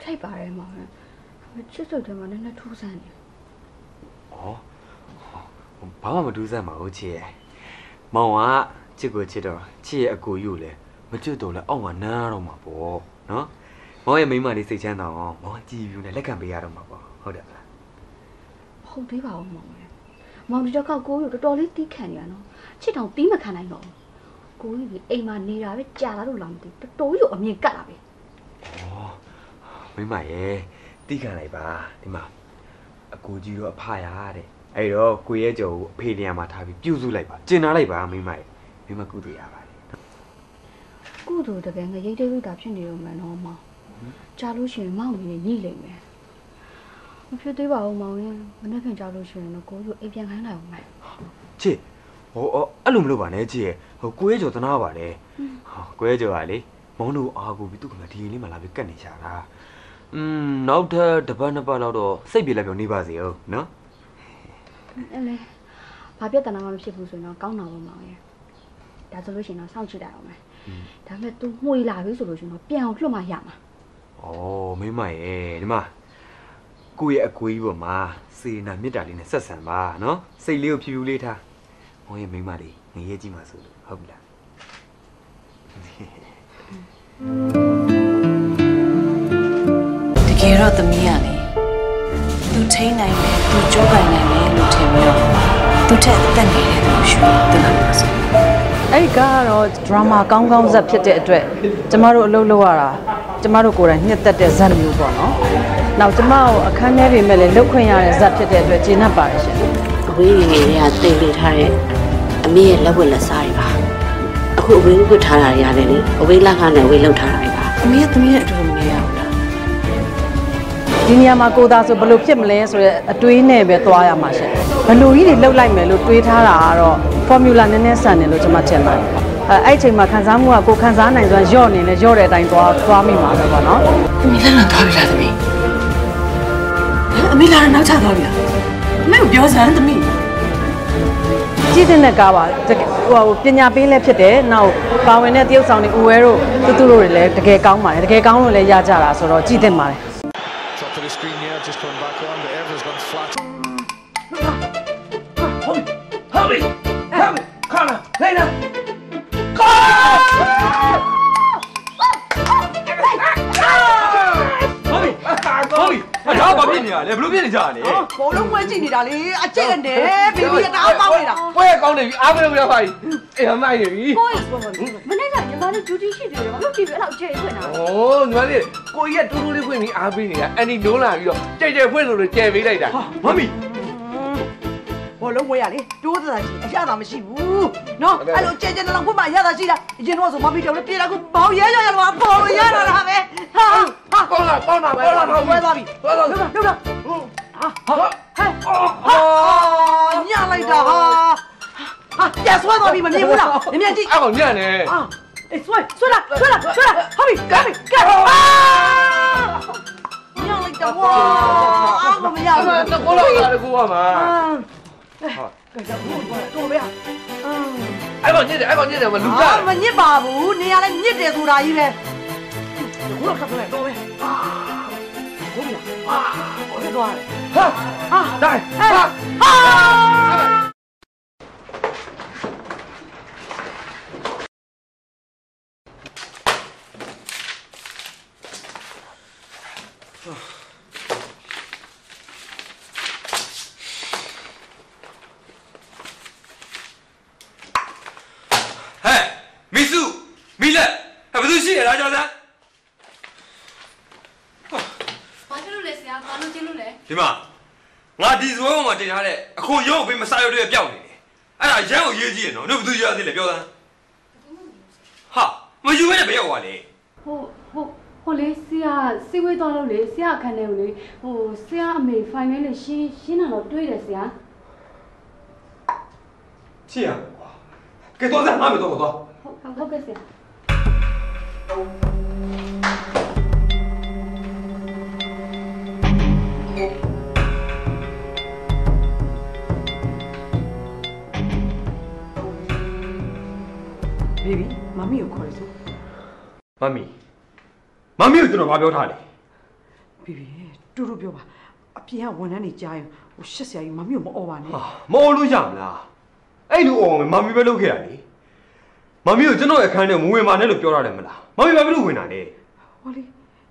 ထိုက်ပါတယ်မောင်ရယ်ချစ်စုတ်တယ်မှာလည်းနဲ့ထူးဆန်းနေဩဘာမှမထူးဆန်းပါဘူးချစ်ရဲ့မောင်ကချစ်ကိုချစ်တော့ချစ်ရဲ့အကိုယူလဲမချစ်တော့လဲအောက်မှာနားတော့မှာပေါ့နော်မောင်ရဲ့မိန်းမလေးစိတ်ချမ်းသာအောင်မောင်ကြည့်ပြီးလဲလက်ခံပေးရတော့မှာပေါ့ဟုတ်တယ်မလားဟုတ်သေးပါဦးမောင်ရယ် မောင်ဒီတော့ကောက်ကိုကြီးကိုတော်တော်လေးတီးခံနေရနော်ချစ်တောင်တီးမခံနိုင်တော့ဘူးကိုကြီးကအိမ်မှာနေတာပဲကြာလာလို့လာမသိဘူးတော်တော်ကြီးကိုအမြင်ကတ်လာပဲမိမရဲ့တိခံလိုက်ပါဒီမှာအကူကြီးတော့အဖရတဲ့အဲ့တော့ကိုရဲကျော်ကိုအဖေနေရာမှာထားပြီးပြုစုလိုက်ပါကျင်နာလိုက်ပါမိမရဲ့မိမကုသိရပါတယ်ကုသိုလ်တကယ်ငရိတ်တိတ်တာဖြစ်နေတော့မယ်နော်မောင်ကြာလို့ရှိရင်မောင်ကြီးနေညှိလိမ့်မယ် ဖြစ်သေးပါဘူးမောင်ရင်မနေ့ခင်ကြောက်လို့ရှိရင်တော့ကိုကြီးအိမ်ပြန်ခိုင်းလိုက်အောင်မယ် ချစ်ဟိုအော်အဲ့လိုမလုပ်ပါနဲ့ချစ်ရဲ့ဟိုကိုရဲကျော်တနာပါတယ်ဟာကိုရဲကျော်ကလေမောင်တို့အားကိုပြီးသူ့ကဒီရင်လေးမှလာပြီးကတ်နေကြတာอืมနောက်ထပ်တစ်ပတ်နှစ်ပတ်လောက်တော့စိတ်ပြေလည်းပြောနေပါစေဟုတ်နော် အဲ့လေဘာပြဿနာမှမဖြစ်ဘူးဆိုရင်တော့ကောင်းတာပေါ့မောင်ရင်ဒါဆိုလို့ရှိရင်တော့စောင့်ကြည့်လိုက်အောင်မယ်ဒါပေမဲ့ तू မှုေးလာပြီဆိုလို့ရှိရင်တော့ပြန်အောင်လွတ်မှရမှာ ဩမိမရဲ့ဒီမှာ ကိုယ့်ရဲ့အကွေးပေါ်မှာစေနာမေတ္တာလေးနဲ့ဆက်ဆံပါနော်စိတ်လေးကိုဖြူဖြူလေးထားမောင်ရဲ့မိမလေးငရဲကြီးမှဆိုလို့ဟုတ်ပြီလားတကယ်တော့သမီးကလေသူထိန်းနိုင်တယ်သူကြိုးပိုင်နိုင်တယ်လို့ထင်ပြီးတော့သူထက်အသက်နေတယ်လို့ရှိရင်သူကမဆို အဲ့ဒီကားကတော့ drama ကောင်းကောင်းဇက်ဖြစ်တဲ့အတွက်ကျမတို့အလုပ်လုပ်ရတာကျမတို့ကိုယ်တိုင်နှစ်သက်တဲ့ဇက်မျိုးပေါ့နော်။နောက်ကျမတို့အခန်းထဲပြင်မဲ့လည်းလုပ်ခွင့်ရတဲ့ဇက်ဖြစ်တဲ့အတွက်ကျေနပ်ပါတယ်ရှင်အဝေးငယ်တွေကတိတ်လေထားတဲ့အမေရဲ့လက်ဝက်လက်စားတွေပါအခုအဝေးဝတ်ထားတာတွေရတယ်လေအဝေးလက်ခနဲ့အဝေးလောက်ထားတာတွေပါအမေကသမီးနဲ့အတူတူမနေရဘူးလား။ ဒီနေရာမှာကိုသားဆိုဘယ်လိုဖြစ်မလဲဆိုတဲ့အတွေးနဲ့ပဲသွားရမှာရှင်။ဘယ်လိုကြီးတွေလှုပ်လိုက်မယ်လို့တွေးထားတာကတော့ formula နည်းနည်းဆန်တယ်လို့ကျမထင်ပါတယ်။အဲအဲ့ဒီအချိန်မှာခံစားမှုကကိုယ်ခံစားနိုင်စွမ်းညော့နေလဲညော့တဲ့အတိုင်းသွားသွားမိမှာပဲပေါ့နော်။သမီးလက်လာသွားပြီလားသမီးအမေလာတော့နောက်ချသွားပြီလားအမေကိုပြောစမ်းသမီးကြည့်တဲ့ကားပါတကယ်ဟိုပညာပေးလည်းဖြစ်တယ်နောက်ပါဝင်တဲ့တရုပ်ဆောင်တွေဦးဝဲတို့တူတူတို့တွေလည်းတကယ်ကောင်းပါတယ်တကယ်ကောင်းလို့လည်းရကြတာဆိုတော့ကြည့်တဲ့ပါတယ် Top of the screen here, just coming back on, but Evra's gone flat. Hurry! Hurry! Connor! Lena! ဟုတ်ပြီဟုတ်ပြီအဲ့ဒါဘာဖြစ်နေရလဲဘလို့ဖြစ်နေကြရလဲဘောလုံးပွဲကြည့်နေတာလေအကျိတ်နဲ့ဘေဘီကတအားပေါင်းနေတာပွဲကောင်းနေပြီအားမလို့ရပါဘူးအေးမိုက်နေပြီကိုကြီးမနေ့က ညီမလေး duty ရှိတယ်ဘာလို့ဒီပဲအဲ့လောက်အကျိတ်ခွင့်တာ။အော်ညီမလေးကိုကြီးကတူတူလေးဖွင့်ပြီးအားပေးနေတာအန်ဒီနိုးလာပြီးတော့ကြိတ်ကြိတ်ဖွင့်လို့ကြဲပေးလိုက်တာ။မမီဘောလုံးပွဲရလေတိုးသတာကြီးအရသာမရှိဘူးနော်အဲ့လိုကြဲကြဲနလောင်ဖွင့်မှအရသာရှိတာအရင်တော့ဆိုမမီတောင်လည်းပြေတာကိုဘောင်ရဲရရတော့ပေါ်လို့ရတာလားပဲဟာဟာကောင်းလာကောင်းလာပဲပေါ်လာတော့ပွဲသွားပြီသွားတော့လောက်လောက်လောက်ဟာဟာဟဲ့ဟာညလိုက်တာဟာဟာပြဆွဲသွားပြီမမြင်ဘူးလားမြင်မြင်ကြည့်အဲ့ကောင် အေးဆွဲဆွဲလာဆွဲလာဆွဲလာဟောပြီကဲပြီကဲအာညောင်းလိုက်တော့ဝါအာမမရဘူးတကောလောက်တာတကူပါမှာဟုတ်ကဲကြောက်ဘူးတော်ပဲအာအဲ့ကောင်ညစ်တယ်အဲ့ကောင်ညစ်တယ်မလူကြမညစ်ပါဘူးနေရာလဲညစ်တယ်ဆိုတာကြီးပဲဘုရားခတ်တယ်တော်ပဲအာဘုရားအာဘုရားတော်ဟာဟာတိုင်းဟာဟာ ဒီဇွဲပေါ်မှာတင်ထားတဲ့အခုရုပ်ပေးမစားရတဲ့ပျောက်နေတယ်အဲ့ဒါရမ်းကိုရေးကြည့်ရနော်တို့ဘယ်သူရသေးလဲပြောစမ်းဟာမယူရဲဘယ်ရောက်သွားလဲဟိုဟိုဟိုလေဆရာစီဝေးသွားလို့လေဆရာအခန်းထဲကိုလေဟိုဆရာအမေဖိုင်နယ်လေးရှင်းရှင်းတာတော့တွေးတယ်ဆရာချစ်ရကွာကဲတော့စမ်းငါမတော့တော့ဟုတ်ဟုတ်ကဲ့ဆရာ ဘေဘီမမီကိုခေါ်ရစို့မမီမမီကိုကျွန်တော်ဘာပြောထားလဲဘေဘီတူတူပြောပါအပြင်ကဝန်ထမ်းတွေကြားရင်ဟိုရှက်စရာကြီးမမီကိုမအော်ပါနဲ့ဟာမအော်လို့ရမလားအဲ့လိုအော်မယ်မမီပဲလုပ်ခဲ့ရလေမမီကိုကျွန်တော်ရဲ့အခန်းထဲမဝင်ပါနဲ့လို့ပြောရတယ်မလားမမီဘာဖြစ်လို့ဝင်တာလဲဟောလေ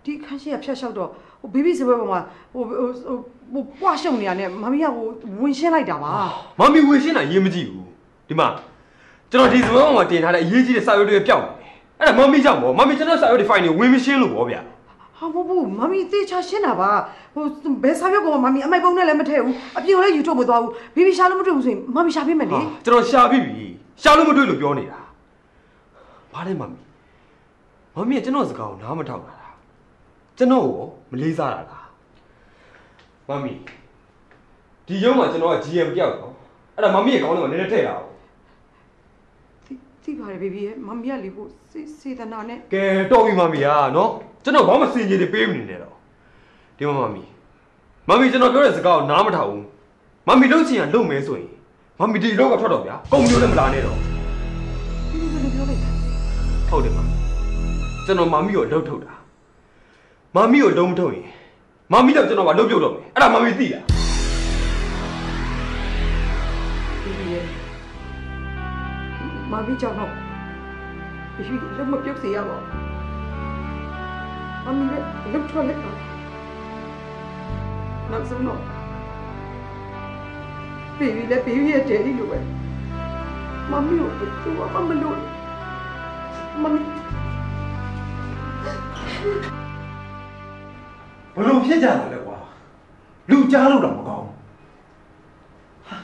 ဒီအခန်းရှိကဖျက်လျှောက်တော့ဟိုဘေဘီစပွဲပေါ်မှာဟိုဟိုဟိုဟိုပွားရှုံနေရတယ်မမီကဟိုဝင်ရှင်းလိုက်တာပါမမီဝင်ရှင်းတာရေးမကြည့်ဘူးဒီမှာ ကျွန်တော်ဒီဇွဲပေါ်မှာတင်ထားတဲ့အရေးကြီးတဲ့စာရွက်တွေပျောက်နေတယ်အဲ့ဒါမမီကြောင့်ပေါ့မမီကျွန်တော်စာရွက်တွေ file တွေဝင်မရှင်းလို့ပေါ့ဗျာဟာမဟုတ်ဘူးမမီသေချာရှင်းတာပါဟိုဘယ်စာရွက်ကောင်မမီအမိုက်ပုံနဲ့လည်းမထည့်ဘူးအပြင်ကိုလည်းယူထုတ်မသွားဘူးဘေဘီရှာလို့မတွေ့ဘူးဆိုရင်မမီရှာပေးမယ်လေကျွန်တော်ရှာပြီပြီရှာလို့မတွေ့လို့ပြောနေတာဘာလဲမမီမမီကကျွန်တော်စကားကိုနားမထောင်တာလားကျွန်တော်ကိုမလေးစားတာလားမမီဒီရုံးမှာကျွန်တော်က GM ပြောက်တော့အဲ့ဒါမမီရဲ့ခေါင်းထဲမှာနည်းနည်းထည့်တာပေါ့ သိပါတယ်ဘေဘီရဲ့မမီကလေကိုစေစေတနာနဲ့ကဲတော်ပြီမမီယာနော်ကျွန်တော်ဘာမှစင်ကြီးတွေပေးမနေနဲ့တော့ဒီမှာမမီမမီကျွန်တော်ပြောတဲ့စကားကိုနားမထောင်ဘူးမမီလုပ်ချင်ရလုပ်မယ်ဆိုရင်မမီဒီလောကထွက်တော့ဗျာကုန်မျိုးနဲ့မလာနဲ့တော့ဒီလိုလိုပြောလိုက်တာဟုတ်တယ်မမီကျွန်တော်မမီကိုလှုပ်ထုတ်တာမမီကိုလုံးမထုတ်ရင်မမီတော့ကျွန်တော်ကလှုပ်ပြုတ်တော့မယ်အဲ့ဒါမမီသိလား မမီကြောင့်တော့ဘေဘီလက်မပြုတ်စေရပါဘူးမမီလည်းလွတ်ထွက်လိုက်ပါနောက်ဆုံးတော့ဘေဘီလည်းဘေဘီရဲ့တယ်လီလိုပဲမမီကိုသူကမမလို့မမီဘလို့ဖြစ်ကြတာလဲကွာလူကြားလို့တော့မကောင်းဘူးဟာ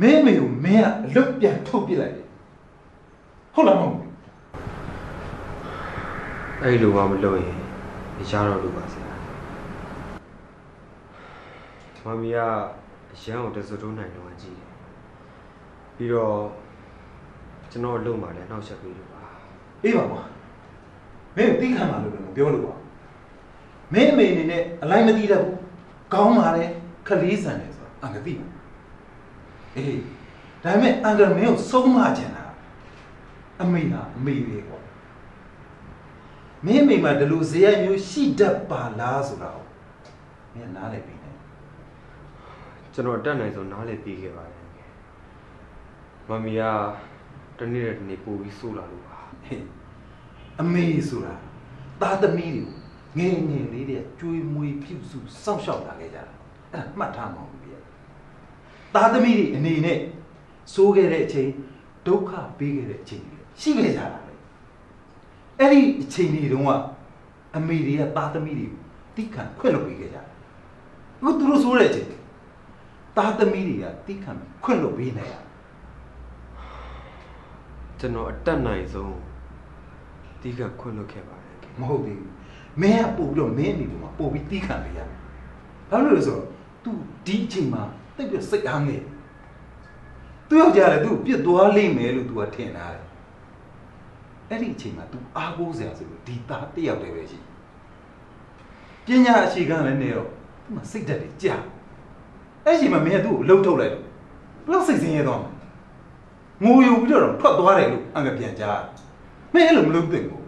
မင်းအမေကိုမင်းကအလွတ်ပြန်ထုတ်ပစ်လိုက်တယ် ဟုတ်လားမဟုတ်ဘူးအဲ့လိုမှမလုပ်ရင်မရတော့လို့ပါဆရာမမီကအရန်ကိုတစတိုးနိုင်တော့ကြည့်တယ်ပြီးတော့ကျွန်တော်လုံပါလေနှောက်ချက်ပေးလို့ပါအေးပါကွာမင်းကိုသိခံပါလို့လည်းမပြောလို့ပါမင်းအမေအနေနဲ့အလိုက်မသိတတ်ဘူးကောင်းပါတယ်ခလေးဆန်တယ်ဆိုတာအန်ကသိပါအေးဒါပေမဲ့အန်ကမင်းကိုဆုံးမချင်တာ အမေဟာအမေပဲကွာမင်းအမေမှာဒီလိုဇေယျမျိုးရှိတတ်ပါလားဆိုတာကိုမင်းနားလည်ပြီနဲ့ကျွန်တော်အတက်နိုင်ဆုံးနားလည်ပြီးခဲ့ပါတယ်မမီကတနေ့တနေ့ပို့ပြီးဆိုးလာလို့ပါဟေးအမေဆိုတာသားသမီးတွေကိုငယ်ငယ်လေးတည်းကကျွေးမွေးပြုစုစောင့်ရှောက်လာခဲ့ကြတာအဲ့ဒါမှတ်ထားမှာဘူးဗျာသားသမီးတွေအနေနဲ့စိုးခဲ့တဲ့အချိန်ဒုက္ခပေးခဲ့တဲ့အချိန်တွေ ရှိခဲ့ကြတာလေအဲ့ဒီအချိန်တွေတုန်းကအမေတွေကသားသမီးတွေကိုတိခံခွင့်လုပ်ပေးခဲ့ကြတယ်အခုသူတို့ဆိုးတဲ့အချိန်သားသမီးတွေကတိခံခွင့်လုပ်ပေးနေရ ကျွန်တော်အတက်နိုင်ဆုံးတီးကခွင့်လွတ်ခဲ့ပါတယ် မဟုတ်သေးဘူးမင်းကပို့ပြီးတော့မင်းအနေနဲ့ပို့ပြီးတီးခံပေးရတယ်ဘာလို့လဲဆိုတော့ तू ဒီအချိန်မှာတိတ်ပြီးစိတ်အားငယ်သူယောက်ျားလည်း तू ပြစ်သွားလိမ့်မယ်လို့ तू ကထင်တာတယ် အဲ့ဒီအချိန်မှာ तू အားကိုးစရာဆိုလို့ဒီသားတစ်ယောက်တည်းပဲရှိပညာအရှိကလည်းနေတော့ तू မစိတ်ဓာတ်တွေကြာအဲ့ဒီအချိန်မှာမင်းကသူ့ကိုလှုပ်ထုတ်လိုက်လို့ဘယ်လောက်စိတ်ဆင်းရဲသွားမလဲငိုယူပြီးတော့ထွက်သွားတယ်လို့အင်္ဂပြန်ကြားမင်းအဲ့လိုမလုပ်သင့်ဘူး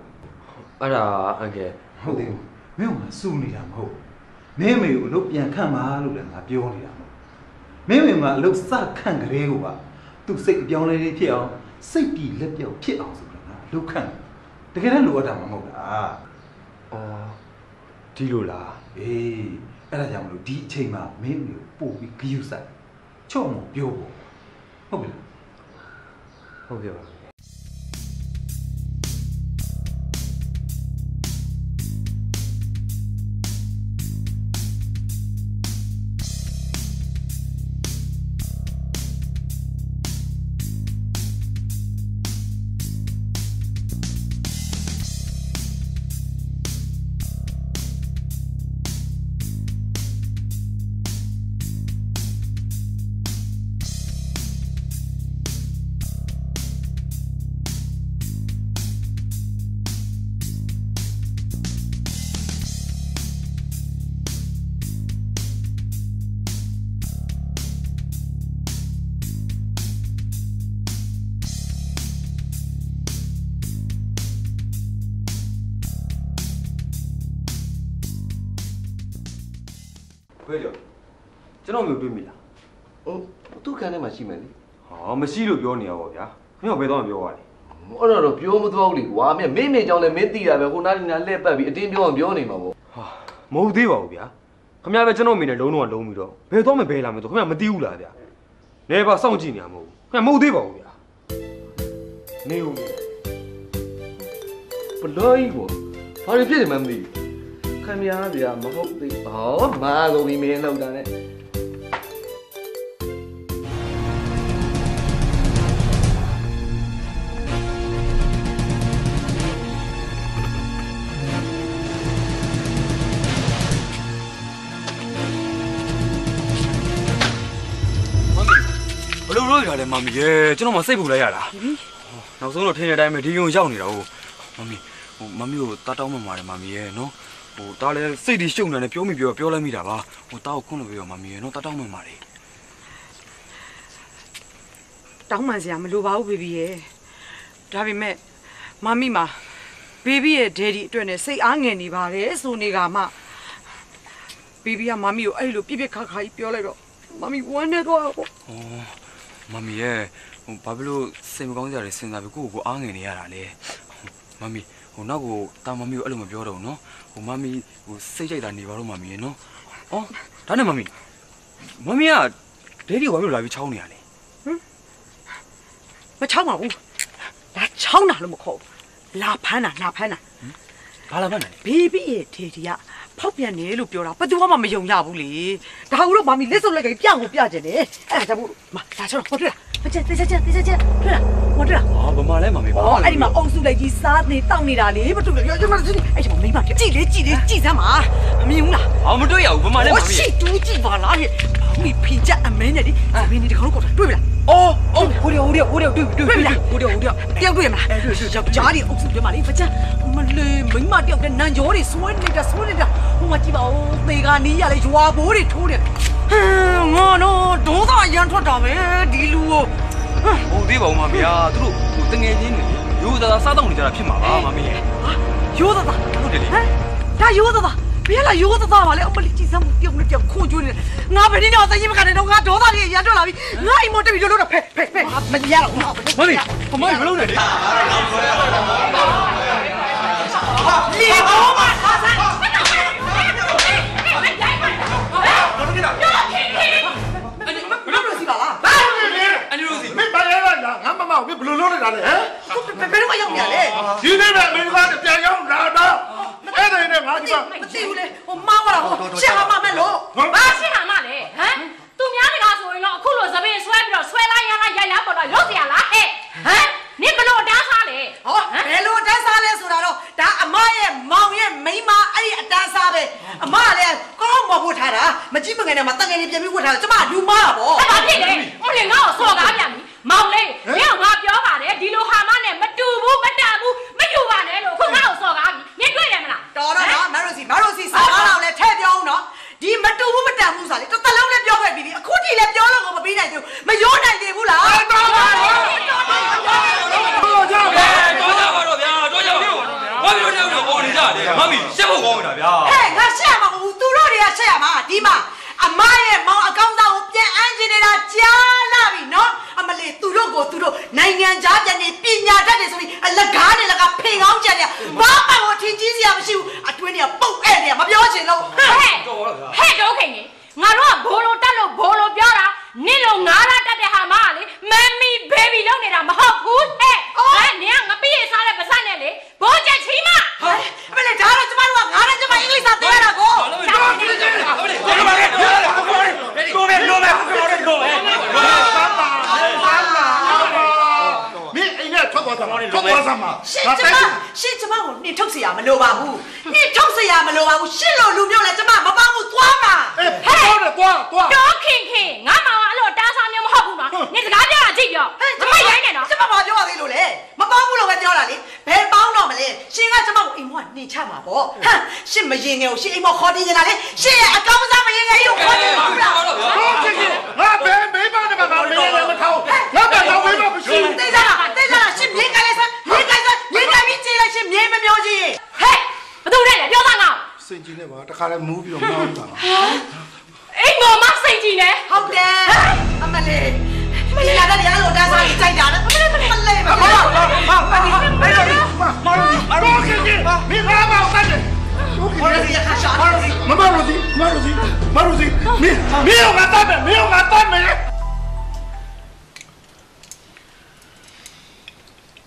အဲ့ဒါအန်ကယ်ဟုတ်တယ်မင်းကစူနေတာမဟုတ်မင်းမေကိုအလုပ်ပြန်ခန့်ပါလို့လည်းငါပြောနေတာမဟုတ်မင်းမေကအလုပ်စခန့်ကလေးကိုကသူ့စိတ်အပြောင်းလဲလေးဖြစ်အောင်စိတ်ပြီးလက်ပြောက်ဖြစ်အောင်ဆိုတော့ငါအ လုပ်ခန့်တကယ်တော့လိုအပ်တာမဟုတ်လားအော်ဒီလိုလားအေးအဲ့ဒါကြောင့်မလို့ဒီအချိန်မှာမင်းမေကိုပို့ပြီးဂယုစိုက်ချော့မပြောဖို့ဟုတ်ပြီလားဟုတ်ကဲ့ပါ ပြောနေရပါဗျာမင်းကဘယ်တော့မှပြောရလဲအဲ့တော့တော့ပြောမသွားဘူးလေကွာမင်းမင်းမေကြောင့်လည်းမင်းသိတာပဲဟိုနားဒီနားလှည့်ပတ်ပြီးအတင်းပြောအောင်ပြောနေမှာပေါ့ဟာမဟုတ်သေးပါဘူးဗျာခမရပဲကျွန်တော်မိနဲ့လုံးတော့လုံးပြီးတော့ဘယ်တော့မှဘယ်လာမလို့ခမရမသိဘူးလားဗျာနေပါစောင့်ကြည့်နေရမဟုတ်ဘူးခမရမဟုတ်သေးပါဘူးဗျာနေဦးဘလို့ကြီးကိုဘာလို့ဖြစ်နေမှမသိဘူးခင်ဗျားဗျာမဟုတ်သေးဟောမာကုန်ပြီမင်းလောက်တာနဲ့ ရလဲမမီရဲ့ကျွန်တော်မစိတ်ပူလိုက်ရတာနောက်ဆုံးတော့ထင်းတဲ့အတိုင်းပဲဒီယုံရောက်နေတာဟုတ်မမီဟိုမမီကိုတားတောင်းမှမှာတယ်မမီရဲ့နော်ဟိုတားလဲစိတ်ဒီရှုံနေတယ်ပြောမိပြောပြောလိုက်မိတာပါဟိုတားကိုခွန်းလို့ပြောမမီရဲ့နော်တားတောင်းမှမှာတယ်တောင်းပန်စရာမလိုပါဘူးဘေဘီရဲ့ဒါပေမဲ့မမီမှာဘေဘီရဲ့ဒယ်ဒီအတွက်နဲ့စိတ်အားငယ်နေပါတယ်ဆိုနေကမှဘေဘီကမမီကိုအဲ့လိုပြစ်ပြစ်ခါခါကြီးပြောလိုက်တော့မမီဝမ်းနေတော့ပေါ့ဩ မမီရဲ့ဟိုဘာဖြစ်လို့စိတ်မကောင်းကြတယ်စဉ်းစားပြီးကိုယ့်ကိုယ်ကိုအားငယ်နေရတာလဲမမီဟိုနောက်ကိုတာမမီကိုအဲ့လိုမပြောတော့ဘူးနော်ဟိုမမီဟိုစိတ်ကြိုက်တာနေပါတော့မမီရဲ့နော်ဩဒါနဲ့မမီမမီကဒဲဒီကိုဘာဖြစ်လို့လာပြီးချောင်းနေရလဲမချောင်းပါဘူးဒါချောင်းတာလို့မခေါ်ဘူးလာဖမ်းတာလာဖမ်းတာဘာလာဖမ်းတာလဲဘေဘီရဲ့ဒေဒီက ဖောက်ပြန်တယ်လို့ပြောတာဘယ်သူမှမယုံရဘူးလေဒါကတော့မမီလက်စုပ်လက်ကပြကိုပြကျင်တယ်အဲ့ဒါကြောင့်မို့မဒါချောင်းဟောတွေ့လားမချက်တေးချက်တေးချက်တွေ့လားဟောတွေ့လားဟာဗမာလဲမမီဘာอ๋อအဲ့ဒီမှာအုံစုလိုက်ကြီးစားနေတောက်နေတာလေမတူဘူးရောကျွန်မအဲ့ဒီမှာမိမကြည့်လေကြည့်လေကြည့်စမ်းပါမမြင်ဘူးလားဟာမတွေ့ရဘူးဗမာလဲမမီရှိတူးကြည့်ပါလားဟဲ့ဘောင်းကြီးဖိချက်အမင်းနဲ့ဒီအမင်းဒီတခါတော့ကောတွေ့ပြီလားအော်အော်ဟိုရဟိုရဟိုရတွေ့တွေ့တွေ့ဟိုရဟိုရတယောက်တွေ့မလားအဲ့တွေ့တွေ့ယောက်ကြားဒီအုပ်စုပြမလေးဖချက်မလေးမိမတယောက် တဲ့နန်ကြောတွေဆွဲနေတာဆွဲနေတာဟိုမှာကြည့်ပါဦးသေကနီးရလေရွာဘိုးတွေထိုးတယ်ဟမ်ငါတော့ဒေါသရန်ထွက်တာပဲဒီလူကိုဟိုသေးပါဦးမမီယာသူတို့ဟိုတငယ်ချင်းတွေရိုးသားသားစားတော့နေကြတာဖြစ်မှာပါမမီရဲ့ရိုးသားသားဟုတ်တယ်လေဟမ်ဒါရိုးသားသားဘယ်လာရိုးသားသားပါလဲအမလေးကြည့်စမ်းပြုံးနေပြောင်ခွန်ကျွေးနေငါဘယ်နည်းတော့သိရင်မကနေတော့ငါဒေါသတွေရန်ထွက်လာပြီငါအိမ်မတက်ပြီးလို့တော့ဖဲဖဲဖဲမရတော့ငါမမီဗမာဘယ်လိုလဲလေလီဘောမခါ လားငါမမကိုမင်းဘယ်လိုလုပ်နေတာလဲဟမ် ဘယ်တော့မှရောက်နေရလဲ ဒီနေ့ပဲအမေရိကန်ပြန်ရောက်လာတော့အဲ့ဒါနဲ့ငါဒီမှာ မသိဘူးလေဟိုမောင်းလာဟိုရှက်ဟာမမဲ့လို့ ဘာရှင်းတာမလဲဟမ်သူများတကားဆိုရင်တော့အခုလိုသပင်းဆွဲပြီးတော့ဆွဲလိုက်ရလိုက်ရိုက်လိုက်ပေါ်တော့ရုပ်เสียလားဟဲ့ဟမ်နင်ဘလို့တန်းစားလဲ ဟောဘယ်လိုအတန်းစားလဲဆိုတာတော့ဒါအမရဲ့မောင်ရဲ့မိန်းမအဲ့ဒီအတန်းစားပဲအမကလည်းကောင်းမဝတ်ထားတာမကြည့်မငယ်နဲ့မတန်ငယ်လေးပြန်ပြီးဝတ်ထားတာကျမလူမပါဗော ဘာဖြစ်လဲဦးလင်ငါ့ကိုစော်ကားပြန်ပြီ မောင်လေးမင်းကငါပြောပါတယ်ဒီလိုဟာမနဲ့မတူဘူးမတန်ဘူးမယူပါနဲ့လို့ခုငါ့ကိုစော်ကားပြီနင်တွေ့တယ်မလားတော်တော့နော်မရိုစီမရိုစီစားကားတော့လည်းထည့်ပြောအောင်နော်ဒီမတူဘူးမတန်ဘူးဆိုတာလေတစ်သလုံးလည်းပြောခဲ့ပြီးပြီအခုထိလည်းပြောလို့ကိုမပြီးနိုင်သေးဘူးမရိုးနိုင်သေးဘူးလားတော်ပါတော်တော့ကြောက်ပါတော့ကြပါတော့ဗျာတော့ကြပါတော့ဘာဖြစ်လို့လဲပေါ်နေကြတယ်မမီရှက်ဖို့ကောင်းနေတာဗျာဟဲ့ငါရှက်ရမှာမဟုတ်ဘူးသူတို့တွေကရှက်ရမှာဒီမှာအမရဲ့မောင်အကောင့်သားကို ပြန်အမ်းချင်နေတာကြားလာပြီနော်အမလေးသူတို့ကိုသူတို့နိုင်ငံခြားပြန်နေပညာတတ်တယ်ဆိုပြီးအလကားနဲ့လကဖိန်ကောင်းကြတယ်ဘာမှကိုထင်ကြီးစရာမရှိဘူးအတွင်းတွေကပုတ်အဲ့နေမပြောချင်လို့ဟဲ့ဟဲ့တော့ခင်ကြီး ငါတို့ကဘိုးလိုတက်လို့ဘိုးလိုပြောတာနင့်လိုငါးလားတက်တဲ့ဟာမကလေမမ်မီဘေဘီလုပ်နေတာမဟုတ်ဘူးဟဲ့ဟဲ့နင်ကငပိရစားတဲ့ပါစက်နဲ့လေဘိုးချက်ချီမအမလေးဒါတော့ကျမတို့ကငါးနဲ့ကျမအင်္ဂလိပ်စာသင်ရတာကိုကိုမဲလိုမဲကိုမဲကိုမဲမင်းအိမ်နဲ့ထွက် သွားသမှာထွက်သွားသမှာ ရှင်းကျမရှင်းကျမကိုနှင်ထုတ်เสียမလိုပါဘူးနှင်ထုတ်เสียမလိုပါဘူးရှင်းလို့လူမျိုးလဲကျမမပေါင်းဘူးသွားမှာ အေးသွားတယ်သွားသွား တော့ခင်ခင်ငါမောင်ကအဲ့လိုတားစားမျိုးမဟုတ်ဘူးနော်နင်စကားပြောတာကြည့်ပြောမမရိုင်းနဲ့နော် ကျမဘာပြောရသေးလို့လဲမပေါင်းဘူးလို့ပဲပြောတာလေဘယ်ပေါင်းတော့မလဲရှင်ကကျမကိုအိမ်မောကနေချမှာပေါ့ဟမ်ရှင်မရင်ငယ်ကိုရှင်အိမ်မောခေါ်တင်နေတာလေရှင်ရဲ့အကောင်းစားမရင်ငယ်ကြီးကိုခေါ်တင်မှာဘူးလား ဟုတ်ကဲ့ငါဘယ်မိမနဲ့မှငါမင်းလည်းမထောက်ငါကတော့မိမမရှိဘူး တိတ်စားလားတိတ်စားလားရှင် မြေကလေးစားမြေကလေးစားမြေကပြီးကြည့်လိုက်ရှင်မြေမမျောကြီးဟဲ့ဘသူနဲ့လဲပြောသားငါစင်ကြီးနဲ့ပါတခါလဲမူးပြီးတော့မောင်းတာအိမ်မောင်မစိတ်ကြည်နေဟုတ်တယ်အမလေးမလေးရတဲ့ရလို့တန်းစားကြီးကြိုက်တာလေမလေးမလေးမလေးမမမမမမမမမမခင်ကြီးမင်းကားမောင်းတယ်ဟိုရရခါရှာမမရိုစီမရိုစီမရိုစီမင်းမင်းကတတ်မယ်မင်းကတတ်မယ်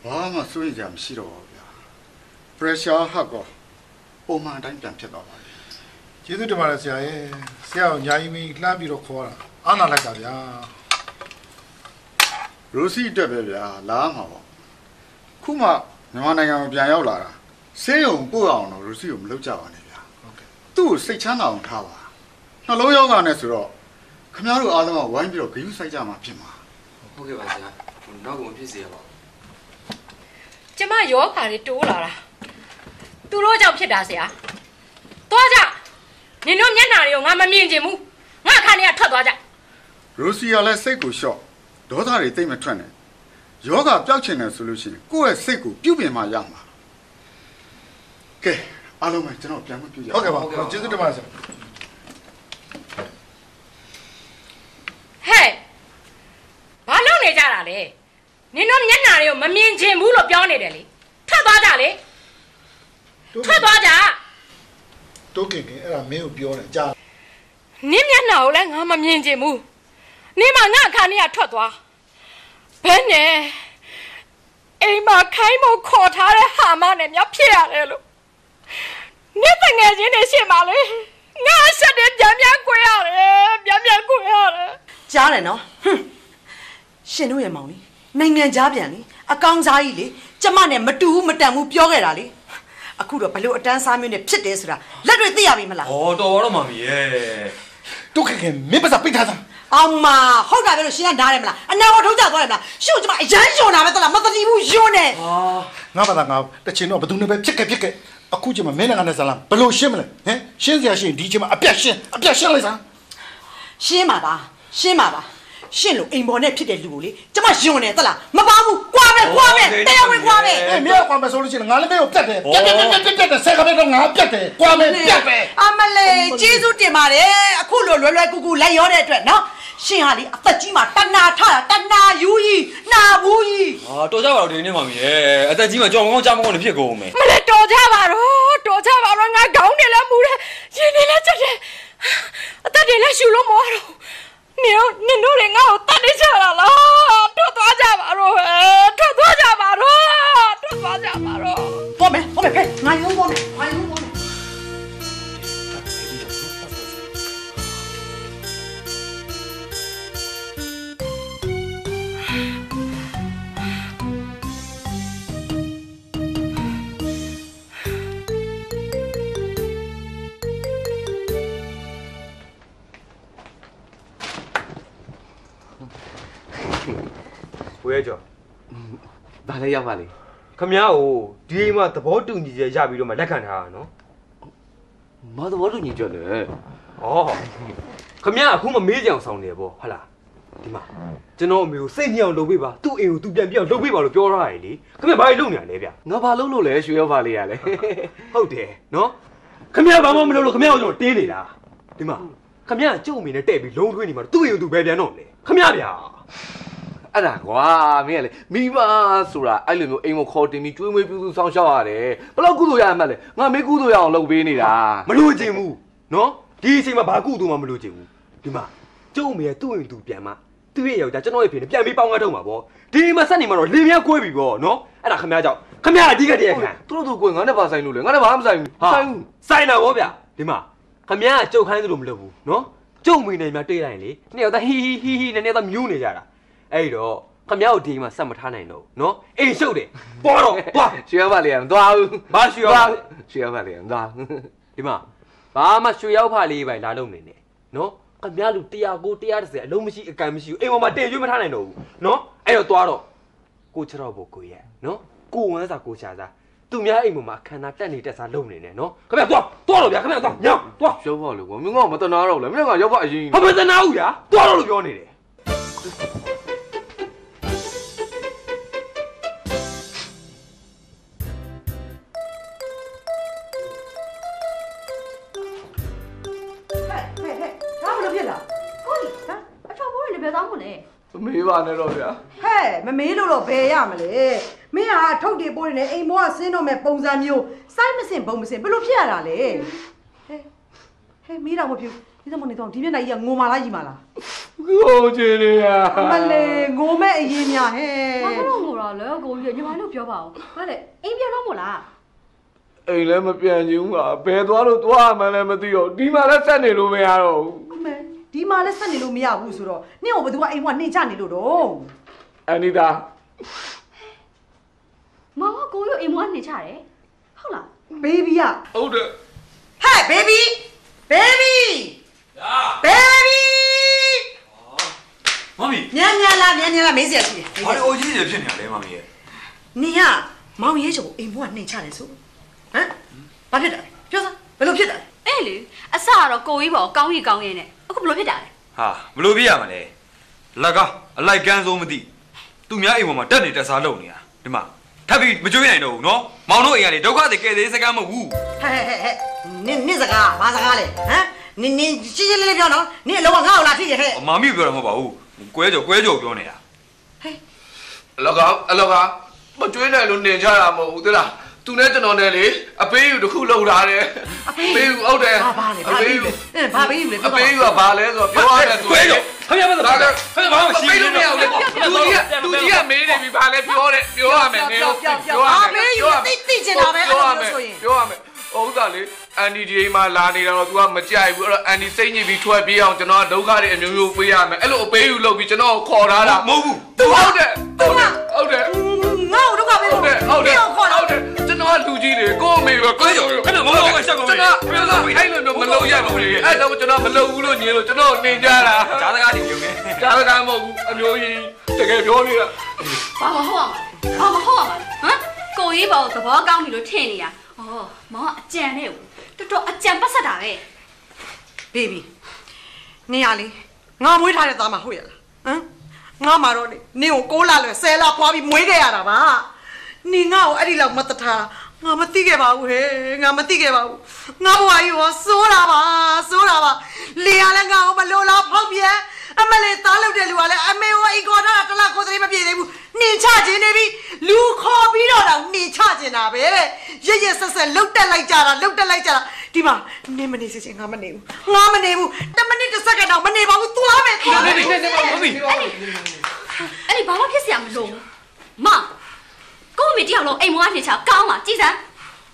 ဘာမှစိုးရိမ်ကြမရှိတော့ဘူးဗျာ pressure ဟတ်ကောပုံမှန်အတိုင်းပြန်ဖြစ်သွားပါပြီကျေးဇူးတင်ပါတယ်ဆရာရဲ့ဆရာကိုညာကြီးမင်းလှမ်းပြီးတော့ခေါ်တာအာနာလိုက်တာဗျာရိုစီအတွက်ပဲဗျာလာမှာပေါ့ခုမှမြန်မာနိုင်ငံကိုပြန်ရောက်လာတာဆေးရုံပို့အောင်တော့ရိုစီကိုမလုပ်ကြပါနဲ့ဗျာဟုတ်ကဲ့သူ့ကိုစိတ်ချမ်းသာအောင်ထားပါနှလုံးရောဂါနဲ့ဆိုတော့ခမရတို့အားလုံးကဝိုင်းပြီးတော့ဂရုစိုက်ကြမှာဖြစ်မှာဟုဟုတ်ကဲ့ပါဆရာဟိုနောက်ကမဖြစ်စေရပါဘူး ကျမယောဂါတွေတိုးလာတာသူတို့ကြောင့်ဖြစ်တာဆရာသွားကြနင်တို့မျက်နှာတွေကိုငါမမြင်ချင်ဘူးငါအခါနေကထွက်သွားကြရိုစီကလည်းစိတ်ကိုလျှော့ဒေါသတွေတိတ်မထွက်နဲ့ယောဂပျောက်ချင်တယ်ဆိုလို့ရှိရင်ကိုယ့်ရဲ့စိတ်ကိုပြုပြင်မှရမှာကဲအားလုံးပဲကျွန်တော်ပြန်မပြုကြဟုတ်ကဲ့ပါကျေးဇူးတင်ပါတယ်ဆရာ ဟဲ့ဘာလုပ်နေကြတာလဲ နင်တို့မျက်နှာတွေကိုမမြင်ချင်ဘူးလို့ပြောနေတယ်လေထွက်သွားကြလေထွက်သွားကြတိုးခင်ခင်အဲ့ဒါမင်းကိုပြောတယ်ကြားနင်မျက်နှာကိုလည်းငါမမြင်ချင်ဘူးနင်မငါအခါနေကထွက်သွားဘယ်နဲ့အိမ်မှာခိုင်းမခေါ်ထားတဲ့ဟာမနဲ့မြဖြစ်ရတယ်လို့နင်တငယ်ချင်းတွေရှင်းပါလေငါအဆက်တွေပြန်ပြန်ကိုရတယ်ပြန်ပြန်ကိုရတယ်ကြားတယ်နော်ဟွန်းရှင်တို့ရဲ့မောင်လေး နိုင်ငံသားပြန်လေအကောင်းစားကြီးလေကျမနဲ့မတူဘူးမတန်ဘူးပြောခဲ့တာလေအခုတော့ဘလို့အတန်းစားမျိုးနဲ့ဖြစ်တယ်ဆိုတာလက်တွေသိရပြီမလားဩတော်တော့မမီရဲ့တိုးခင်ခင်မင်းပါစားပိတ်ထားစမ်းအောင်မဟုတ်တာပဲလို့ရှင်ကနားတယ်မလားအနာဝထုတ်ကြသွားတယ်မလားရှုပ်ကျမအရန်ယွန်တာပဲတလားမတတိဘူးယွန်နေငါပါသားငါတချင်တော့ဘယ်သူနဲ့ပဲဖြစ်ခဲ့ဖြစ်ခဲ့အခုချိန်မှာမင်းနဲ့ငါနဲ့ဇာလန်ဘယ်လို့ရှင်းမလဲဟမ်ရှင်းစရာရှိရင်ဒီချိန်မှာအပြတ်ရှင်းအပြတ်ရှင်းလိုက်စမ်းရှင်းပါပါရှင်းပါပါ ရှင်းလို့အိမ်ပေါ်နဲ့ဖြစ်တဲ့လူကိုလေကျမယွန်နေတလားမပါဘူးကွာပဲကွာပဲတရားဝင်ကွာပဲအေးမင်းကွာမဆိုလို့ရှိရင်ငါလည်းမင်းကိုပြတ်တယ်ပြတ်ပြတ်ပြတ်ပြတ်ပြတ်တယ်ဆယ်ခါပဲတော့ငါပြတ်တယ်ကွာမယ်ပြတ်ပဲအမလေးကျေးဇူးတင်ပါတယ်အခုလိုလွယ်လွယ်ကူကူလိုက်ရောတဲ့အတွက်နော်ရှင်ဟာလေအသက်ကြီးမှတဏှာထတာတဏှာယူကြီးနာဘူးကြီးဟာတော်ကြပါတော့ဒီနေ့မမီရဲ့အသက်ကြီးမှကြောင်ကောင်းကြားမကောင်းနေဖြစ်ကုန်မယ်မလဲတော်ကြပါတော့တော်ကြပါတော့ငါခေါင်းနေလဲမူတယ်ရင်နေလဲချက်တယ်အသက်တွေလဲရှူလို့မရတော့ နင်တို့နင်တို့တွေငါ့ကိုတတ်နေကြတာလားထွက်သွားကြပါတော့ဟဲ့ထွက်သွားကြပါတော့ထွက်သွားကြပါတော့ပေါ်မယ်ပေါ်မယ်ကဲငါယုံပေါ်မယ်ငါယုံ ဝဲကြော် ဒါလည်းရောက်ပါလေ ခမ ्या ကိုဒီအိမ်မှာသဘောတူညီချက်ရပြီးတော့မှလက်ခံထားတာနော် မသဘောတူညီချက်လေ ဩခမ ्या အခုမှမေးကြအောင်ဆောင်နေရပေါ့ဟုတ်လားဒီမှာကျွန်တော်အမေကိုစိတ်ညစ်အောင်လုပ်ပေးပါသူ့အိမ်ကိုသူပြန်ပြအောင်လုပ်ပေးပါလို့ပြောထားရလေခမ ्या ဘာလို့လုပ်နေရလဲဗျ ငါဘာလုပ်လို့လဲရွှေရောက်ပါလေရလေ ဟုတ်တယ်နော်ခမ ्या ဘာမှမလုပ်လို့ခမ ्या ကိုကျွန်တော်တင်းနေတာဒီမှာခမ ्या ကျုပ်အမေနဲ့တဲ့ပြီးလုံးထွေးနေမှာသူ့အိမ်ကိုသူပဲပြန်တော့လေခမ ्या ဗျာ အဲ့ဒါကွာမင်းကလေမိဘဆိုတာအဲ့လိုမျိုးအိမ်မခေါ်တင်ပြီးကျွေးမွေးပြုစုစောင့်ရှောက်ရတယ်ဘလောက်ကုသိုလ်ရမှလဲငါမေးကုသိုလ်ရအောင်လုပ်ပေးနေတာမလို့ချင်ဘူးနော်ဒီအချိန်မှာဘာကုသိုလ်မှမလို့ချင်ဘူးဒီမှာကျုံမေသူ့ဝင်သူပြန်မှာသူ့ရဲ့ယောက်ျားကျွန်တော်ရဲ့ဖေနဲ့ပြန်ပြီးပေါင်းကားထုတ်မှာပေါ့ဒီမှာဆက်နေမှာတော့လင်းများကွဲပြီပေါ့နော်အဲ့ဒါခမည်းကြောင့်ခမည်းအဓိကတည်းကခံသူတို့တို့ကွယ်ငါနဲ့ဘာဆိုင်လို့လဲငါနဲ့ဘာမှမဆိုင်ဘူးဆိုင်ဆိုင်တာပေါ့ဗျဒီမှာခမည်းကကြုတ်ခိုင်းသလိုမလုပ်ဘူးနော်ကျုံမေနေမှာတွေ့လိုက်ရင်လေနှစ်ယောက်သားဟီဟီဟီဟီနဲ့နှစ်ယောက်သားမြူးနေကြတာ အဲ့တော့ခမရောက်ဒီမှာဆက်မထားနိုင်တော့နော်အိမ်ရှုပ်တယ်ပေါ်တော့သွားရွှေရောက်ပါလေးကမသွားဘူးဘာရွှေရောက်ရွှေရောက်ပါလေးကမသွားဒီမှာဘာမှရွှေရောက်ပါလေးပဲလာလုံးနေနဲ့နော်ခမရလူ109 130အလုံးမရှိအကန်မရှိဘူးအိမ်ပေါ်မှာတင်ရွေးမထားနိုင်တော့ဘူးနော်အဲ့တော့သွားတော့ကိုချတော့ဘို့ကိုရဲ့နော်ကိုဝမ်းစာကိုချာစာသူများအိမ်ပေါ်မှာခန္ဓာတက်နေတက်စားလုံနေနေနော်ခမရသွားသွားတော့ဗျာခမရသွားညောင်းသွားရောက်ပါလို့ကွာမင်းကမတနာတော့ဘူးလားမင်းကရောက်ပါအရင်ဟာမတနာဘူးဗျာသွားတော့လို့ပြောနေတယ် ပါနဲ့တော့ဗျာဟဲ့မမေးလို့တော့ဘယ်ရမလဲမင်းဟာထုတ်တွေပိုးနေအိမ်ဘောကဆင်းတော့မဲ့ပုံစံမျိုးစိုင်းမစင်ဘုံမစင်ဘယ်လိုဖြစ်ရတာလဲဟဲ့ဟဲ့မီးတော့မဖြစ်ဒီသမနေတော့ဒီမျက်နှာကြီးကငိုမာလားကြီးမာလားကိုချင်နေရမလေးငိုမဲ့အရင်များဟဲ့ဘာလို့ငိုတာလဲကိုကြီးညီမလို့ပြောပါဦးဟာလေအိမ်ပြန်တော့မို့လားအိမ်လည်းမပြန်ချင်ဘူးကဘယ်သွားလို့သွားမှန်းလည်းမသိတော့ဒီမှာလည်းဆက်နေလို့မရတော့ဘူးအမေ ဒီမှာလည်းဆက်နေလို့မရဘူးဆိုတော့နင့်ကိုဘယ်သူကအိမ်ကနှိမ့်ချနေလို့တော့အန်နီတာမောင်ကကိုကြီးကိုအိမ်မွားနေချတယ်ဟုတ်လားဘေဘီကဟုတ်တယ်ဟဲ့ဘေဘီဘေဘီဘေဘီဟမမီမြန်မြန်လာမြန်မြန်လာမေးစရာရှိတယ်ဘာလို့အိုကြီးတွေဖြစ်နေရလဲမမီရဲ့နင်ကမောင်ရဲချောကိုအိမ်ဘွားနှိမ်ချတယ်ဆိုဟမ်ဘာဖြစ်တာလဲပြောစမ်းဘယ်လိုဖြစ်တာလဲအေးလေအစကတော့ကိုကြီးပေါ့ကောင်းကြီးကောင်းရဲ့နဲ့ အခုဘယ်လိုဖြစ်တာလဲဟာဘလို့ပြရမလဲလကားအလိုက်ကန်းဆုံးမသိသူများအိမ်ပေါ်မှာတက်နေတက်စားလုပ်နေတာဒီမှာထပ်ပြီးမကြွေးနိုင်တော့ဘူးနော်မောင်တို့အိမ်ကနေဒုက္ခတွေကယ်သေးစကားမဟုတ်ဘူးဟဲ့ဟဲ့ဟဲ့နင်နင်စကားဘာစကားလဲဟမ်နင်နင်ရှင်းရှင်းလေးလေးပြောနော်နင်အလုံးကငါ့ကိုလာထိရဟဲ့အမာမိပြောတာမဟုတ်ပါဘူးကွဲကြော်ကွဲကြော်ပြောနေတာအလောကအလောကမကျွေးနိုင်လို့နေကြတာမဟုတ်ဘူးသလား သူနဲ့ကျွန်တော်နဲ့လေအပေးယူတစ်ခုလောက်ထားတယ်အပေးယူဟုတ်တယ်ဘာလဲဘာပေးယူလဲဘာပေးယူလဲအပေးယူကဘာလဲဆိုတော့ပြောရတယ်သူကွဲကြော်ခင်ဗျားမသိဘူးခင်ဗျားဘာမှရှိပေးနေလို့မရဘူးလေသူကြီးကသူကြီးကမေးနေပြီဘာလဲပြောတယ်ပြောရမယ်နေပြောရမယ်ပြောရမယ်ပြောရမယ်ပြောရမယ်ဟုတ်တာလေအန်ဒီဒီမှာလာနေတာတော့ तू ကမကြိုက်ဘူးအဲ့တော့အန်ဒီစိတ်ညစ်ပြီးထွက်ပြေးအောင်ကျွန်တော်ကဒုက္ခတွေအမျိုးမျိုးပေးရမယ်အဲ့လိုအပေးယူလုပ်ပြီးကျွန်တော်ခေါ်ထားတာမဟုတ်ဘူးသူဟုတ်တယ်ဟုတ်တယ်ဟုတ်တယ်ငါ့ကိုဒုက္ခပေးဟုလို့တ်တယ်ဟုတ်တယ်ဟုတ်တယ်ကျွန် တော်ကလူကြီးတွေကိုအမေပဲကိုယ်ကြော်ခင်ဗျားမဟုတ်ဘူးရှက်ကုန်ပြီကျွန်တော်ပြောတာအဲ့လိုမျိုးမလုပ်ရဘူးလေအဲ့တော့ကျွန်တော်မလုပ်ဘူးလို့ညင်လို့ကျွန်တော်နေကြတာဂျားစကားတွေပြုံးနေကြားစကားမဟုတ်ဘူးအမျိုးကြီးတကယ်ပြောနေတာဘာမဟုတ်အောင်ဘာမဟုတ်အောင်ဟမ်ကိုကြီးပေါ့သဘောကောင်းပြီလို့ထင်နေရဩမောင်ကအကြံနဲ့တော်တော်အကြံပတ်ဆက်တာပဲဘေဘီနင်ရလေငါမွေးထားတဲ့သားမဟုတ်ရလားဟမ်ငါမှာတော့လေနင်ကိုကိုးလာလွယ်ဆဲလာပွားပြီးမွေးခဲ့ရတာပါ နင်ငါ့ကိုအဲ့ဒီလောက်မတထားငါမသိခဲ့ပါဘူးဟဲ့ငါမသိခဲ့ပါဘူးငါဘဝကြီးရောစိုးတာပါစိုးတာပါလေရလည်းငါ့ကိုမလိုလားဖောက်ပြန်အမလေးသားလောက်တဲ့လူကလည်းအမေရောအီကောနာတလားကိုယ်တိုင်မပြေသေးဘူးနင်ချခြင်းနေပြီလူခေါ်ပြီးတော့တောင်နင်ချခြင်းတာပဲတဲ့ရရဆက်ဆက်လှုပ်တက်လိုက်ကြတာလှုပ်တက်လိုက်ကြတာဒီမှာနင်မနေစေချင်ငါမနေဘူးငါမနေဘူးတစ်မိနစ်တစ်စက္ကန့်တော့မနေပါဘူးသွားမယ်သွားမယ်နေနေနေမဟုတ်ဘူးအဲ့ဒီဘာမှဖြစ်စရာမလိုဘူးမ ကိုမိတယောက်လုံးအိမ်မွားနေချာကောင်းပါကြည်စမ်း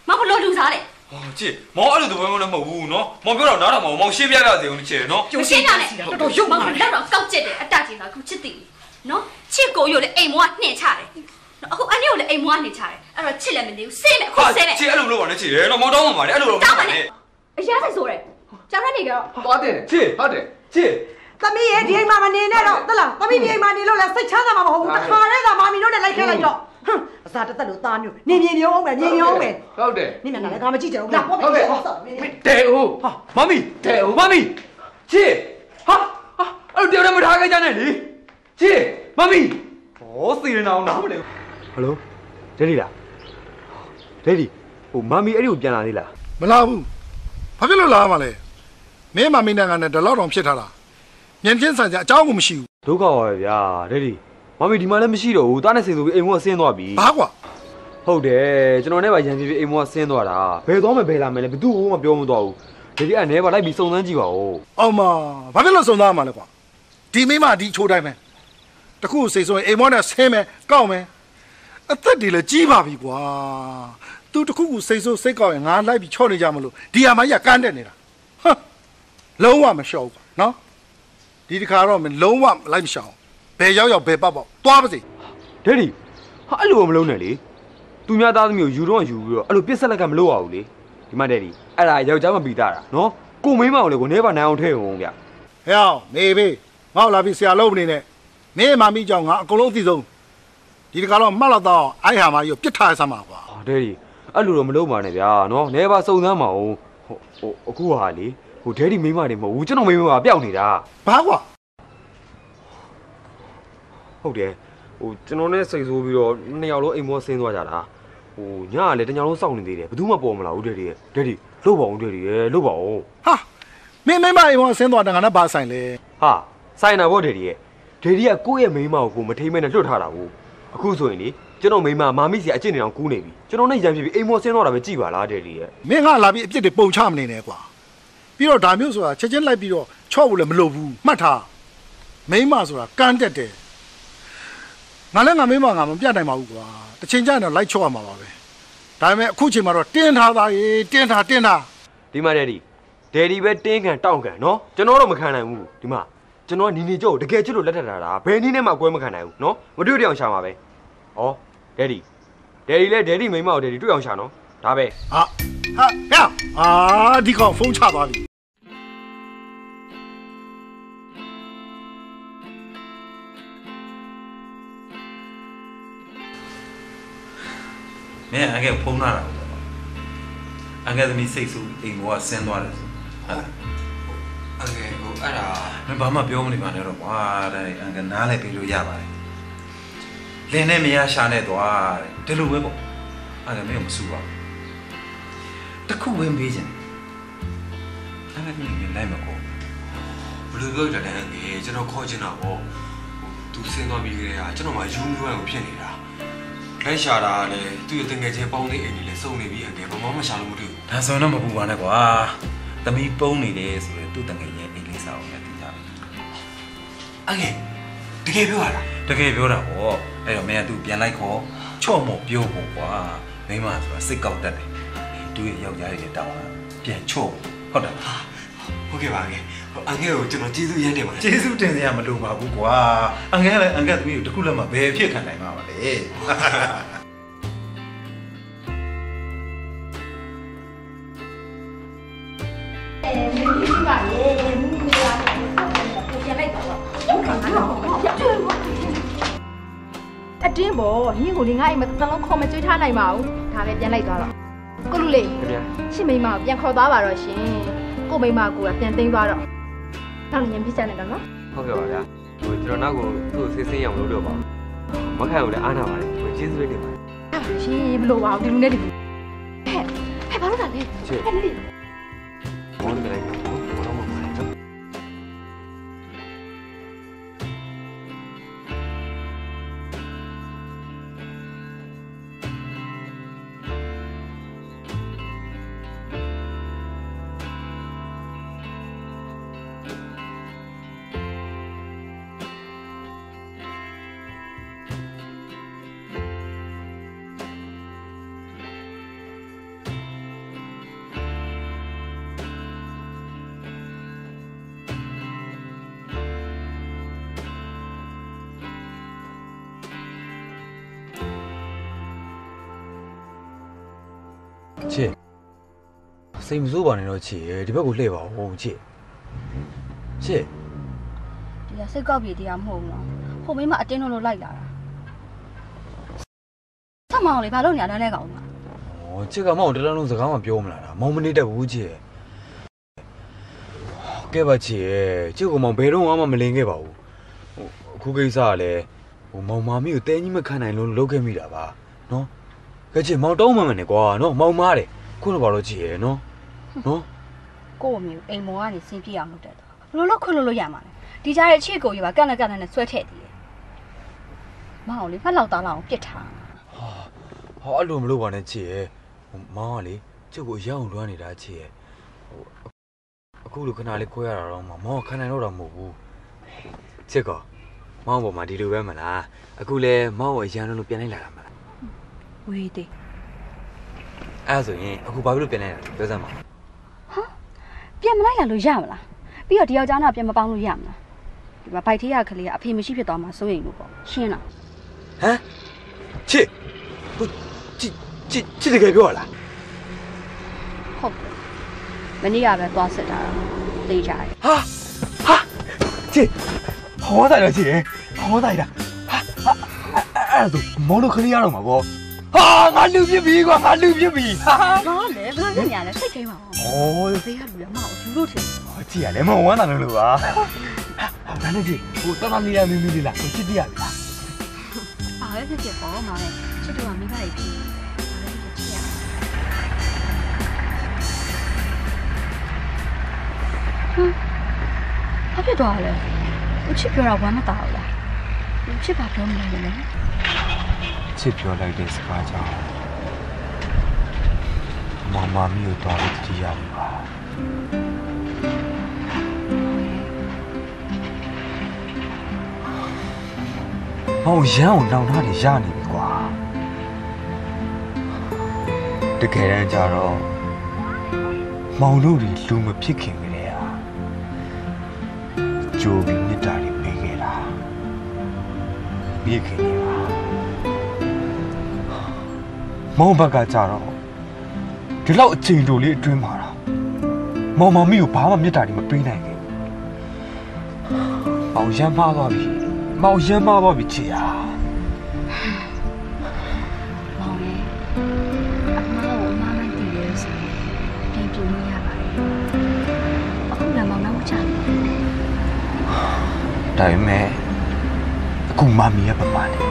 မဘလို့လူစားလဲဟောကြည့်မောင်အဲ့လိုသဘောမျိုးလည်းမဟုတ်ဘူးနော်မောင်ပြောတော့နားတော့မောင်မောင်ရှင်းပြပြစေဦးချေနော်ကျုံရှင်းတာနဲ့တော်တော်ရုပ်မလောက်တော့ကောက်ကျက်တယ်အတကြည်သာခုချစ်တည်နော်ချစ်ကိုရုပ်လည်းအိမ်မွားနှင်ချတယ်အခုအနည်းကိုလည်းအိမ်မွားနှင်ချတယ်အဲ့တော့ချစ်လည်းမနေဘူးစေးမယ်အခုစေးမယ်ချစ်အဲ့လိုလုပ်ပါနဲ့ချစ်တယ်နော်မောင်တောင်းပါပါလေအဲ့လိုလုပ်ပါနဲ့အရာစိတ်ဆိုးတယ်ကြောင်ရနေကြတော့သွားတယ်ချစ်ဟုတ်တယ်ချစ်သမီးရဲ့ဒီအိမ်မှာမနေနဲ့တော့တလားသမီးဒီအိမ်မှာနေလို့လဲစိတ်ချမ်းသာမှာမဟုတ်ဘူးတခါတည်းကမာမီတို့နဲ့လိုက်ခဲလိုက်တော့ ဟမ်အစားတက်တက်လို့သားမျိုးနေမြင်မြင်အောင်မယ်မြင်မြင်အောင်မယ် ဟုတ်တယ် နေမြန်လာလဲငါမကြည့်ကြဘူးလာပေါ့မယ် တဲ့ဦး ဟာမမီ တဲ့ဦး မမီချစ်ဟာဟာအဲ့လိုတယောက်တည်းမထားခဲ့ကြနဲ့လေချစ်မမီဟောစီရနာအောင်နားမလဲ ဟယ်လိုဒက်ဒီလားဒက်ဒီဟိုမမီအဲ့ဒီကိုပြန်လာသေးလား မလာဘူးဘာဖြစ်လို့လာမှာလဲမင်းမမင်းနဲ့ငါနဲ့ဒီလောက်တောင်ဖြစ်ထားတာညင်ချင်းဆန်ကြအเจ้าကိုမရှိဘူး ဒုက္ခပါပဲဗျာဒက်ဒီ မမီဒီမှာလည်းမရှိတော့ဘူးတားနဲ့စင်ဆိုပြီးအိမ်မောကဆင်းသွားပြီဘာကွာဟုတ်တယ်ကျွန်တော်နဲ့ပါရန်ပြပြအိမ်မောကဆင်းသွားတာဘယ်သွားမဘယ်လာမယ်လဲဘယ်သူ့ကိုမှပြောမသွားဘူးဒက်ဒီအဲ့နဲပါလိုက်ပြီးစုံစမ်းကြည့်ပါဦးအောင်မဘာဖြစ်လို့စုံသားမှာလဲကွာဒီမိမဒီချိုးတိုင်းပဲတခုစိတ်ဆိုရင်အိမ်မောနဲ့ဆင်းမယ်ကောက်မယ်အသက်တွေလည်းကြီးပါပြီကွာသူတခုခုစိတ်ဆိုးစိတ်ကောက်ရင်ငါလိုက်ပြီးချော့နေကြမလို့ဒီဟာမကြီးကကန်းတက်နေတာဟမ်လုံးဝမလျှော့ဘူးကွာနော်ဒီတစ်ခါတော့မင်းလုံးဝလိုက်မရှောင် ဘယ်ရောက်ရောက်ဘယ်ပတ်ပေါ့သွားပါစေဒက်ဒီဟာအဲ့လိုမလုပ်နဲ့လေသူများသားသမီးကိုယူတော့ယူပြီးတော့အဲ့လိုပြစ်ဆက်လက်ကမလုပ်ရဘူးလေဒီမှာဒက်ဒီအဲ့ဒါယောက်ျားမပီတာတာနော်ကိုမင်းမအောင်လေကိုနေပါနိုင်အောင်ထည့်အောင်ဗျဟဲ့အောင်မေဘေးငါ့ကိုလာပြီးဆရာလုပ်နေနဲ့မင်းမမီကြောင့်ငါအကုန်လုံးအသိဆုံးဒီတခါတော့မှတ်တော့တော့အိုင်ဟာမကြီးကိုပြစ်ထားစမ်းပါကွာဟာဒက်ဒီအဲ့လိုတော့မလုပ်ပါနဲ့ဗျာနော်နေပါစုံစမ်းပါအောင်ဟိုဟိုအခုဟာလေဟိုဒက်ဒီမိန်းမတွေမဟုတ်ဘူးကျွန်တော်မိန်းမကပျောက်နေတာဘာကွာ ဟုတ်တယ်ဟိုကျွန်တော်နဲ့စိတ်ဆိုးပြီးတော့နှစ်ယောက်လုံးအိမ်မောဆင်းသွားကြတာဟိုညကလည်းတညလုံးစောင့်နေသေးတယ်ဘယ်သူမှပေါ်မလာဘူးဒက်ဒီရဲ့ဒက်ဒီလှုပ်ပါအောင်ဒက်ဒီရဲ့လှုပ်ပါအောင်ဟာမင်းမိမအိမ်မောဆင်းသွားတယ်ငါနဲ့ဘာဆိုင်လဲဟာဆိုင်နာဗောဒက်ဒီရဲ့ဒက်ဒီကကိုယ့်ရဲ့မိန်းမကိုကိုမထိမ့်မဲနဲ့လွတ်ထားတာကိုအခုဆိုရင်လေကျွန်တော်မိန်းမမာမိစီအကျင့်နေအောင်ကူးနေပြီကျွန်တော်နဲ့ရံပြပြီးအိမ်မောဆင်းသွားတာပဲကြည်ပါလားဒက်ဒီရဲ့မင်းကလာပြီးအပြစ်တွေပုံချမနေနဲ့ကွာပြီးတော့ဒါမျိုးဆိုတာချက်ချင်းလိုက်ပြီးတော့ချော့ဖို့လည်းမလုပ်ဘူးမှတ်ထားမိမဆိုတာကန်းတက်တယ် ငါလည်းငါမိမငါမပြတ်နိုင်ပါဘူးကွာတစ်ချိန်ကျရင်တော့လိုက်ချော့ရမှာပါပဲဒါပေမဲ့အခုချိန်မှာတော့တင်းထားသားရေတင်းထားတင်းထားဒီမှာဒက်ဒီဒက်ဒီပဲတင်းခံတောင့်ခံနော်ကျွန်တော်တော့မခံနိုင်ဘူးဒီမှာကျွန်တော်ကနီနေကျော်ကိုတကယ်ချစ်လို့လက်ထပ်ထားတာဘယ်နည်းနဲ့မှအကွဲမခံနိုင်ဘူးနော်မတွေ့တဲ့အောင်ရှာမှာပဲဩဒက်ဒီဒက်ဒီလဲဒက်ဒီမိန်းမကိုဒက်ဒီတွေ့အောင်ရှာနော်ဒါပဲဟာဟာဟဲ့အာဒီကောင်ဖုန်းချသွားပြီ င်းအငယ်ဖုံးလာတာအငယ်သမီးစိတ်ဆူအိမ်ဘောကဆင်းသွားတယ်ဆိုဟုတ်လားအငယ်ဟိုအဲ့ဒါမင်းဘာမှပြောမနေပါနဲ့တော့ကွာတဲ့အငယ်နားလည်းပြီးလို့ရပါတယ်လင်းနဲ့မရရှာနဲ့သွားတဲ့ဒီလိုပဲပေါ့အဲ့ဒါမင်းမဆူပါဘူးတခုဝင်ပေးခြင်းအဲ့ဒါမင်းလိုက်မကောဘယ်လိုပြောကြလဲအငယ်ကျွန်တော်ခေါ်ချင်တာပေါ့ဟိုသူဆင်းသွားပြီးကြတဲ့ဟာကျွန်တော်မှယူမျိုးရကိုဖြစ်နေတာ လိုက်ရှာတာလည်းသူ့ရဲ့တငယ်ချင်းပေါင်းတဲ့အိမ်ကြီးလည်းစုံနေပြီးအငယ်ဘာမှမရှာလို့မတွေ့ဘူးဒါဆိုရင်တော့မပူပါနဲ့ကွာသမီးပုံးနေတယ်ဆိုရင်သူ့တငယ်ချင်းအိမ်လေးစားအောင်လည်းသိကြတယ်အငယ်တကယ်ပြောရလားတကယ်ပြောတာပေါ့အဲ့တော့မင်းကသူ့ပြန်လိုက်ခေါ်ချော့မို့ပြောဖို့ကွာမိမဆိုတာစိတ်ကောက်တတ်တယ်သူ့ရဲ့ယောက်ျားရဲ့တောင်းတာပြန်ချော့ဟုတ်တယ်ဟုတ်ကဲ့ပါအငယ်ဟို အငယ်ကိုကျွန်တော်ကျေးဇူးရမ်းတင်ပါတယ်ကျေးဇူးတင်စရာမလိုပါဘူးကွာအငယ်လည်းအငယ်သမီးကိုတစ်ခုလည်းမဘယ်ဖြစ်ခံနိုင်မှာပါလေအတင်းပေါ့ညင်ကိုလေငါအိမ်မှာသလုံးခေါ်မကြွေးထားနိုင်ပါဘူးဒါပဲပြန်လိုက်သွားတော့ကိုလူလေးခင်ဗျာရှင့်မိမကိုပြန်ခေါ်သွားပါတော့ရှင်ကိုမိမကိုကပြန်သိမ်းသွားတော့ နောက်လည်းရင်ပြစ်ချနေတော့နော်ဟုတ်ကဲ့ပါဗျာဟိုကျွန်တော်နောက်ကိုသူ့ကိုဆေးဆေးရအောင်လုပ်တော့ပါမခံဘူးလေအားနာပါတယ်ဟိုကျေးဇူးလေးတင်ပါတယ်အဲ့ဒါရှင်ဘလို့ပါအောင်ဒီလူနဲ့ဒီလူဟဲ့ဟဲ့ဘာလို့လဲဟဲ့လေမောင်းနေလိုက် တ်မစိုးပါနဲ့တော့ချစ်ရယ်ဒီဘက်ကိုလှည့်ပါဦးချစ်ချစ်ဒီကစိတ်ကောက်ပြေတရားမဟုတ်ဘူးနော်ဟိုမိမအတင်းလို့လို့လိုက်လာတာဆက်မအောင်လေဘာလို့ညာတန်းလဲကောင်မဩချစ်ကမောင်တလုံးလုံးစကားမှပြောမလာတာမောင်မနေတတ်ဘူးချစ်ရယ်ကဲပါချစ်ရယ်ချစ်ကမောင်ဘယ်တော့မှမလင်ခဲ့ပါဘူးဟိုအခုကိစ္စကလည်းဟိုမောင်မာမီကိုတဲကြီးမခံနိုင်လို့လုပ်ခဲ့မိတာပါနော်ကဲချစ်မောင်တောင်းမှမနဲ့ကွာနော်မောင်မားတယ်ခုတော့ပါတော့ချစ်ရယ်နော် နော်ကို့အမျိုးအိမ်မော်ကနေစင်ပြအောင်လုပ်တတ်တော့ဘလို့လို့ခွလို့လို့ရမှာလဲဒီကြားရဲ့အချစ်ကိုရပါကန့်လက်ကန့်နဲ့ဆွဲထည့်တည်တယ်မအောင်လေဖက်လောက်သားလောက်အောင်ပြစ်ထားဟောအဲ့လိုမလုပ်ပါနဲ့ချစ်ရယ်ဟိုမောင်ကလေချစ်ကိုရအောင်လွှမ်းနေတာချစ်ရယ်ဟိုအခုလိုခဏလေးခွဲရတာတော့မှမောင်ကခံနိုင်တော့တာမဟုတ်ဘူးချစ်ကောမောင်ပေါ်မှာဒီလိုပဲမလားအခုလဲမောင်ကိုအရန်လို့ပြန်လိုက်လာတာမလားဝေးသေးအဲ့ဒါဆိုရင်အခုဘာဖြစ်လို့ပြန်လိုက်လာလဲပြောစမ်းပါ ပြန်မလိုက်လာလို့ရမလားပြီးတော့ဒီယောက်ျားနဲ့ပြန်မပေါင်းလို့ရမလားဒီမှာဘိုက်ထေးရကလေးကအဖေမရှိဖြစ်သွားမှာစိုးရိမ်လို့ပေါ့ရှင်းလားဟမ်ချစ်ဟိုချစ်ချစ်ချစ်တကယ်ပြောရလားဟုတ်တယ်မနေ့ကပဲသွားစစ်တာတော့သိကြတယ်ဟာဟာချစ်ဟောတာတော့ချစ်ရယ်ဟောတာရဟာဟာအဲ့ဒါဆိုမောင်တို့ခလေးရတော့မှာပေါ့ ဟာငါလူပြစ်ပြီကွာငါလူပြစ်ပြီဟာငါလေဘယ်လိုလုပ်ညာလဲစိတ်ထိန်ပါဦးဩဖေးကလူလည်းမအောင်ယူလို့ထင်ဟောကြည့်ရလဲမဝမ်းတာလို့လို့ပါဟာဒါနဲ့ကြည့်ဟိုတမမီရမီမီလေးလားဟိုချစ်တရပြီလားပါပဲဖြစ်ဖြစ်ပေါ့မလေးချစ်တူကမိဘတွေဖြစ်နေတယ်ပါပဲဖြစ်ဖြစ်ချစ်ရဟမ်ဘာဖြစ်သွားလဲသူချစ်ပြောတာဘာမှမတားဘူးလားသူချစ်ပါပြောမလဲလေ ချစ်ပြောလိုက်တဲ့စကားကြောင့်မမမီကိုတော်ပြီးတည်ရပြီပါဟောရန်ကိုနောင်ထားတယ်ရနေပြီကွာတကယ်တမ်းကျတော့မောင်တို့တွေလူမဖြစ်ခင်ကလေးဟာကြိုးပြီးမြစ်တာတွေပေးခဲ့တာမြစ်ခင်တွေပါ မောင်ဘက်ကကြတော့ဒီလောက်အချိန်တိုလေးအတွင်းမှာတာမောင်မမီကိုဘာမှမေတ္တာတွေမပေးနိုင်ဘူးမောင်ရမ်းမသွားပြီမောင်ရမ်းမသွားပြီချေယာမောင်လေးအမကိုအမမတည်ရဲဆိုရင်ပြင်ပြလို့ရပါတယ်အခုလည်းမောင်နောက်ချာဒါပေမဲ့အခုမမီရဲ့ပမာနဲ့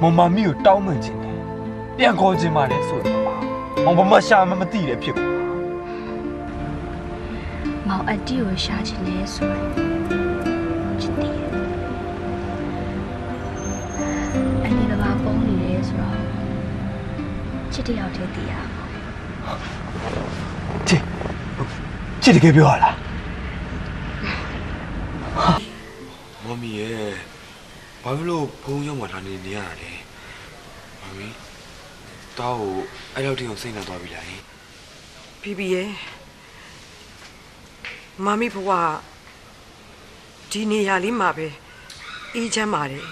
မောင်မမီကိုတောင်းမှန်ခြင်း ပြန်ခေါ်ခြင်းပါလေဆိုရင်ပပမောင်ဘမရှာမမသိတယ်ဖြစ်ကုန်မောင်အတီကိုရှာချင်နေဆိုရင်ချစ်တယ်အန်ဒီကဘာပုံနေလဲဆိုတော့ချစ်တယောက်တည်းတည်ရမှာချစ်ချစ်တကယ်ပြောရလားမမီရဲ့ဘာဖြစ်လို့ဘုံရောက်မှလာနေနေရတာလဲမမီ တောက်ကိုအဲ့လောက်တိအောင်စိတ်နဲ့သွားပြီလားဘီဘီရဲ့မမီဘွားဒီနေရာလေးမှာပဲအေးချမ်းပါတယ်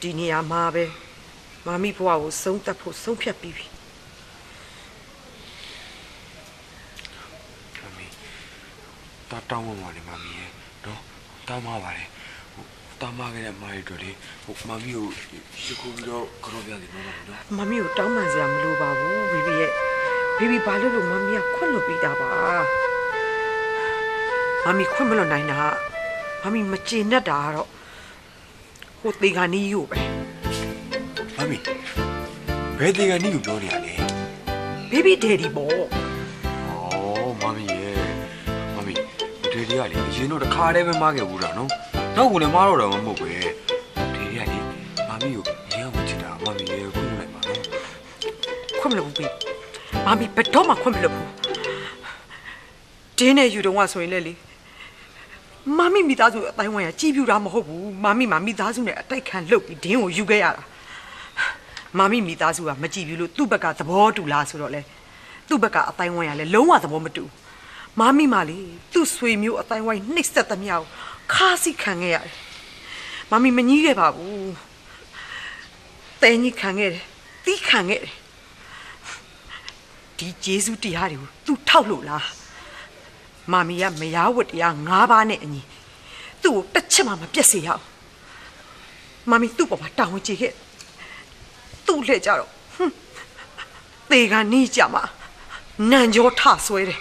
ဒီနေရာမှာပဲမမီဘွားကိုဆုံးသက်ဖို့ဆုံးဖြတ်ပြီးပြီတာတောင်းမှပါလေမမီရဲ့နော်တောင်းမှပါလေဟို တားမခဲ့တဲ့မာရီတို့လေဟိုမမီကိုရှုပ်ပြီးတော့ကြောပြတယ်နော်နော်မမီကိုတောင်းပန်စရာမလိုပါဘူးဘီဘီရဲ့ဘီဘီဘာလို့လို့မမီကခွင့်လွတ်ပေးတာပါမမီခွင့်မလွတ်နိုင်တာမမီမကျေနပ်တာကတော့ဟိုတေခါနီးကိုပဲမမီဘယ်တေကနီးကိုပြောနေရလဲဘီဘီဒယ်ဒီပေါ့ဩမမီရဲ့မမီဒေဒီကလေအရင်တော့တစ်ခါတည်းပဲမခဲ့ဘူးလားနော် နောက်ကလည်းမတော့တော့မဟုတ်ပဲဒေဒီကလေမမီကိုရင်းအောင်ချစ်တာမမီရဲ့ခွင့်လိုက်ပါနော်ခွင့်မလွတ်ဘူးဘီမမီဘယ်တော့မှခွင့်မလွတ်ဘူးတင်းနဲ့ယူတော့ကဆိုရင်လေလေမမီမိသားစုအတိုင်းဝိုင်းကကြည်ပြူတာမဟုတ်ဘူးမမီမမိသားစုနဲ့အတိုက်ခံလုပ်ပြီးဒင်းကိုယူခဲ့ရတာမမီမိသားစုကမကြည်ပြူလို့သူ့ဘက်ကသဘောတူလားဆိုတော့လေသူ့ဘက်ကအတိုင်းဝိုင်းကလည်းလုံးဝသဘောမတူမမီမလေးသူ့ဆွေမျိုးအတိုင်းဝိုင်းနှိပ်စက်သမျှကို ခါးစီခံခဲ့ရတယ်မမီမကြီးခဲ့ပါဘူးတဲကြီးခံခဲ့တယ်တီးခံခဲ့တယ်ဒီဂျေစုတရားတွေကို तू ထောက်လို့လားမာမီကမယားဝတ်တရား၅ပါးနဲ့အညီသူ့ကိုတစ်ချက်မှမပြတ်စေရအောင်မာမီသူ့ပေါ်မှာတောင်းဝင်ကြည့်ခဲ့သူ့လက်ကြတော့ဟွန်းသေကနေကြမှာနန်ကြောထဆွဲတယ်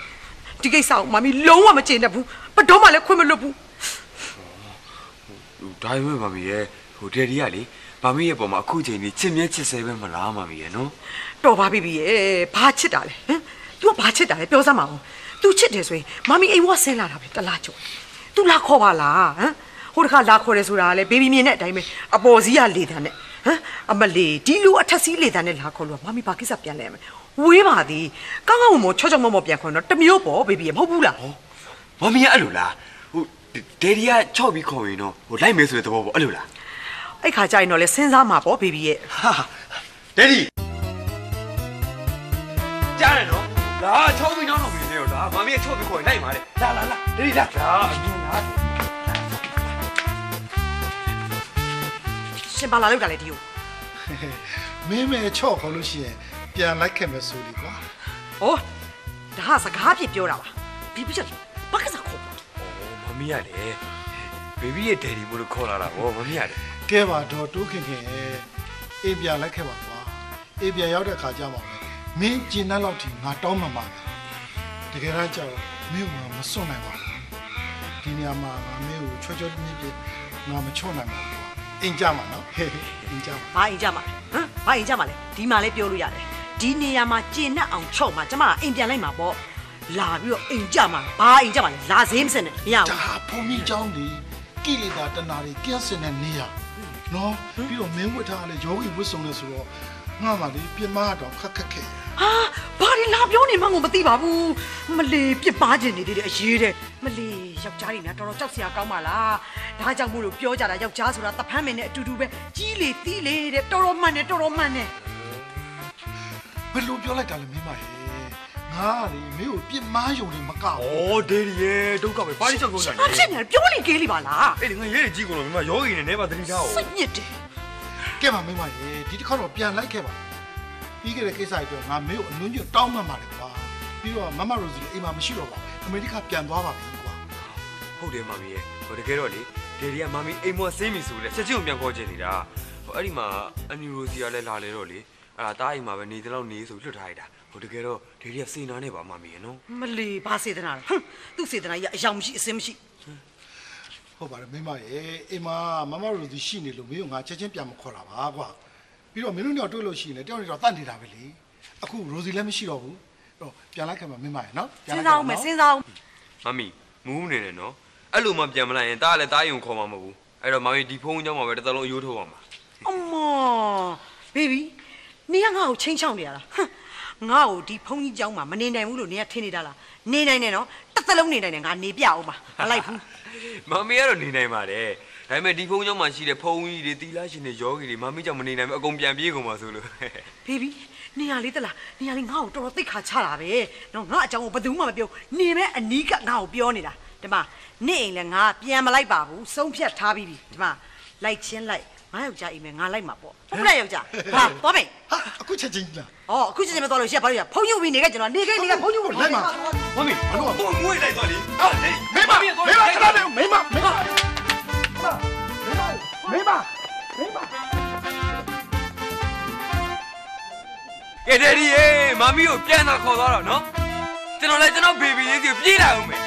ဒီကိစ္စကိုမာမီလုံးဝမကျေနပ်ဘူးဘယ်တော့မှလည်းခွင့်မလွတ်ဘူး ဒါပေမဲ့မမီရဲ့ဟိုဒေဒီကလေမမီရဲ့ပုံမှာအခုချိန်ကြီးချစ်မြဲချစ်ဆဲပဲမလားမမီရဲ့နော် တော်ပါပြီပြီရဲ့ဘာချစ်တာလဲဟမ် तू ကဘာချစ်တာလဲပြောစမ်းပါဦး तू ချစ်တယ်ဆိုရင်မမီအိမ်ဝဆင်းလာတာပဲတလားကျော် तू လာခေါ်ပါလားဟမ်ဟိုတခါလာခေါ်တယ်ဆိုတာကလေဘေဘီမြင်တဲ့အတိုင်းပဲအပေါ်စီးကလေတန်းနဲ့ဟမ်အမလေးဒီလူအထက်စီးလေတန်းနဲ့လာခေါ်လို့မမီဘာကိစ္စပြန်လဲမယ်ဝေးပါသည်ကောင်းကောင်းမွန်ချောချောမောမောပြန်ခေါ်တော့တမျိုးပေါ့ဘေဘီရမဟုတ်ဘူးလား မမီကအဲ့လိုလားဟို ဒေဒီကချော့ပြီးခေါ်ရင်တော့ဟိုလိုက်မယ်ဆိုတဲ့သဘောပေါ့အဲ့လိုလားအဲ့ခါကျရင်တော့လေစဉ်းစားမှာပေါ့ဘေဘီရဲ့ဟာဒေဒီကြားတယ်နော်ဒါချော့ပြီးနောက်တော့မင်းနေတော့ဒါမမီကချော့ပြီးခေါ်ရင်လိုက်ပါလေလာလာလာဒေဒီလာလာအရင်လာရှင်ပါလာလောက်တာလေဒီကိုမင်းမဲချော့ခေါ်လို့ရှိရင်ပြန်လိုက်ခဲ့မယ်ဆိုလीကွာဟောဒါဟာစကားပြပြောတာပါဘီဘီချက်ဘာကိစ္စခေါ် မမီကလေဘေဘီရဲ့ဒေဒီမို့လို့ခေါ်လာတာဗောမမီကလေကဲပါတော့တိုးခင်ခင်ရဲ့အေးပြန်လိုက်ခဲ့ပါကွာအေးပြန်ရောက်တဲ့ခါကျမှပဲမင်းကျင်တဲ့လောက်ထိငါတောင်းမှမှာတကယ်တမ်းကျတော့မင်းကမစွန့်နိုင်ပါဘူးဒီနေရာမှာငါမင်းကိုချောချောမြင့်ပြငါမချော့နိုင်ပါဘူးကွာအင်ကြမှာနော်ဟဲ့အင်ကြမှာဘာအိမ်ကြမှာလဲဟမ်ဘာအိမ်ကြမှာလဲဒီမှာလဲပြောလို့ရတယ်ဒီနေရာမှာကျင်နဲ့အောင်ချော့မှာကျမကအိမ်ပြန်လိုက်မှာပေါ့ လာပြီးတော့အိမ်ကြမှာဘာအိမ်ကြမှာလဲလာစင်းမစင်နဲ့မရဘူး ဒါဖုန်ကြီးเจ้าဒီကိလေသာတဏှာတွေကင်းစင်တဲ့နေရာနော်ပြီးတော့မင်းဝတ်ထားလေယောဂီဝတ်ဆောင်လဲဆိုတော့ငါမှလေပြမတော့ခက်ခက်ခဲ ဟာဘာဒီလာပြောနေမှကိုမသိပါဘူးမလီပြစ်ပါခြင်းနေသေးတယ်အရေးတဲ့မလီယောက်ျားတွေများတော်တော်ကြောက်စရာကောင်းပါလားဒါကြောင့်မို့လို့ပြောကြတာယောက်ျားဆိုတာတဖမ်းမင်းနဲ့အတူတူပဲကြီးလေတီးလေတဲ့တော်တော်မှန်တယ်တော်တော်မှန်တယ် ဘယ်လိုပြောလိုက်တာလဲမင်းမရဲ့ ငါကလေမင်းကိုပြစ်မားယုံနေမကောက်ဩဒေဒီရဲ့ဒုက္ခပဲဘာလို့ချက်ကုန်တာလဲဘာဖြစ်နေလဲပြောလိကေးလိပါလားအဲ့ဒီငါရဲကြီးကုန်လို့မမယောဂီနဲ့နဲပါတတိထားအောင်စိတ်ညစ်တယ်ကဲပါမင်းမရဲ့ဒီတစ်ခါတော့ပြန်လိုက်ခဲ့ပါပြီးခဲ့တဲ့ကိစ္စတွေတော့ငါမင်းကိုအနှွန်းညွတ်တောင်းမှန်ပါတယ်ကွာပြီးတော့မမရိုစီလည်းအိမ်မှာမရှိတော့ပါဘူးအမေရိကပြန်သွားပါပြီကွာဟုတ်တယ်မမီရဲ့ဟိုတကယ်တော့လေဒေဒီကမမီအိမ်မွားဆေးမီဆိုလဲချက်ချင်းကိုပြန်ခေါ်ချင်နေတာဟိုအဲ့ဒီမှာအန်နီရိုစီကလည်းလာလေတော့လေဟအဲ့ဒါတားအိမ်မှာပဲနေတယ်လို့နေဆိုလွတ်ထားလိုက်တာ ဟိုတကယ်တော့ဒေဒီကစေနာနဲ့ပါမမီရနော်မလီဘာစေတနာလဲဟမ်သူ့စေတနာကြီးကအယောင်မရှိအစင်မရှိဟုတ်ပါတယ်မိမရဲ့အိမ်မှာမမတို့ဒီရှိနေလို့မင်းတို့ငါချက်ချင်းပြန်မခေါ်တာပါကွာပြီးတော့မင်းတို့ညောင်တွေ့လို့ရှိရင်လည်းတယောက်နဲ့တော့တတ်နေတာပဲလေအခုရိုစီလည်းမရှိတော့ဘူးအဲ့တော့ပြန်လိုက်ခဲ့မှာမိမရဲ့နော်ပြန်စဉ်းလိုက်စားအောင်မယ်စဉ်းစားအောင်မမီမူးနေတယ်နော်အဲ့လိုမှပြန်မလိုက်ရင်တားလည်းတားယုံခေါ်မှာမဟုတ်ဘူးအဲ့တော့မမီဒီဖုန်းကြောင်းမှာပဲတစ်သလုံးအယိုးထုတ်ပါမှာအမောဘေဘီနေကငါ့ကိုချင်းချောင်းနေရလားဟမ် ငါ့ကိုဒီဖုန်းကြီးเจ้าမှာမနေနိုင်ဘူးလို့နေကထင်နေတာလားနေနိုင်တယ်နော်တစ်သလုံးနေနိုင်တယ်ငါနေပြအောင်ပါမလိုက်ဘူး မမီကတော့နေနိုင်ပါတယ်ဒါပေမဲ့ဒီဖုန်းကြောင်းမှာရှိတဲ့ဖုန်းကြီးတွေတီလာရှင်တွေယောဂီတွေမမီကြောင့်မနေနိုင်ဘူးအကုန်ပြန်ပြေးကုန်ပါဆိုလို့ ဘေဘီနေရလေးတလားနေရလေးငါ့ကိုတော်တော်သိခါချတာပဲနော်ငါအကြောင်းကိုဘယ်သူမှမပြောနေမဲ့အနီးကငါ့ကိုပြောနေတာဒီမှာနေအိမ်လည်းငါပြန်မလိုက်ပါဘူးဆုံးဖြတ်ထားပြီးပြီဒီမှာလိုက်ချင်းလိုက် ငါယောက်ျားအိမ်မဲ့ငါလိုက်မှာပေါ့ဟုတ်လားယောက်ျားဟာသွားမယ်ဟာအခုချက်ချင်းလားอ๋อအခုချက်ချင်းမတော်လို့ရှက်ပါလို့ရဖုန်းယူပြီးနေခဲ့ကျွန်တော်နေခဲ့နေခဲ့ဖုန်းယူဖို့လိုက်မှာမမီဘာလို့ပုံမွေးလိုက်သွားလေအော်မိမမိမခဏလေးမိမမိမမိမမိမကဲဒေဒီရေမမီကိုပြန်လာခေါ်သွားတော့နော်ကျွန်တော်လည်းကျွန်တော်ဘေဘီလေးစီကိုပြေးလာအောင်မယ်